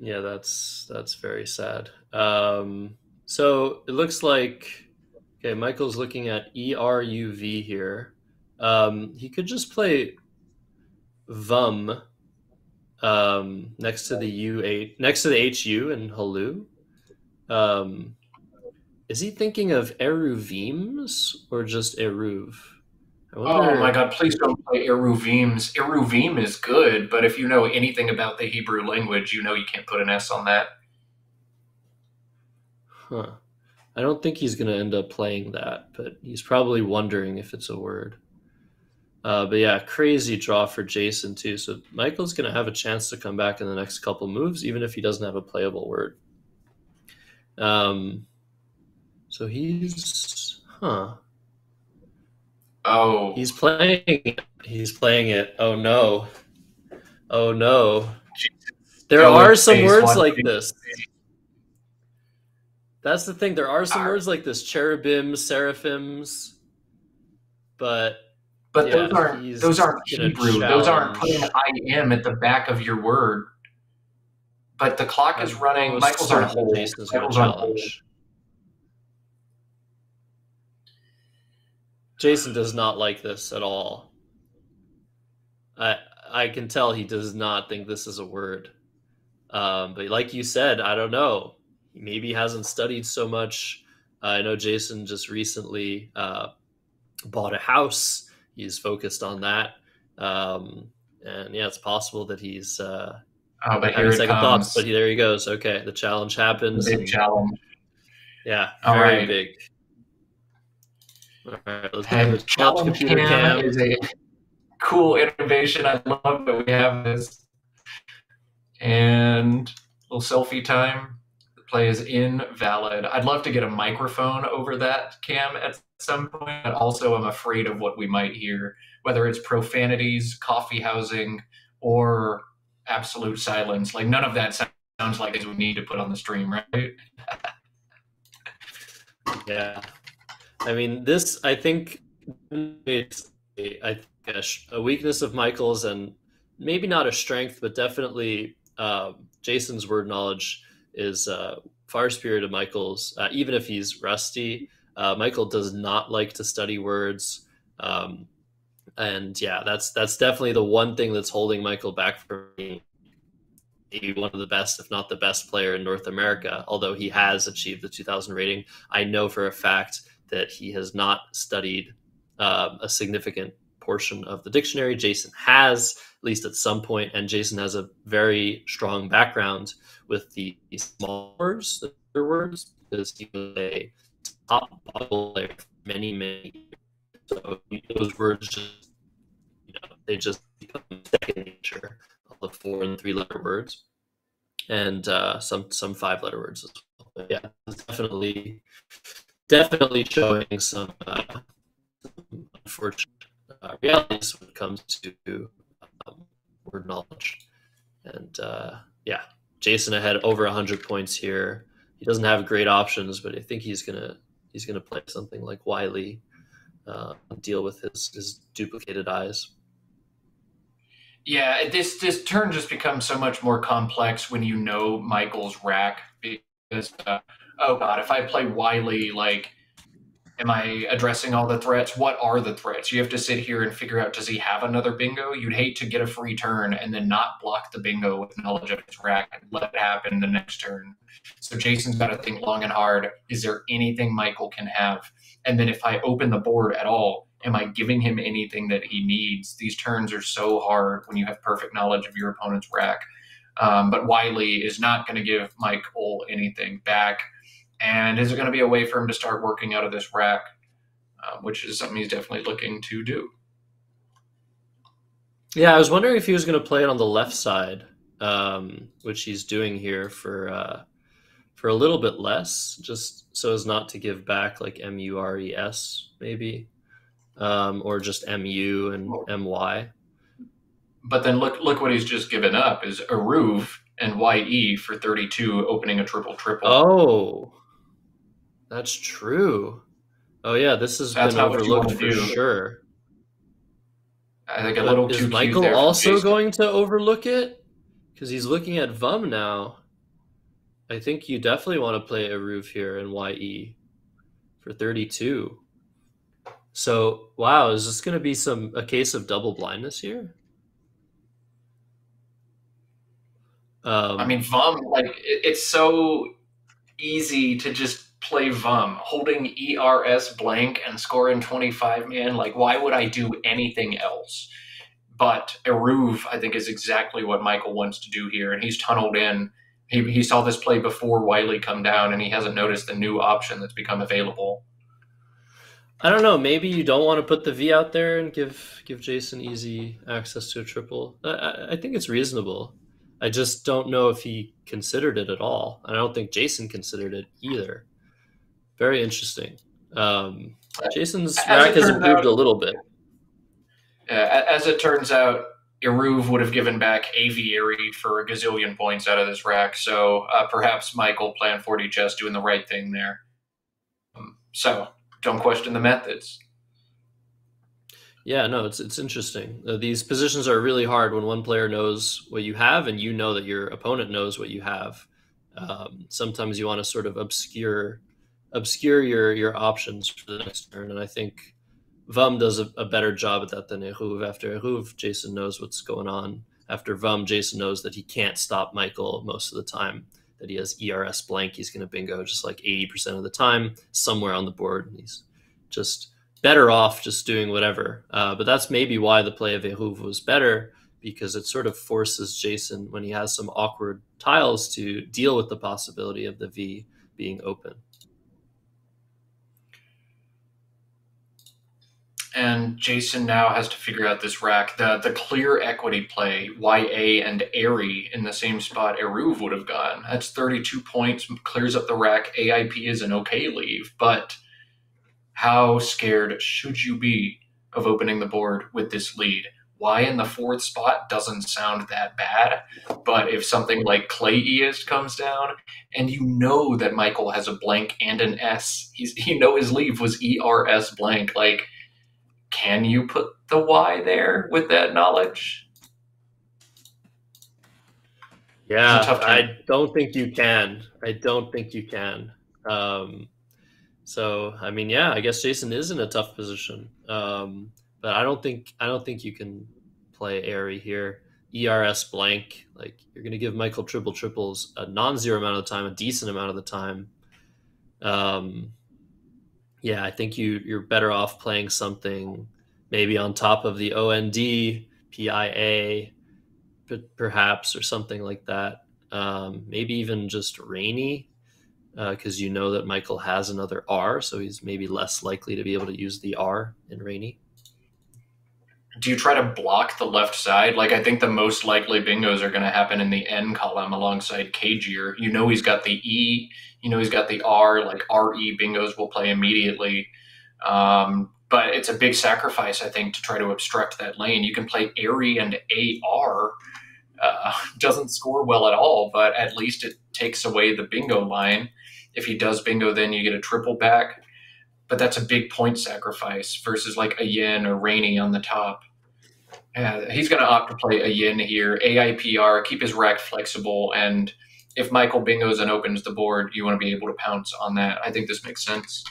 Yeah, that's that's very sad. Um, so it looks like okay, Michael's looking at ERUV here. Um, he could just play VUM um, next to the U eight, next to the HU in Halu. Um, is he thinking of Eruvims or just Eruv? Oh my god, please don't play Eruvims. Eruvim is good, but if you know anything about the Hebrew language, you know you can't put an S on that. Huh. I don't think he's going to end up playing that, but he's probably wondering if it's a word. Uh, but yeah, crazy draw for Jason too. So Michael's going to have a chance to come back in the next couple moves, even if he doesn't have a playable word. Um, so he's, huh? Oh, he's playing. He's playing it. Oh no! Oh no! There are some words like this. That's the thing. There are some words like this: cherubims, seraphims, but but yeah, those aren't those aren't Hebrew. Those aren't putting I am at the back of your word. But the clock is running. Michael's on hold. Michael's on hold. Jason does not like this at all. I I can tell he does not think this is a word. Um, but like you said, I don't know. He maybe hasn't studied so much. Uh, I know Jason just recently uh, bought a house he's focused on that. Um, and yeah, it's possible that he's uh, oh, but here second comes. thoughts. But there he goes. Okay, the challenge happens. The big and, challenge. Yeah, All very right. big. All right, let's and challenge computer cam, cam is a cool innovation. I love that we have this. And a little selfie time play is invalid. I'd love to get a microphone over that cam at some point, but also I'm afraid of what we might hear, whether it's profanities, coffee housing, or absolute silence. Like none of that sounds like we need to put on the stream, right? yeah. I mean, this, I think, it's think a, a weakness of Michael's and maybe not a strength, but definitely uh, Jason's word knowledge is uh, far superior to Michael's. Uh, even if he's rusty, uh, Michael does not like to study words, um, and yeah, that's that's definitely the one thing that's holding Michael back from maybe one of the best, if not the best player in North America, although he has achieved the 2000 rating. I know for a fact that he has not studied uh, a significant portion of the dictionary. Jason has, at least at some point, and Jason has a very strong background with the small words, the words, because he was a top player for many, many years. So those words just, you know, they just become second nature the four and three letter words, and uh, some some five letter words as well. But yeah, definitely definitely showing some, uh, unfortunate uh, realities when it comes to um, word knowledge. And uh, yeah, Jason ahead over hundred points here. He doesn't have great options, but I think he's gonna he's gonna play something like Wiley, uh, deal with his his duplicated eyes. Yeah, this this turn just becomes so much more complex when you know Michael's rack because uh, oh god, if I play Wiley, like, am I addressing all the threats? What are the threats? You have to sit here and figure out does he have another bingo? You'd hate to get a free turn and then not block the bingo with knowledge of his rack and let it happen the next turn. So Jason's got to think long and hard. Is there anything Michael can have? And then if I open the board at all, am I giving him anything that he needs? These turns are so hard when you have perfect knowledge of your opponent's rack. Um, but Wiley is not going to give Michael anything back. And is there going to be a way for him to start working out of this rack, uh, which is something he's definitely looking to do? Yeah, I was wondering if he was going to play it on the left side, um, which he's doing here for uh, for a little bit less, just so as not to give back like M U R E S maybe um, or just mu and my. But then look look what he's just given up is Eruv and ye for 32 opening a triple triple. Oh, that's true. Oh yeah, this has that's been overlooked for sure. I think a little but is Michael also going to overlook it because he's looking at Vum now. I think you definitely want to play Eruv here in YE for 32. So, wow, is this going to be some a case of double blindness here? Um, I mean, Vum, like it, it's so easy to just play Vum, holding ERS blank and scoring 25, man. Like, why would I do anything else? But Eruv, I think, is exactly what Michael wants to do here. And he's tunneled in. He, he saw this play before Wiley come down, and he hasn't noticed the new option that's become available. I don't know. Maybe you don't want to put the V out there and give give Jason easy access to a triple. I, I think it's reasonable. I just don't know if he considered it at all. And I don't think Jason considered it either. Very interesting. Um, Jason's as rack has improved out, a little bit. Uh, as it turns out, Eruv would have given back Aviary for a gazillion points out of this rack. So uh, perhaps Michael Plan 40 chess doing the right thing there. Um, so don't question the methods. Yeah, no, it's it's interesting. Uh, these positions are really hard when one player knows what you have and you know that your opponent knows what you have. Um, sometimes you want to sort of obscure obscure your your options for the next turn, and I think Vum does a, a better job at that than Eruv. After Eruv, Jason knows what's going on. After Vum, Jason knows that he can't stop Michael most of the time that he has ERS blank, he's going to bingo just like 80% of the time somewhere on the board. And he's just better off just doing whatever. Uh, but that's maybe why the play of Eruv was better because it sort of forces Jason, when he has some awkward tiles, to deal with the possibility of the V being open. And Jason now has to figure out this rack. The the clear equity play, YA and Airy in the same spot Eruv would have gone. That's 32 points, clears up the rack. AIP is an okay leave, but how scared should you be of opening the board with this lead? Y in the fourth spot doesn't sound that bad, but if something like Clay Clayist comes down, and you know that Michael has a blank and an S, he's you know his leave was ERS blank, like can you put the Y there with that knowledge? Yeah, I don't think you can. I don't think you can. Um, so, I mean, yeah, I guess Jason is in a tough position, um, but I don't think I don't think you can play Airy here. ERS blank. Like you're going to give Michael triple triples a non-zero amount of the time, a decent amount of the time. Um, yeah, I think you you're better off playing something maybe on top of the OND PIA, perhaps or something like that. Um, maybe even just Rainy, because uh, you know that Michael has another R, so he's maybe less likely to be able to use the R in Rainy do you try to block the left side? Like I think the most likely bingos are going to happen in the N column alongside Cagier. You know he's got the E. You know he's got the R. Like RE bingos will play immediately. Um, but it's a big sacrifice, I think, to try to obstruct that lane. You can play Airy and AR. Uh, doesn't score well at all, but at least it takes away the bingo line. If he does bingo, then you get a triple back. But that's a big point sacrifice versus like a yin or rainy on the top. Yeah, he's going to opt to play a yin here, AIPR, keep his rack flexible, and if Michael bingos and opens the board, you want to be able to pounce on that. I think this makes sense.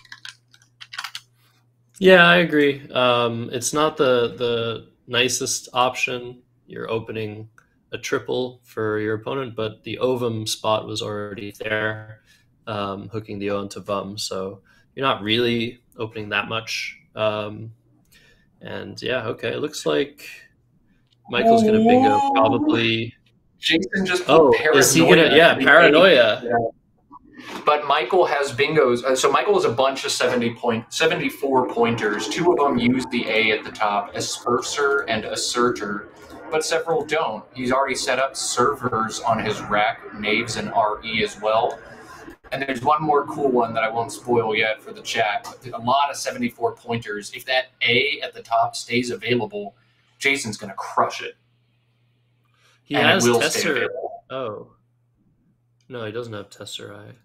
Yeah, I agree. Um, it's not the the nicest option. You're opening a triple for your opponent, but the ovum spot was already there, um, hooking the O into vum. So you're not really opening that much. Um, and yeah, okay, it looks like Michael's gonna bingo probably. Jason just oh, is he gonna? Yeah, paranoia. Yeah. But Michael has bingos. Uh, so Michael has a bunch of seventy point, seventy-four pointers. Two of them use the A at the top, asperser and asserter, but several don't. He's already set up servers on his rack, knaves and RE as well. And there's one more cool one that I won't spoil yet for the chat. A lot of 74 pointers. If that A at the top stays available, Jason's going to crush it. He and has Tesser. Oh, no, he doesn't have Tesseract.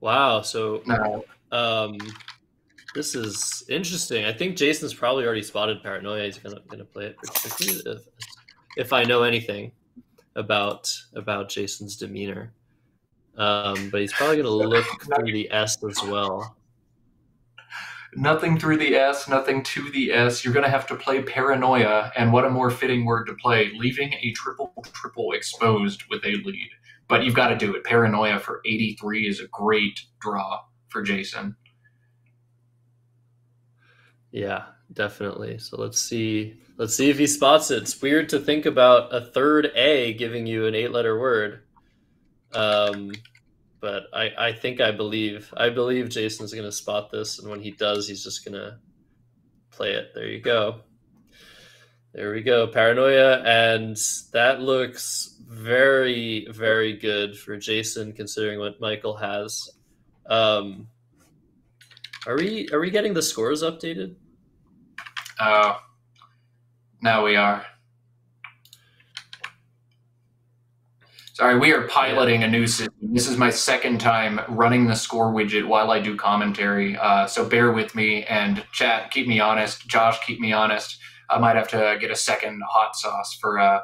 Wow. So, no. um, this is interesting. I think Jason's probably already spotted Paranoia. He's gonna gonna play it quickly. If, if I know anything about about Jason's demeanor, um, but he's probably gonna look through the S as well nothing through the S, nothing to the S. You're going to have to play paranoia, and what a more fitting word to play, leaving a triple triple exposed with a lead. But you've got to do it. Paranoia for 83 is a great draw for Jason. Yeah, definitely. So let's see. Let's see if he spots it. It's weird to think about a third A giving you an eight-letter word. Um, but I, I think I believe I believe Jason's gonna spot this, and when he does, he's just gonna play it. There you go. There we go, paranoia, and that looks very very good for Jason considering what Michael has. Um, are we are we getting the scores updated? Uh, now we are. Sorry, we are piloting yeah. a new system. This is my second time running the score widget while I do commentary. Uh, so bear with me and chat, keep me honest. Josh, keep me honest. I might have to get a second hot sauce for uh,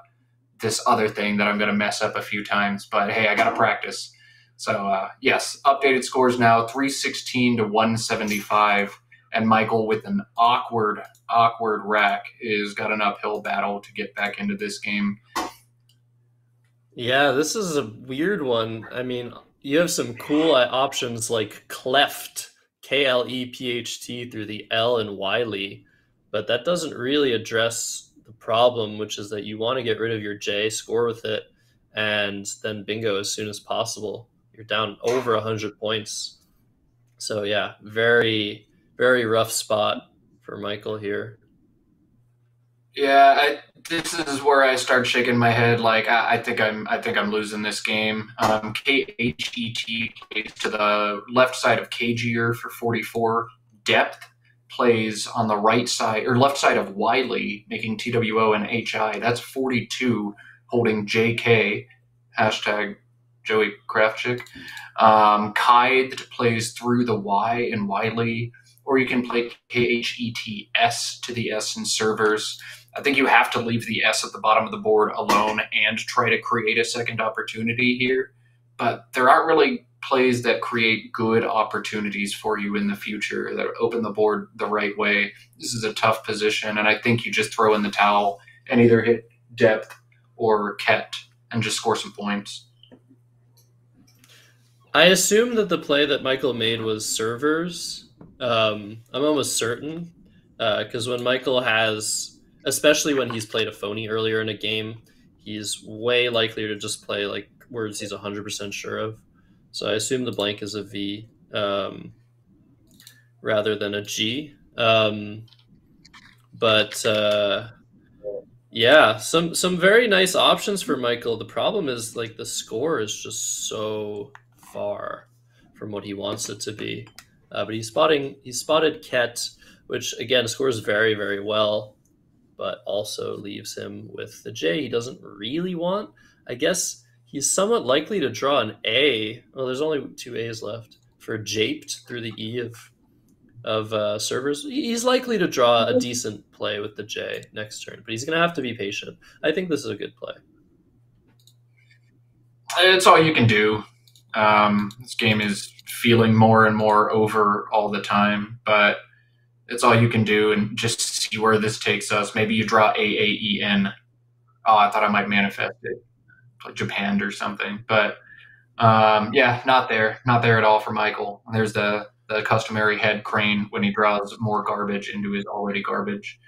this other thing that I'm going to mess up a few times. But hey, I got to practice. So uh, yes, updated scores now 316 to 175. And Michael with an awkward, awkward rack is got an uphill battle to get back into this game. Yeah, this is a weird one. I mean, you have some cool uh, options like Klepht, K L E P H T through the L and Wiley, but that doesn't really address the problem, which is that you want to get rid of your J, score with it, and then bingo as soon as possible. You're down over 100 points. So, yeah, very, very rough spot for Michael here. Yeah, I, this is where I start shaking my head. Like I, I think I'm, I think I'm losing this game. Um, K H E T to the left side of Cagier for 44. Depth plays on the right side or left side of Wiley, making TWO and HI. That's 42, holding JK. Hashtag Joey Krafchick. Um, plays through the Y in Wiley, or you can play K H E T S to the S in servers. I think you have to leave the S at the bottom of the board alone and try to create a second opportunity here. But there aren't really plays that create good opportunities for you in the future that open the board the right way. This is a tough position, and I think you just throw in the towel and either hit depth or Khet and just score some points. I assume that the play that Michael made was servers. Um, I'm almost certain because uh, when Michael has, especially when he's played a phony earlier in a game, he's way likelier to just play like words he's 100% sure of. So I assume the blank is a V um, rather than a G. Um, but uh, yeah, some some very nice options for Michael. The problem is like the score is just so far from what he wants it to be. Uh, but he's spotting he's spotted Khet, which again scores very very well, but also leaves him with the J he doesn't really want. I guess he's somewhat likely to draw an A. Well, there's only two A's left for Japed through the E of of uh, servers. He's likely to draw a decent play with the J next turn, but he's going to have to be patient. I think this is a good play. It's all you can do. Um, this game is feeling more and more over all the time, but it's all you can do and just see where this takes us. Maybe you draw A A E N. Oh, I thought I might manifest it, like Japan or something, but um, yeah, not there, not there at all for Michael. There's the the customary head crane when he draws more garbage into his already garbage.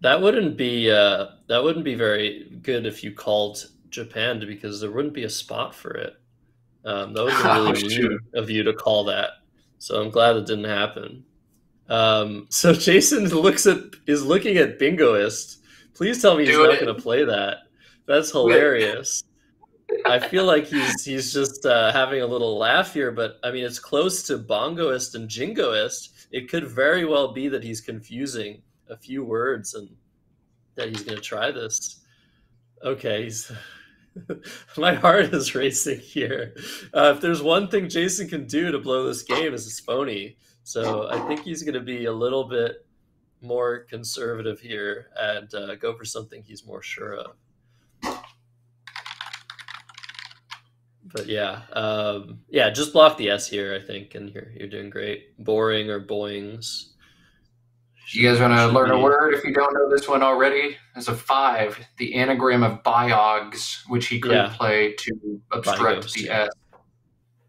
That wouldn't be uh, that wouldn't be very good if you called Japan because there wouldn't be a spot for it. Um, that would be really oh, of you to call that. So I'm glad it didn't happen. Um, so Jason looks at is looking at Bingoist. Please tell me he's not going to play that. That's hilarious. I feel like he's he's just uh, having a little laugh here, but I mean it's close to bongoist and jingoist. It could very well be that he's confusing a few words and that he's going to try this. Okay, my heart is racing here. Uh, if there's one thing Jason can do to blow this game, is it's phony. So I think he's going to be a little bit more conservative here and uh, go for something he's more sure of. but yeah, um, yeah, just block the S here, I think, and you're you're doing great. Boring or boings. You guys want to learn be... a word if you don't know this one already? It's a five, the anagram of biogs, which he could yeah. play to obstruct Bigos, the yeah. S.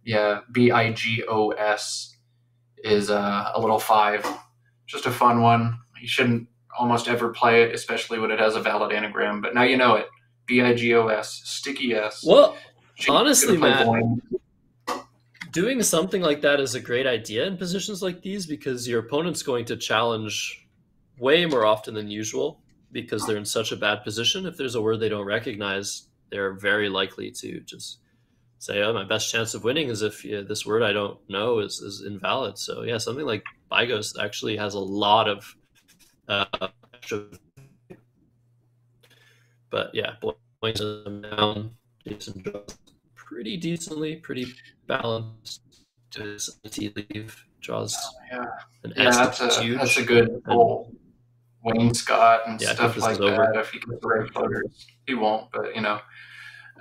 Yeah, B I G O S is uh, a little five. Just a fun one. You shouldn't almost ever play it, especially when it has a valid anagram. But now you know it. B I G O S, sticky S. Well, Honestly, Matt, doing something like that is a great idea in positions like these because your opponent's going to challenge way more often than usual because they're in such a bad position. If there's a word they don't recognize, they're very likely to just say, "Oh, my best chance of winning is if yeah, this word I don't know is, is invalid." So yeah, something like Bigos actually has a lot of uh, but yeah, points down. Jason draws pretty decently, pretty balanced to his IT leave. Draws oh, yeah. an yeah, that's a, that's a good goal. Wayne Scott and yeah, stuff like that. Over. If he gets the right floaters, he won't, but you know.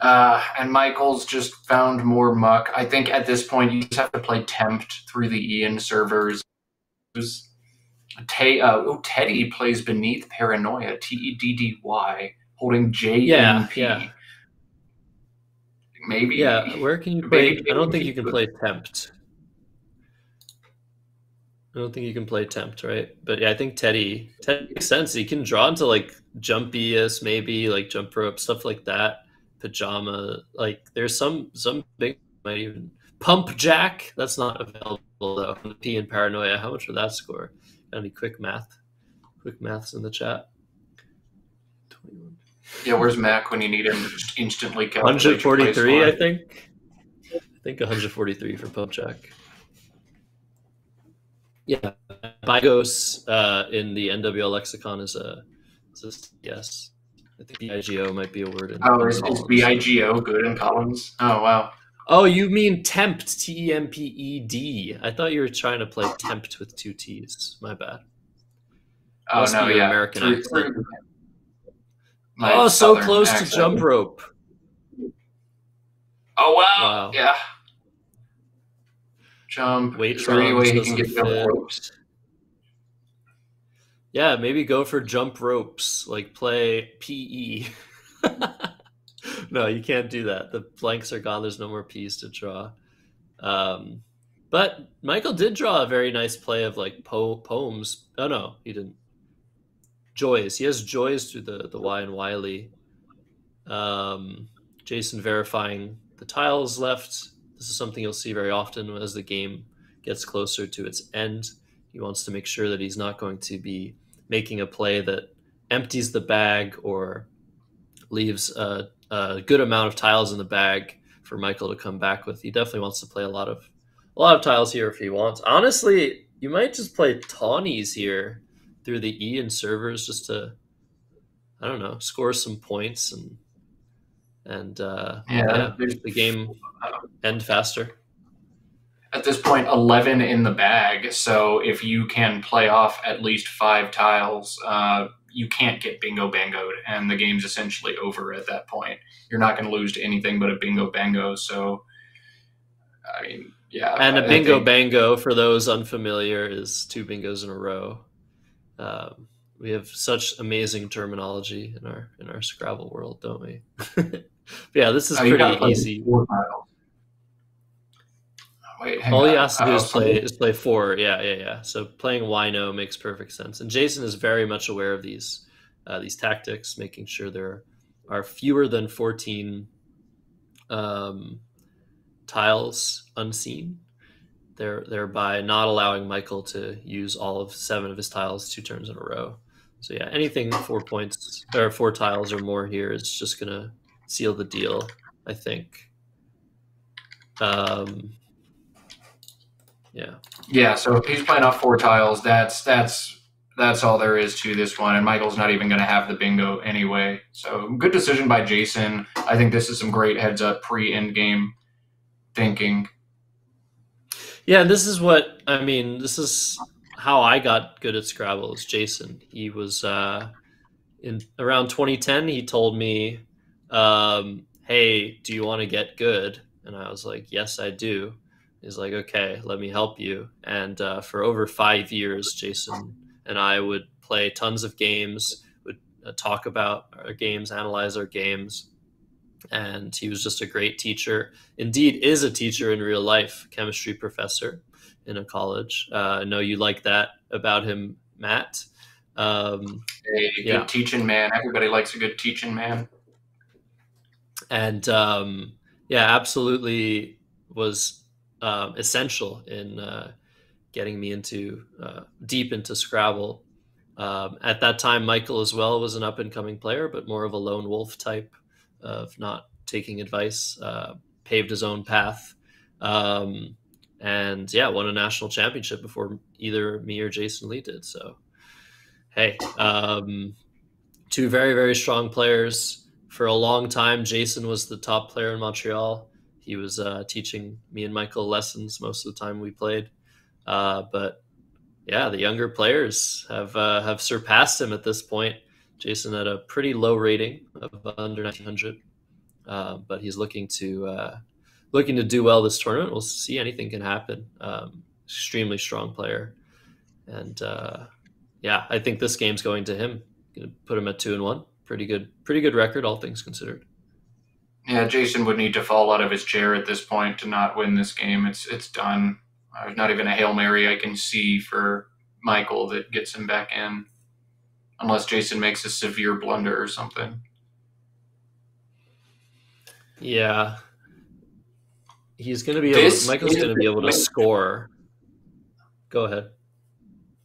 Uh, and Michael's just found more muck. I think at this point you just have to play tempt through the Ian servers. Te- uh, oh, Teddy plays beneath paranoia. T e d d y, holding J yeah, yeah maybe. Yeah, where can you play? I don't think you can play tempt. I don't think you can play tempt, right? But yeah, I think Teddy Teddy makes sense. He can draw into like jumpiest, maybe like jump rope stuff like that. Pajama, like there's some some big might even pump jack. That's not available though. P and paranoia. How much would that score? Got any quick math? Quick maths in the chat. Yeah, where's Mack when you need him Just instantly? 143, I think. I think 143 for pump jack. Yeah, Bigos uh, in the NWL lexicon is a, is a yes. I think BIGO might be a word. In oh, is, is BIGO good in columns? Oh, wow. Oh, you mean tempt, T E M P E D. I thought you were trying to play tempt with two T's. My bad. Oh, Must no, yeah. American through, accent. Through, oh, so close accent. to jump rope. Oh wow! wow. Yeah. Jump. Wait for any way he can get jump ropes. Yeah, maybe go for jump ropes. Like play PE. no, you can't do that. The blanks are gone. There's no more P's to draw. Um, but Michael did draw a very nice play of like po- poems. Oh no, he didn't. Joys. He has joys through the the Y and Wiley. Um, Jason verifying the tiles left. This is something you'll see very often as the game gets closer to its end. He wants to make sure that he's not going to be making a play that empties the bag or leaves a, a good amount of tiles in the bag for Michael to come back with. He definitely wants to play a lot of a lot of tiles here if he wants. Honestly, you might just play tawnies here through the E and servers just to I don't know, score some points and and uh, yeah, yeah the game end faster. At this point, eleven in the bag. So if you can play off at least five tiles, uh, you can't get bingo bangoed, and the game's essentially over at that point. You're not going to lose to anything but a bingo bango. So, I mean, yeah. And a bingo think, bango, for those unfamiliar, is two bingos in a row. Um, we have such amazing terminology in our in our Scrabble world, don't we? yeah, this is oh, pretty easy. Wait, All he has to do is play is play four. Yeah, yeah, yeah. So playing Wino makes perfect sense. And Jason is very much aware of these uh, these tactics, making sure there are fewer than fourteen um, tiles unseen. There, thereby not allowing Michael to use all of seven of his tiles two turns in a row. So yeah, anything four points or four tiles or more here is just gonna seal the deal, I think. Um, yeah. Yeah. So if he's playing off four tiles, that's that's that's all there is to this one. And Michael's not even going to have the bingo anyway. So good decision by Jason. I think this is some great heads up pre end game thinking. Yeah, this is what I mean. This is how I got good at Scrabble. Is Jason? He was uh, in around 2010. He told me, um, "Hey, do you want to get good?" And I was like, "Yes, I do." He's like, okay, let me help you. And uh, for over five years, Jason and I would play tons of games, would uh, talk about our games, analyze our games. And he was just a great teacher. Indeed, is a teacher in real life, chemistry professor in a college. Uh, I know you like that about him, Matt. Um, a good yeah. teaching man. Everybody likes a good teaching man. And um, yeah, absolutely was um, essential in uh, getting me into uh, deep into Scrabble. Um, at that time, Michael as well was an up and coming player, but more of a lone wolf type of not taking advice, uh, paved his own path. Um, and yeah, won a national championship before either me or Jason Lee did. So, hey, um, two very, very strong players. For a long time, Jason was the top player in Montreal he was uh, teaching me and Michael lessons most of the time we played. Uh, but yeah, the younger players have uh, have surpassed him at this point. Jason had a pretty low rating of under 1900, uh, but he's looking to uh, looking to do well this tournament. We'll see. Anything can happen. Um, extremely strong player, and uh, yeah, I think this game's going to him. Gonna put him at two and one. Pretty good. Pretty good record, all things considered. Yeah, Jason would need to fall out of his chair at this point to not win this game. It's it's done. There's not even a hail mary I can see for Michael that gets him back in, unless Jason makes a severe blunder or something. Yeah, he's going to be able. Michael's going to be able to score. Go ahead.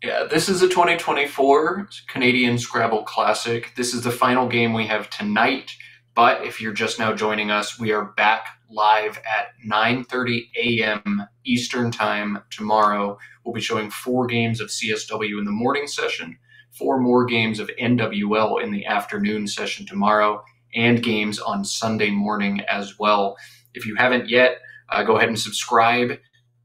Yeah, this is a 2024 Canadian Scrabble Classic. This is the final game we have tonight. But if you're just now joining us, we are back live at 9:30 a.m. Eastern Time tomorrow. We'll be showing four games of CSW in the morning session, four more games of NWL in the afternoon session tomorrow, and games on Sunday morning as well. If you haven't yet, uh, go ahead and subscribe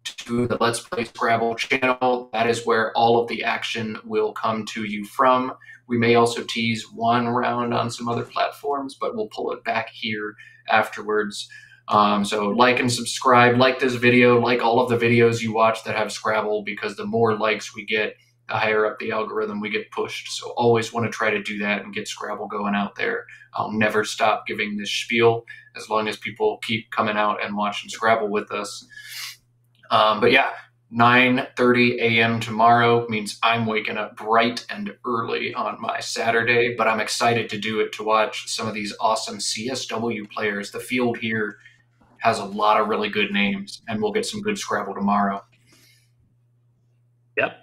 to the Let's Play Scrabble channel. That is where all of the action will come to you from. We may also tease one round on some other platforms, but we'll pull it back here afterwards. Um, so like and subscribe, like this video, like all of the videos you watch that have Scrabble, because the more likes we get, the higher up the algorithm we get pushed. So always want to try to do that and get Scrabble going out there. I'll never stop giving this spiel as long as people keep coming out and watching Scrabble with us. Um, but yeah, 9:30 a.m. tomorrow means I'm waking up bright and early on my Saturday, but I'm excited to do it to watch some of these awesome CSW players. The field here has a lot of really good names, and we'll get some good Scrabble tomorrow. Yep.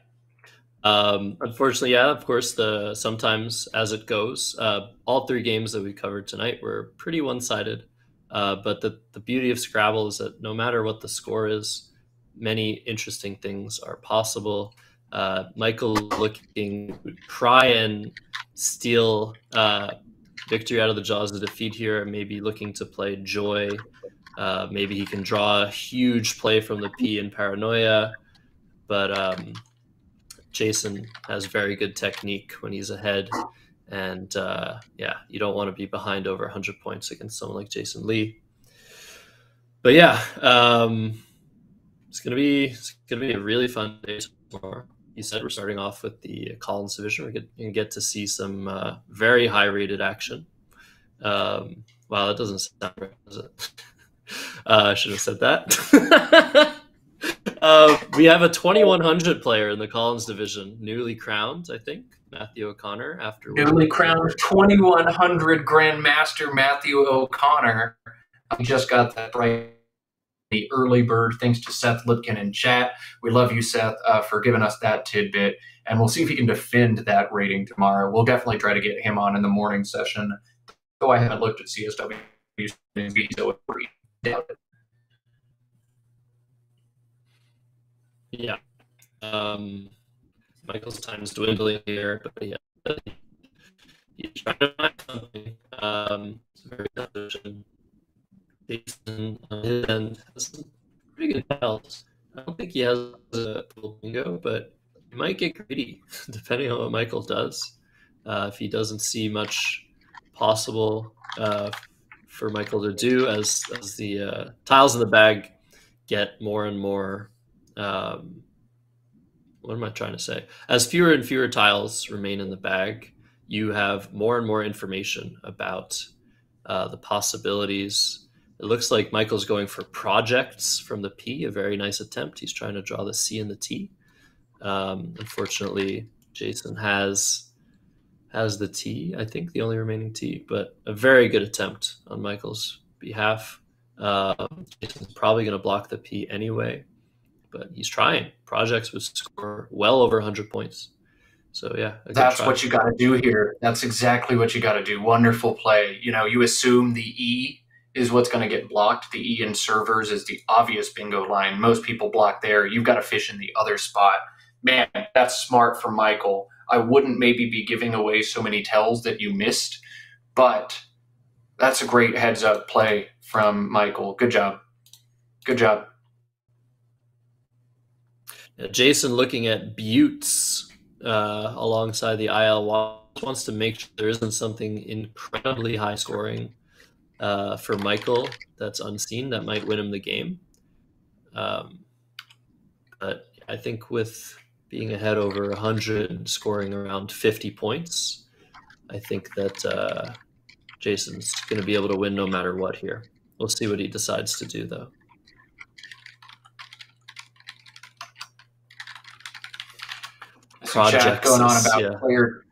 Um, unfortunately, yeah, of course, the sometimes as it goes, uh, all three games that we covered tonight were pretty one-sided. Uh, but the the beauty of Scrabble is that no matter what the score is, many interesting things are possible. Uh, Michael looking try and steal uh, victory out of the jaws of defeat here, maybe looking to play joy. Uh, maybe he can draw a huge play from the P in paranoia, but um, Jason has very good technique when he's ahead. And uh, yeah, you don't want to be behind over 100 points against someone like Jason Lee. But yeah, um, it's gonna be it's gonna be a really fun day tomorrow. You said we're starting off with the Collins division. We're gonna get to see some uh, very high rated action. Um, wow, that doesn't sound right, does it? uh, I should have said that. uh, we have a 2100 player in the Collins division, newly crowned, I think, Matthew O'Connor. After newly crowned 2100 Grandmaster Matthew O'Connor. I just got that right the early bird. Thanks to Seth Lipkin in chat. We love you, Seth, uh, for giving us that tidbit. And we'll see if he can defend that rating tomorrow. We'll definitely try to get him on in the morning session. Though I haven't looked at CSW, Yeah. Um, Michael's time is dwindling here, but yeah, he's trying to find something. Um, it's very. Jason on his end has some pretty good tiles. I don't think he has a full bingo, but he might get greedy depending on what Michael does. Uh, if he doesn't see much possible uh, for Michael to do as as the uh, tiles in the bag get more and more. Um, what am I trying to say? As fewer and fewer tiles remain in the bag, you have more and more information about uh, the possibilities it looks like Michael's going for projects from the P, a very nice attempt. He's trying to draw the C and the T. Um, unfortunately, Jason has has the T, I think the only remaining T, but a very good attempt on Michael's behalf. Um, Jason's probably going to block the P anyway, but he's trying. Projects would score well over 100 points. So yeah, that's what you got to do here. That's exactly what you got to do. Wonderful play. You know, you assume the E is what's going to get blocked. The E in servers is the obvious bingo line. Most people block there. You've got to fish in the other spot. Man, that's smart for Michael. I wouldn't maybe be giving away so many tells that you missed, but that's a great heads up play from Michael. Good job. Good job. Jason looking at Buttes uh, alongside the IL wants to make sure there isn't something incredibly high scoring uh, for Michael that's unseen that might win him the game. Um, but I think with being ahead over 100 and scoring around 50 points, I think that uh, Jason's going to be able to win no matter what here. We'll see what he decides to do, though. Projects going on about yeah. player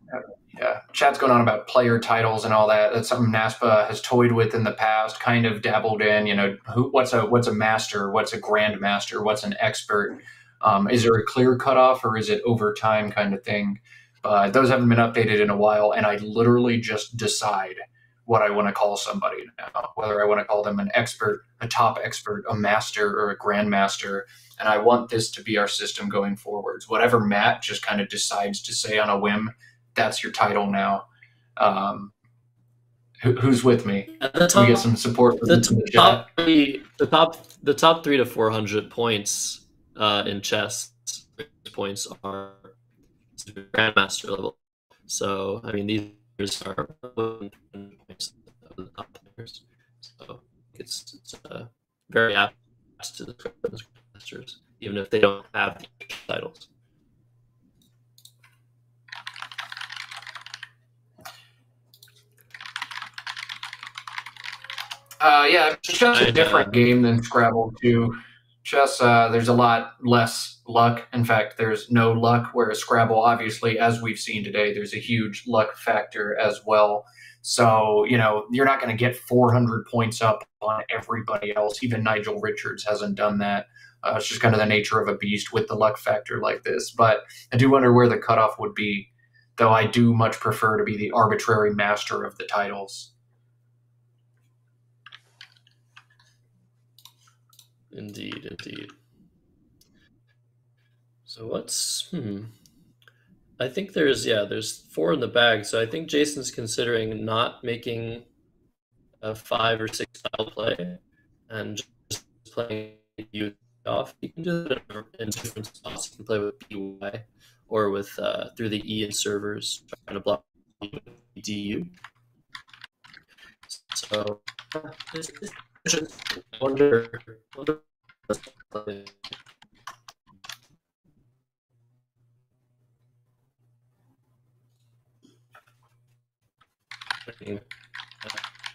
yeah, chat's going on about player titles and all that. That's something NASPA has toyed with in the past, kind of dabbled in. You know, who, what's a what's a master? What's a grandmaster? What's an expert? Um, is there a clear cutoff, or is it over time kind of thing? Uh, those haven't been updated in a while, and I literally just decide what I want to call somebody now, whether I want to call them an expert, a top expert, a master, or a grandmaster. And I want this to be our system going forwards. Whatever Matt just kind of decides to say on a whim that's your title now. Um, who, who's with me? The top, we get some support the, the top three, the top the top three to four hundred points uh, in chess points are grandmaster level. So I mean these are points of the top players. So it's it's uh, very apt to the grandmasters, even if they don't have the titles. Uh, yeah, chess is a different game than Scrabble too. Chess, uh, there's a lot less luck. In fact, there's no luck. Whereas Scrabble, obviously, as we've seen today, there's a huge luck factor as well. So you know you're not going to get 400 points up on everybody else. Even Nigel Richards hasn't done that. Uh, it's just kind of the nature of a beast with the luck factor like this. But I do wonder where the cutoff would be, though I do much prefer to be the arbitrary master of the titles. Indeed, indeed. So what's hmm. I think there's yeah, there's four in the bag. So I think Jason's considering not making a five or six style play and just playing you off. You can do that in different spots. You can play with PY or with uh, through the E and servers trying to block DU. So I wonder, wonder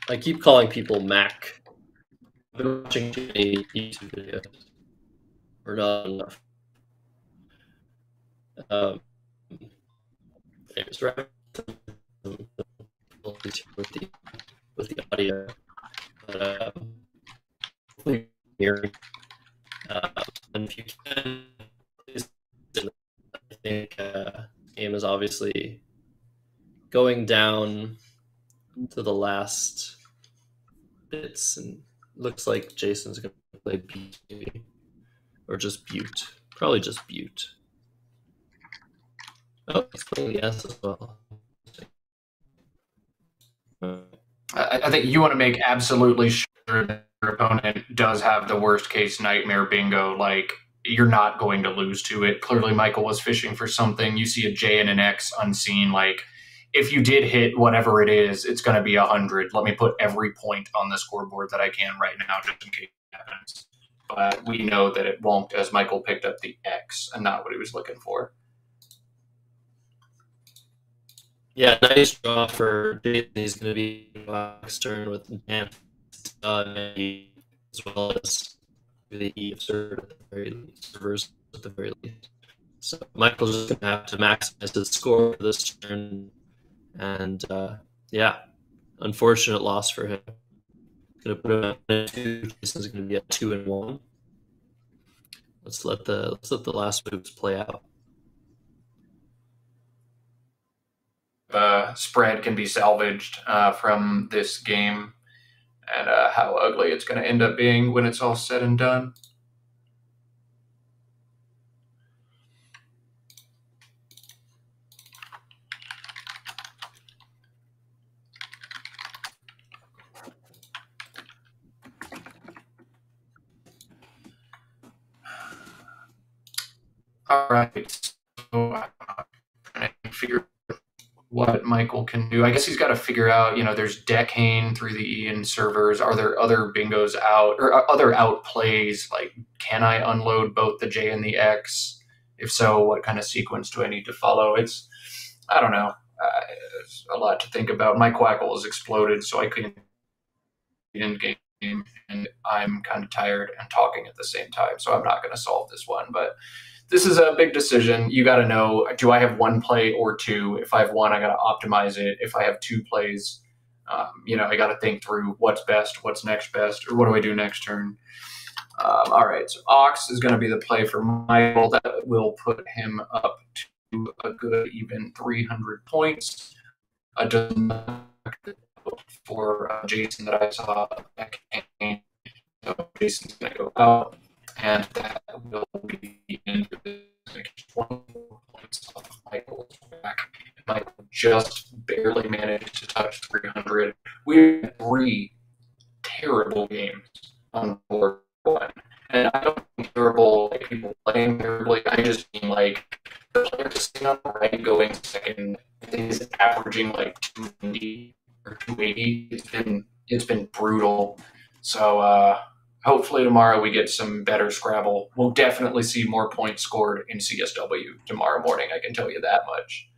I keep calling people Mac. I've been watching too many YouTube videos. Or not enough. Um, right? with the with the audio, but um, hearing. And if you can, I think uh, game is obviously going down to the last bits, and looks like Jason's going to play Butte, or just Butte. Probably just Butte. Oh, he's playing S as well. I, I think you want to make absolutely sure that opponent does have the worst case nightmare bingo. Like you're not going to lose to it. Clearly, Michael was fishing for something. You see a J and an X unseen. Like if you did hit whatever it is, it's going to be a hundred. Let me put every point on the scoreboard that I can right now, just in case it happens. But we know that it won't, as Michael picked up the X and not what he was looking for. Yeah, nice draw for. He's going to be next turn with Dan as well as the E server at the very least, servers at the very least. So Michael's just to have to maximize his score this turn and uh, yeah, unfortunate loss for him. Gonna put him at two. Jason's gonna be at two and one. Let's let the let's let the last moves play out. Uh, spread can be salvaged uh, from this game, and uh, how ugly it's going to end up being when it's all said and done. All right. So trying to figure Michael can do. I guess he's got to figure out, you know, there's Decane through the Ian servers. Are there other bingos out or uh, other out plays? Like, can I unload both the J and the X? If so, what kind of sequence do I need to follow? It's, I don't know. Uh, a lot to think about. My Quackle has exploded, so I couldn't end game, and I'm kind of tired and talking at the same time, so I'm not going to solve this one. But this is a big decision. You got to know do I have one play or two? If I have one, I got to optimize it. If I have two plays, um, you know, I got to think through what's best, what's next best, or what do I do next turn. Um, all right, so Ox is going to be the play for Michael. That will put him up to a good even 300 points. A dozen for uh, Jason that I saw. So Jason's going to go out and that will be into the next 24 points off Michael's back. Michael just barely managed to touch 300. We had three terrible games on board one. And I don't terrible like people playing terribly. I just mean like the player sitting on the right going second. Is averaging like 290 or 280. It's been it's been brutal. So uh hopefully tomorrow we get some better Scrabble. We'll definitely see more points scored in CSW tomorrow morning. I can tell you that much.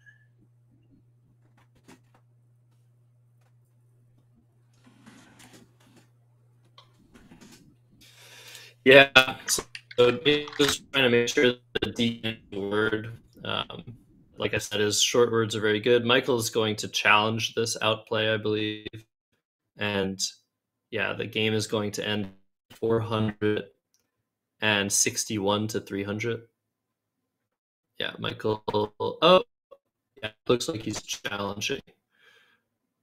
Yeah. So just trying to make sure the D word, um, like I said, his short words are very good. Michael is going to challenge this outplay, I believe. And yeah, the game is going to end 461 to 300. Yeah, Michael. Oh, yeah, looks like he's challenging.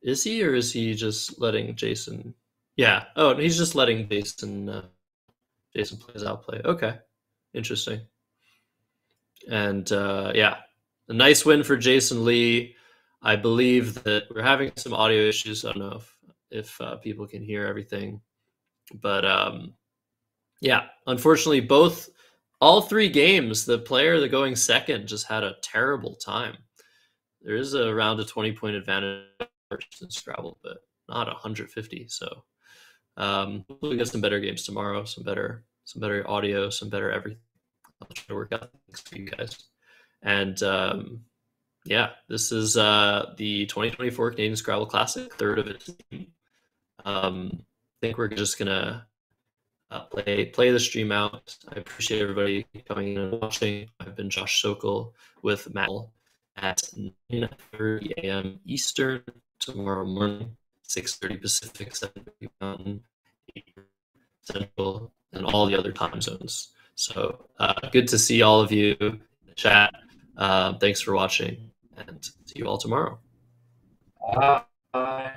Is he, or is he just letting Jason? Yeah. Oh, he's just letting Jason. Uh, Jason plays outplay. Okay, interesting. And uh, yeah, a nice win for Jason Lee. I believe that we're having some audio issues. I don't know if if uh, people can hear everything, but um, yeah, unfortunately, both all three games, the player that going second just had a terrible time. There is around a twenty point advantage in Scrabble, but not 150. So um, we'll get some better games tomorrow, some better, some better audio, some better everything. I'll try to work out things for you guys. And um, yeah, this is uh, the 2024 Canadian Scrabble Classic, third of its Um, think we're just gonna uh, play play the stream out. I appreciate everybody coming in and watching. I've been Josh Sokol with Matt at 9:30 a.m. Eastern tomorrow morning, 6.30 Pacific, 7.30 Mountain, 8 Central, and all the other time zones. So uh, good to see all of you in the chat. Uh, thanks for watching, and see you all tomorrow. Bye.